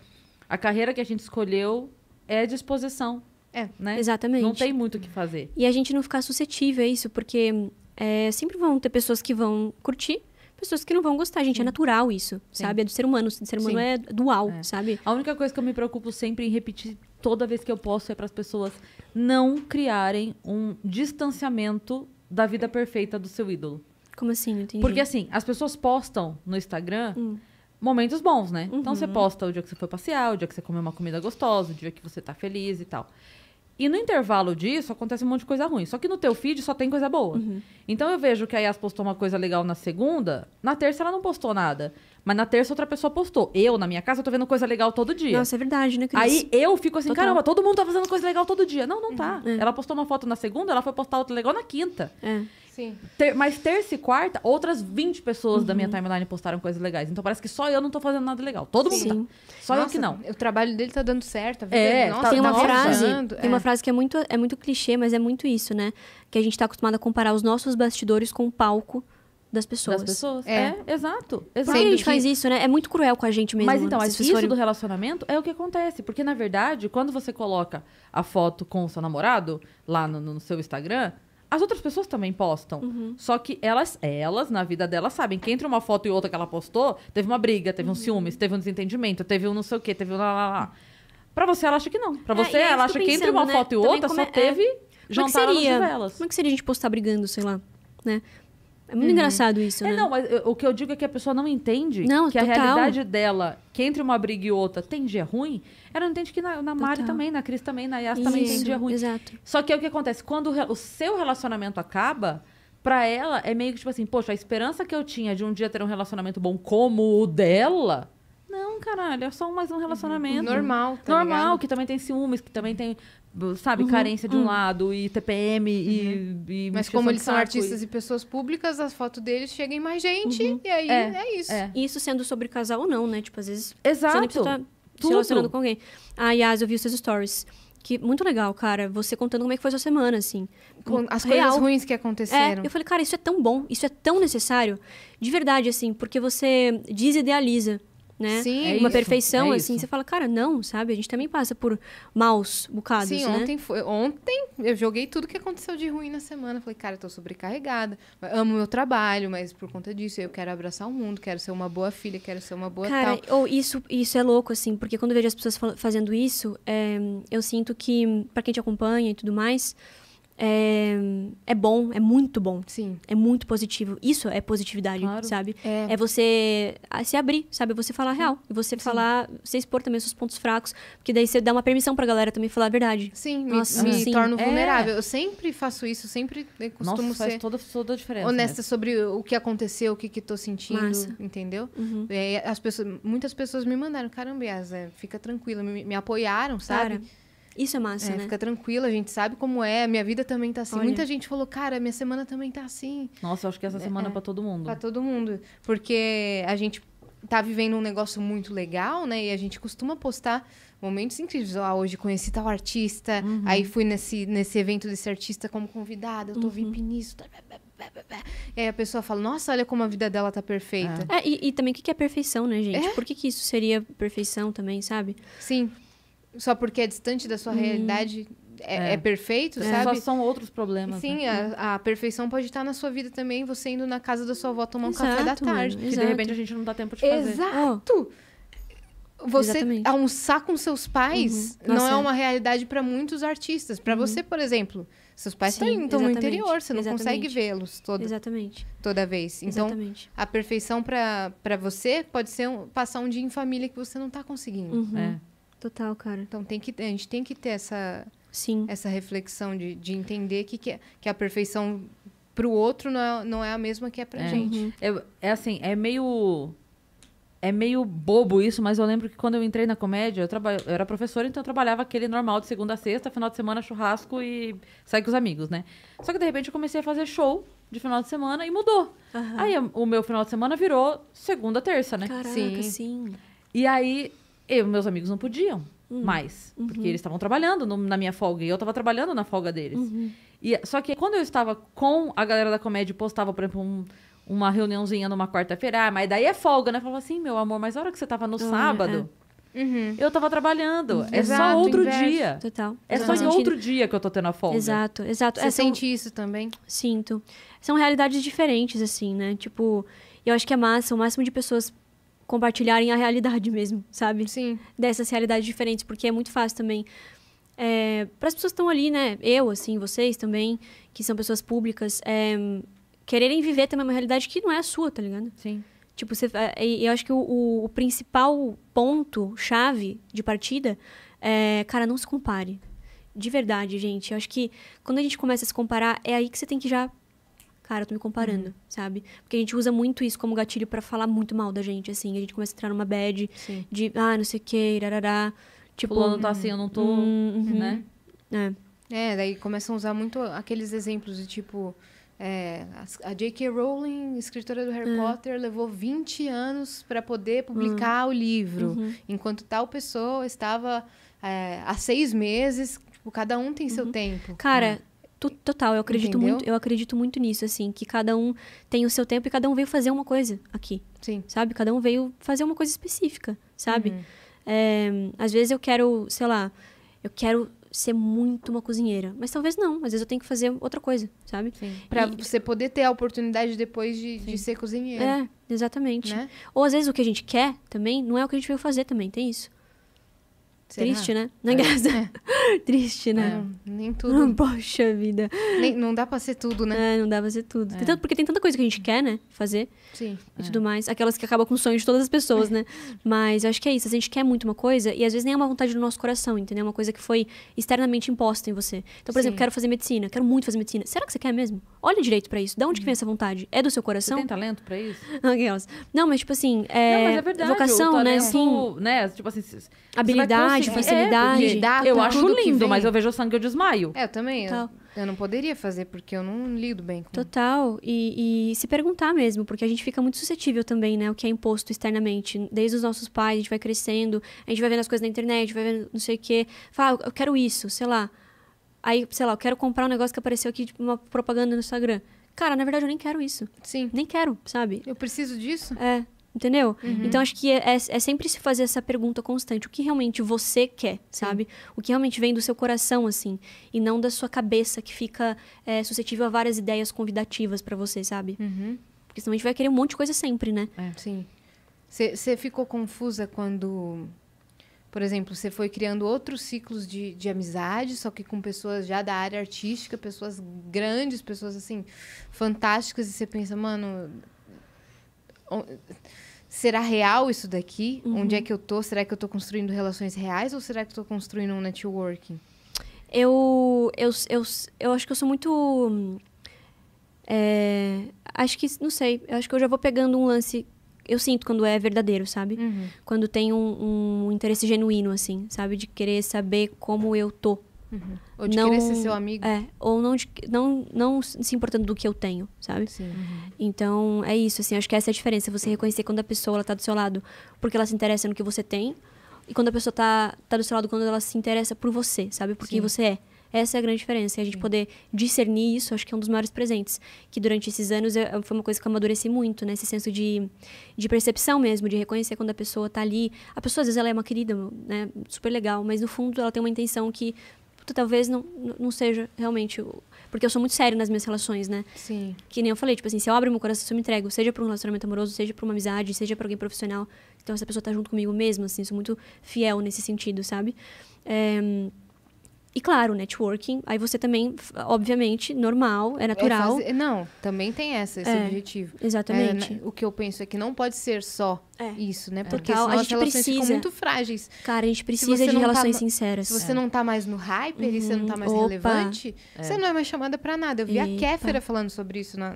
a carreira que a gente escolheu é disposição. É. Né? Exatamente. Não tem muito o que fazer. E a gente não ficar suscetível a isso, porque é, sempre vão ter pessoas que vão curtir, pessoas que não vão gostar. Gente, é natural isso, Sim. sabe? É do ser humano. O ser humano Sim. é dual, É. sabe? A única coisa que eu me preocupo sempre em repetir toda vez que eu posso é para as pessoas não criarem um distanciamento da vida perfeita do seu ídolo. Como assim? Não entendi. Porque assim, as pessoas postam no Instagram Hum. momentos bons, né? Então você Uhum. posta o dia que você foi passear, o dia que você comeu uma comida gostosa, o dia que você tá feliz e tal. E no intervalo disso acontece um monte de coisa ruim. Só que no teu feed só tem coisa boa. Uhum. Então eu vejo que a Yas postou uma coisa legal na segunda, na terça ela não postou nada. Mas na terça outra pessoa postou. Eu, na minha casa, tô vendo coisa legal todo dia. Nossa, é verdade, né, Cris? Aí eu fico assim, Total. caramba, todo mundo tá fazendo coisa legal todo dia. Não, não tá. É. Ela postou uma foto na segunda, ela foi postar outra legal na quinta. É. Sim. Ter- mas terça e quarta, outras 20 pessoas da minha Uhum. timeline postaram coisas legais. Então parece que só eu não tô fazendo nada legal. Todo mundo Sim. tá. Só eu Nossa, que não. O trabalho dele tá dando certo. A vida É, nossa, tá- tem uma tá frase, tem é. uma frase que é muito, é muito clichê, mas é muito isso, né? Que a gente tá acostumado a comparar os nossos bastidores com o palco das pessoas. das pessoas. É. É, exato. Por que exato. a gente faz isso, né? É muito cruel com a gente mesmo. Mas então, mas vocês isso forem- do relacionamento é o que acontece. Porque, na verdade, quando você coloca a foto com o seu namorado lá no, no seu Instagram, as outras pessoas também postam. Uhum. Só que elas, elas, na vida delas, sabem que entre uma foto e outra que ela postou, teve uma briga, teve um Uhum. ciúmes, teve um desentendimento, teve um não sei o quê, teve um lá, lá, lá. Pra você, ela acha que não. Pra É, você, é ela que acha que entre uma né? foto e Também outra só é- é. teve Como é que jantar seria? velas. Como é que seria a gente postar brigando, sei lá, né? É muito engraçado isso, É, né? não, mas o que eu digo é que a pessoa não entende Não, que a total. realidade dela, que entre uma briga e outra tem dia ruim, ela não entende que na, na Mari também, na Cris também, na Yas também tem Isso, dia ruim. Exato. Só que é o que acontece, quando o, o seu relacionamento acaba, pra ela é meio que tipo assim, poxa, a esperança que eu tinha de um dia ter um relacionamento bom como o dela, não, caralho, é só mais um relacionamento. Normal, tá Normal, ligado? que também tem ciúmes, que também tem, sabe, Uhum, carência de um uhum. lado, e TPM, e, e Mas como eles são artistas e pessoas públicas, as fotos deles chegam em mais gente, e aí É, é, isso. É. E isso sendo sobre casal ou não, né? Tipo, às vezes Exato. você nem precisa estar se Tudo. relacionando com alguém. Ah, Yas, eu vi os seus stories. Que muito legal, cara. Você contando como é que foi a sua semana, assim. Com as Real. coisas ruins que É, aconteceram. eu falei, cara, isso é tão bom, isso é tão necessário. De verdade, assim, porque você desidealiza, né? Sim, É Uma isso, perfeição, é assim. isso. Você fala, cara, não, sabe? A gente também passa por maus bocados, Sim, né? ontem foi. Ontem eu joguei tudo que aconteceu de ruim na semana. Falei, cara, eu tô sobrecarregada. Amo meu trabalho, mas por conta disso eu quero abraçar o mundo, quero ser uma boa filha, quero ser uma boa Cara, tal. ou isso, isso é louco, assim, porque quando eu vejo as pessoas fazendo isso, é, eu sinto que, pra quem te acompanha e tudo mais, é, é bom, é muito bom. Sim. É muito positivo. Isso é positividade, Claro. sabe? É. É você ah, se abrir, sabe? É você falar a real. E você falar, você expor também os seus pontos fracos. Porque daí você dá uma permissão pra galera também falar a verdade. Sim, me, Nossa, me sim. torno É. vulnerável. Eu sempre faço isso, sempre eu costumo Nossa, faz ser toda, toda a diferença. honesta mesmo. sobre o que aconteceu, o que, que tô sentindo, Massa. entendeu? Uhum. É, as pessoas, muitas pessoas me mandaram, caramba, Yas, é, fica tranquila, me, me apoiaram, sabe? Cara, isso é massa, É, né? Fica tranquila, a gente sabe como é, minha vida também tá assim. Olha. Muita gente falou, cara, minha semana também tá assim. Nossa, eu acho que essa semana é pra todo mundo. Pra todo mundo. Porque a gente tá vivendo um negócio muito legal, né? E a gente costuma postar momentos incríveis. Ah, hoje conheci tal artista, Uhum. aí fui nesse, nesse evento desse artista como convidada, eu tô Uhum. VIP nisso. tá. E aí a pessoa fala, nossa, olha como a vida dela tá perfeita. É, e, e também o que que é perfeição, né, gente? É. Por que, que isso seria perfeição também, sabe? Sim. Só porque é distante da sua realidade é, É. é perfeito, É, sabe? Só são outros problemas. Sim, né? a, a perfeição pode estar na sua vida também, você indo na casa da sua avó tomar um café da Exato, tarde. Que de Exato. repente a gente não dá tempo de fazer. Exato! Você Exatamente. almoçar com seus pais Uhum. não é uma realidade para muitos artistas. Para você, por exemplo, seus pais Sim, estão no interior, você não Exatamente. consegue vê-los toda, Exatamente. toda vez. Então, Exatamente. a perfeição para você pode ser um- passar um dia em família que você não tá conseguindo. Uhum. É. Total, cara. Então, tem que, a gente tem que ter essa, Sim. essa reflexão de, de entender que, que, que a perfeição pro outro não é, não é a mesma que é pra É. gente. Uhum. É, é assim, é meio. É meio bobo isso, mas eu lembro que quando eu entrei na comédia, eu, traba... eu era professora, então eu trabalhava aquele normal de segunda a sexta, final de semana, churrasco e sair com os amigos, né? Só que de repente eu comecei a fazer show de final de semana e mudou. Aham. Aí o meu final de semana virou segunda, terça, né? Caraca, Sim. sim. E aí, eu meus amigos não podiam Hum. mais, Uhum. porque eles estavam trabalhando no- na minha folga e eu estava trabalhando na folga deles. Uhum. E, só que quando eu estava com a galera da comédia e postava, por exemplo, um- uma reuniãozinha numa quarta-feira, ah, mas daí é folga, né? Eu falava assim, meu amor, mas a hora que você tava no sábado, Uhum. eu tava trabalhando. É só outro inverso. dia. Total. É Faz só em outro dia que eu tô tendo a folga. Exato, exato. Você É, são- sente isso também? Sinto. São realidades diferentes, assim, né? Tipo, eu acho que é massa, o máximo de pessoas compartilharem a realidade mesmo, sabe? Sim. Dessas realidades diferentes, porque é muito fácil também. É, para as pessoas que estão ali, né? Eu, assim, vocês também, que são pessoas públicas, é, quererem viver também uma realidade que não é a sua, tá ligado? Sim. Tipo, você, é, eu acho que o, o- o principal ponto, chave de partida é, cara, não se compare. De verdade, gente. Eu acho que quando a gente começa a se comparar, é aí que você tem que já. Cara, eu tô me comparando, sabe? Porque a gente usa muito isso como gatilho pra falar muito mal da gente, assim. A gente começa a entrar numa bad Sim. de, ah, não sei o que, irarará. Tipo, Fulano tá assim, eu não tô, hum, uhum. né? É. É, daí começam a usar muito aqueles exemplos de tipo. é, a J.K. Rowling, escritora do Harry Potter, levou 20 anos para poder publicar o livro, Uhum. enquanto tal pessoa estava é, há seis meses. Tipo, cada um tem seu tempo. Cara, Tu- Total, eu acredito Entendeu? muito, eu acredito muito nisso, assim, que cada um tem o seu tempo e cada um veio fazer uma coisa aqui, Sim. sabe? Cada um veio fazer uma coisa específica, sabe? Uhum. É, às vezes eu quero, sei lá, eu quero ser muito uma cozinheira, mas talvez não, às vezes eu tenho que fazer outra coisa, sabe? Sim. Pra E- você poder ter a oportunidade depois de, de ser cozinheiro. É, exatamente. Né? Ou às vezes o que a gente quer também não é o que a gente veio fazer também, tem isso. Será? Triste, né? Não é engraçado. [LAUGHS] Triste, né? Não, nem tudo. Poxa vida. nem- não dá pra ser tudo, né? É, não dá pra fazer tudo. Tem tanto- porque tem tanta coisa que a gente quer, né? Fazer Sim. e tudo mais. Aquelas que acabam com o sonho de todas as pessoas, né? [LAUGHS] Mas eu acho que é isso. A gente quer muito uma coisa e às vezes nem é uma vontade do nosso coração, entendeu? É uma coisa que foi externamente imposta em você. Então, por exemplo, Sim. quero fazer medicina. Quero muito fazer medicina. Será que você quer mesmo? Olha direito pra isso. Da onde que vem essa vontade? É do seu Você coração? tem talento pra isso? [LAUGHS] Aquelas. Não, mas tipo assim, é, não, mas é verdade. vocação, o né? Sim. né? Tipo assim, c- Habilidade, conseguir- facilidade. É, Dá eu acho lindo, mas eu vejo o sangue e eu desmaio. É, eu também. Eu, eu não poderia fazer porque eu não lido bem com Total. E, e se perguntar mesmo, porque a gente fica muito suscetível também, né? O que é imposto externamente. Desde os nossos pais, a gente vai crescendo, a gente vai vendo as coisas na internet, vai vendo não sei o quê. Fala, eu quero isso, sei lá. Aí, sei lá, eu quero comprar um negócio que apareceu aqui, tipo, uma propaganda no Instagram. Cara, na verdade, eu nem quero isso. Sim. Nem quero, sabe? Eu preciso disso? É, entendeu? Então acho que é, é, é sempre se fazer essa pergunta constante. O que realmente você quer, sabe? O que realmente vem do seu coração, assim. E não da sua cabeça, que fica é, suscetível a várias ideias convidativas pra você, sabe? Uhum. Porque senão a gente vai querer um monte de coisa sempre, né? Sim. Você ficou confusa quando, por exemplo, você foi criando outros ciclos de, de amizade, só que com pessoas já da área artística, pessoas grandes, pessoas assim, fantásticas, e você pensa, mano. Será real isso daqui? Onde é que eu tô? Será que eu tô construindo relações reais ou será que eu tô construindo um networking? Eu, eu, eu, eu acho que eu sou muito. é, acho que, não sei, eu acho que eu já vou pegando um lance. Eu sinto quando é verdadeiro, sabe? Uhum. Quando tem um, um interesse genuíno, assim, sabe? De querer saber como eu tô. Ou de Não- querer ser seu amigo? É, ou não, de- não, não se importando do que eu tenho, sabe? Sim. Então, é isso, assim, acho que essa é a diferença. Você reconhecer quando a pessoa ela tá do seu lado porque ela se interessa no que você tem. E quando a pessoa tá, tá do seu lado quando ela se interessa por você, sabe? Por quem Sim. você é. Essa é a grande diferença. E a gente poder discernir isso, acho que é um dos maiores presentes. Que durante esses anos eu- foi uma coisa que eu amadureci muito, né? Esse senso de, de percepção mesmo, de reconhecer quando a pessoa tá ali. A pessoa, às vezes, ela é uma querida, né? Super legal, mas no fundo ela tem uma intenção que puta, talvez não, não seja realmente. o- Porque eu sou muito sério nas minhas relações, né? Sim. Que nem eu falei, tipo assim, se eu abro meu coração, se eu me entrego, seja pra um relacionamento amoroso, seja pra uma amizade, seja pra alguém profissional, então essa pessoa tá junto comigo mesmo, assim, sou muito fiel nesse sentido, sabe? É, E claro, networking, aí você também, obviamente, normal, é É natural. fazer- Não, também tem essa, esse É, objetivo. Exatamente. É, o que eu penso é que não pode ser só É. isso, né? Total, Porque a senão as gente relações ficam precisa. muito frágeis. Cara, a gente precisa de tá relações ma- sinceras. Se você não tá mais no hype, e você não tá mais Opa. relevante, você não é mais chamada pra nada. Eu vi a Epa. Kéfera falando sobre isso na-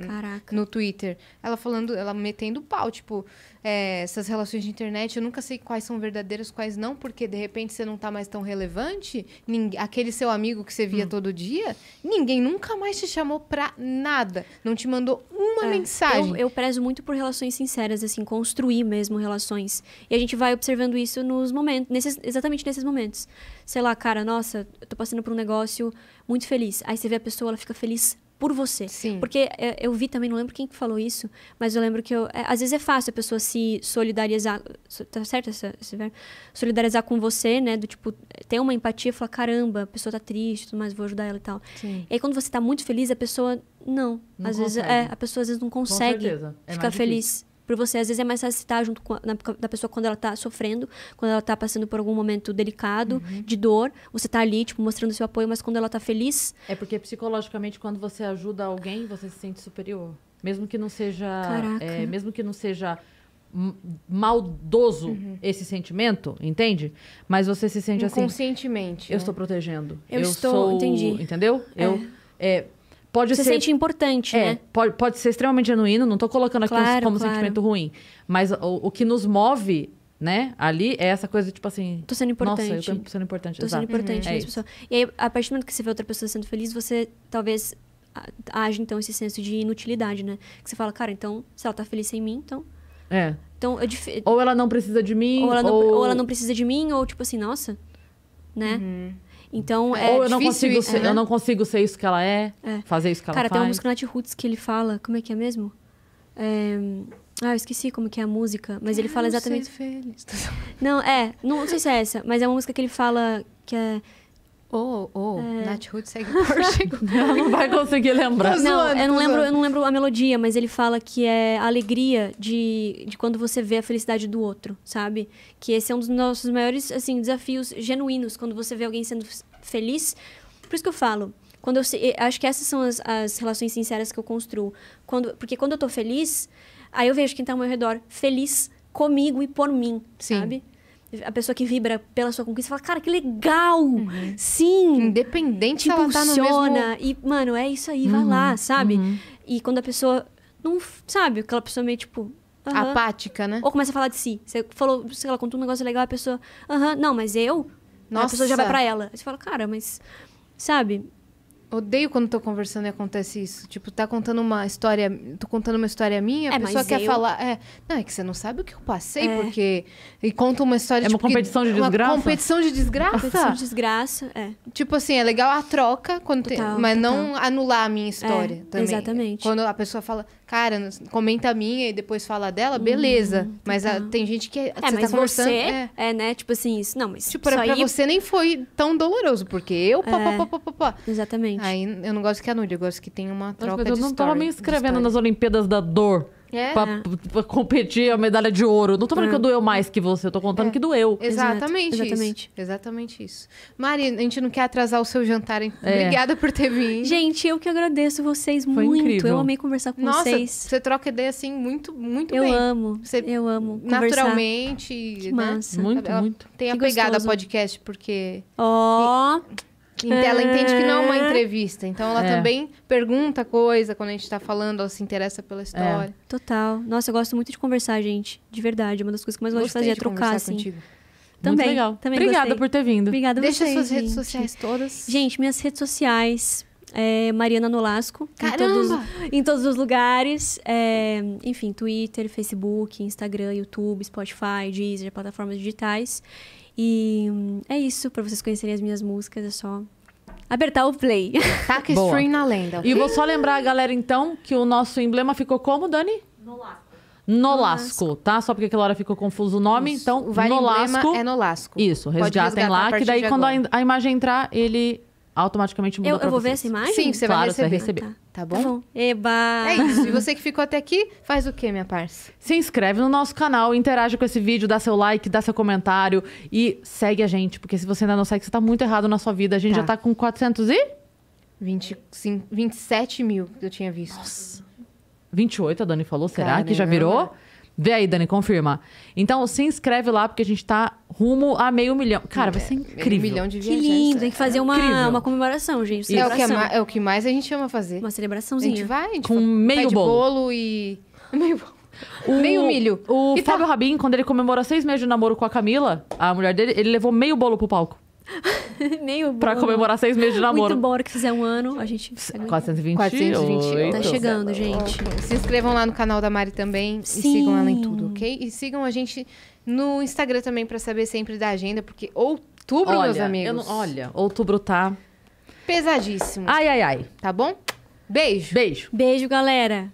no Twitter. Ela falando, ela metendo pau, tipo, é, essas relações de internet, eu nunca sei quais são verdadeiras, quais não, porque de repente você não tá mais tão relevante. ninguém- aquele seu amigo que você Hum. via todo dia, ninguém nunca mais te chamou pra nada. Não te mandou uma É, mensagem. Eu, eu prezo muito por relações sinceras, assim, construir mesmo relações. E a gente vai observando isso nos momentos, nesses, exatamente nesses momentos. Sei lá, cara, nossa, eu tô passando por um negócio muito feliz. Aí você vê a pessoa, ela fica feliz por você. Sim. Porque é, eu vi também, não lembro quem que falou isso, mas eu lembro que eu, é, às vezes é fácil a pessoa se solidarizar, so- tá certo essa, esse verbo? Solidarizar com você, né? Do tipo, ter uma empatia e falar, caramba, a pessoa tá triste, tudo mais, vou ajudar ela e tal. Sim. E aí quando você tá muito feliz, a pessoa não. Não às vezes consegue. é, a pessoa às vezes não consegue. É ficar mais feliz por você. Às vezes é mais fácil estar junto com a, na- da pessoa quando ela tá sofrendo, quando ela tá passando por algum momento delicado, Uhum. de dor, você tá ali, tipo, mostrando seu apoio, mas quando ela tá feliz, É porque psicologicamente, quando você ajuda alguém, você se sente superior. Mesmo que não seja. Caraca. é, mesmo que não seja maldoso Uhum. esse sentimento, entende? Mas você se sente assim. Inconscientemente. Eu né? estou protegendo. Eu estou- sou, entendi. Entendeu? Eu. é, pode você ser. sente importante, É, né? pode, pode ser extremamente genuíno, não tô colocando aqui Claro, como claro. sentimento ruim. Mas o, o que nos move, né, ali é essa coisa, tipo assim. Tô sendo importante. Nossa, eu tô sendo importante. Tô sendo exato. importante É nessa isso. pessoa. E aí, a partir do momento que você vê outra pessoa sendo feliz, você talvez a- age, então, esse senso de inutilidade, né? Que você fala, cara, então, se ela tá feliz sem mim, então... É. Então, é dif... Ou ela não precisa de mim, ou, ela não, ou... ou ela não precisa de mim, ou tipo assim, nossa, né? Uhum. Então, é Ou eu não, consigo ser, eu não consigo ser isso que ela é, É. fazer isso que ela Cara, tem faz. uma música Nat Roots que ele fala... Como é que é mesmo? É, Ah, eu esqueci como que é a música. Mas ele fala exatamente... feliz. Não, é. Não sei se é essa. Mas é uma música que ele fala que é... Oh, oh, É. Nath Hood segue Porsche. [LAUGHS] Não vai conseguir lembrar. Tô Não, zoando, eu não tô lembro, eu não lembro a melodia, mas ele fala que é a alegria de, de quando você vê a felicidade do outro, sabe? Que esse é um dos nossos maiores, assim, desafios genuínos, quando você vê alguém sendo feliz. Por isso que eu falo, quando eu se- acho que essas são as, as relações sinceras que eu construo. Quando, porque quando eu tô feliz, aí eu vejo quem tá ao meu redor feliz comigo e por mim, Sim. sabe? A pessoa que vibra pela sua conquista fala, cara, que legal! Uhum. Sim! Independente te se ela tá no impulsiona. mesmo... E, mano, é isso aí, vai Uhum, lá, sabe? E quando a pessoa não, sabe, aquela pessoa meio tipo. aham. Apática, né? Ou começa a falar de si. Você falou, sei lá, contou um negócio legal, a pessoa, aham, não, mas eu. Aí A pessoa já vai Nossa. pra ela. Aí você fala, cara, mas. Sabe? Odeio quando tô conversando e acontece isso. Tipo, tá contando uma história. Tô contando uma história minha, a É, pessoa quer eu- falar. É, não, é que você não sabe o que eu passei, É. porque. E conta uma história É uma tipo, que- competição de Uma desgraça? competição de desgraça. Competição de desgraça. É. Tipo assim, é legal a troca, quando tem- Total, mas total. não anular a minha história É, também. exatamente. Quando a pessoa fala, cara, comenta a minha e depois fala dela, beleza. mas a- tem gente que É, você mas tá conversando. você. É. É. né? Tipo assim, isso. Não, mas. Tipo, isso pra, pra aí- você nem foi tão doloroso, porque eu. Pá, É. pá, pá, pá, pá, pá. Exatamente. Aí eu não gosto que anule, eu gosto que tenha uma Nossa, troca mas de eu não tava me inscrevendo nas Olimpíadas da Dor É. pra, pra competir a medalha de ouro. Não tô falando que doeu mais que você, eu tô contando É. que doeu. Exatamente, Exato, isso. exatamente. Exatamente isso. Mari, a gente não quer atrasar o seu jantar, hein? É. Obrigada por ter vindo. Gente, eu que agradeço vocês Foi muito. incrível. Eu amei conversar com Nossa, vocês. você troca ideia assim muito, muito Eu bem. amo. Você- eu amo. Conversar. Naturalmente, Que né? massa. Muito, Ela muito. Tem Que a gostoso. podcast, porque Ó. ela entende que não é uma É. entrevista. Então ela É. também pergunta coisa quando a gente tá falando, ela se interessa pela história. Total. Nossa, eu gosto muito de conversar, gente. De verdade. Uma das coisas que eu mais gosto de Gostei fazer é de trocar, conversar assim. contigo. Também. Muito legal. Também Obrigada gostei. por ter vindo. Obrigada Deixa vocês, suas redes gente. sociais todas. Gente, minhas redes sociais. É Mariana Nolasco. Em todos, Caramba! em todos os lugares. É, enfim, Twitter, Facebook, Instagram, YouTube, Spotify, Deezer, plataformas digitais. E hum, é isso. Pra vocês conhecerem as minhas músicas, é só apertar o play. [LAUGHS] Taca Boa. stream na lenda. E vou só lembrar a galera, então, que o nosso emblema ficou como, Dani? Nolasco, tá? Só porque aquela hora ficou confuso o nome. Então, o Vale Nolasco. Emblema é no Lasco. Isso, resgatem lá, que daí quando a, a imagem entrar, ele automaticamente muda Eu, pra eu vou ver vocês. essa imagem? Sim, você Claro, vai você vai receber. receber. Tá Tá bom? bom. Eba! É isso. E você que ficou até aqui, faz o quê, minha parça? Se inscreve no nosso canal, interage com esse vídeo, dá seu like, dá seu comentário e segue a gente, porque se você ainda não segue, você tá muito errado na sua vida. A gente Tá. já tá com 400 e 25, 27 mil que eu tinha visto. 28, a Dani falou. Será que já Caramba. virou? Vê aí, Dani, confirma. Então, se inscreve lá, porque a gente tá rumo a meio milhão. Cara, vai ser incrível. Meio milhão de Que viajantes. lindo, tem que fazer uma, incrível. uma comemoração, gente. É o, que é, Celebração. ma- é o que mais a gente ama fazer. Uma A gente celebraçãozinha. vai, a gente Com fa- meio pede bolo. bolo e... [LAUGHS] Meio bolo. O- Meio milho. O E tá- Fábio Rabin, quando ele comemorou seis meses de namoro com a Camila, a mulher dele, ele levou meio bolo pro palco. [LAUGHS] Meio bom. Pra comemorar seis meses de namoro. Muito bom, que fizer um ano, a gente... pega- 428. 428. Tá chegando, gente. Se inscrevam lá no canal da Mari também e Sim. sigam ela em tudo, ok? E sigam a gente no Instagram também pra saber sempre da agenda, porque outubro, meus Olha, amigos, eu não- olha, outubro tá... pesadíssimo, Ai, ai, ai. tá bom? Beijo! Beijo. Beijo, galera.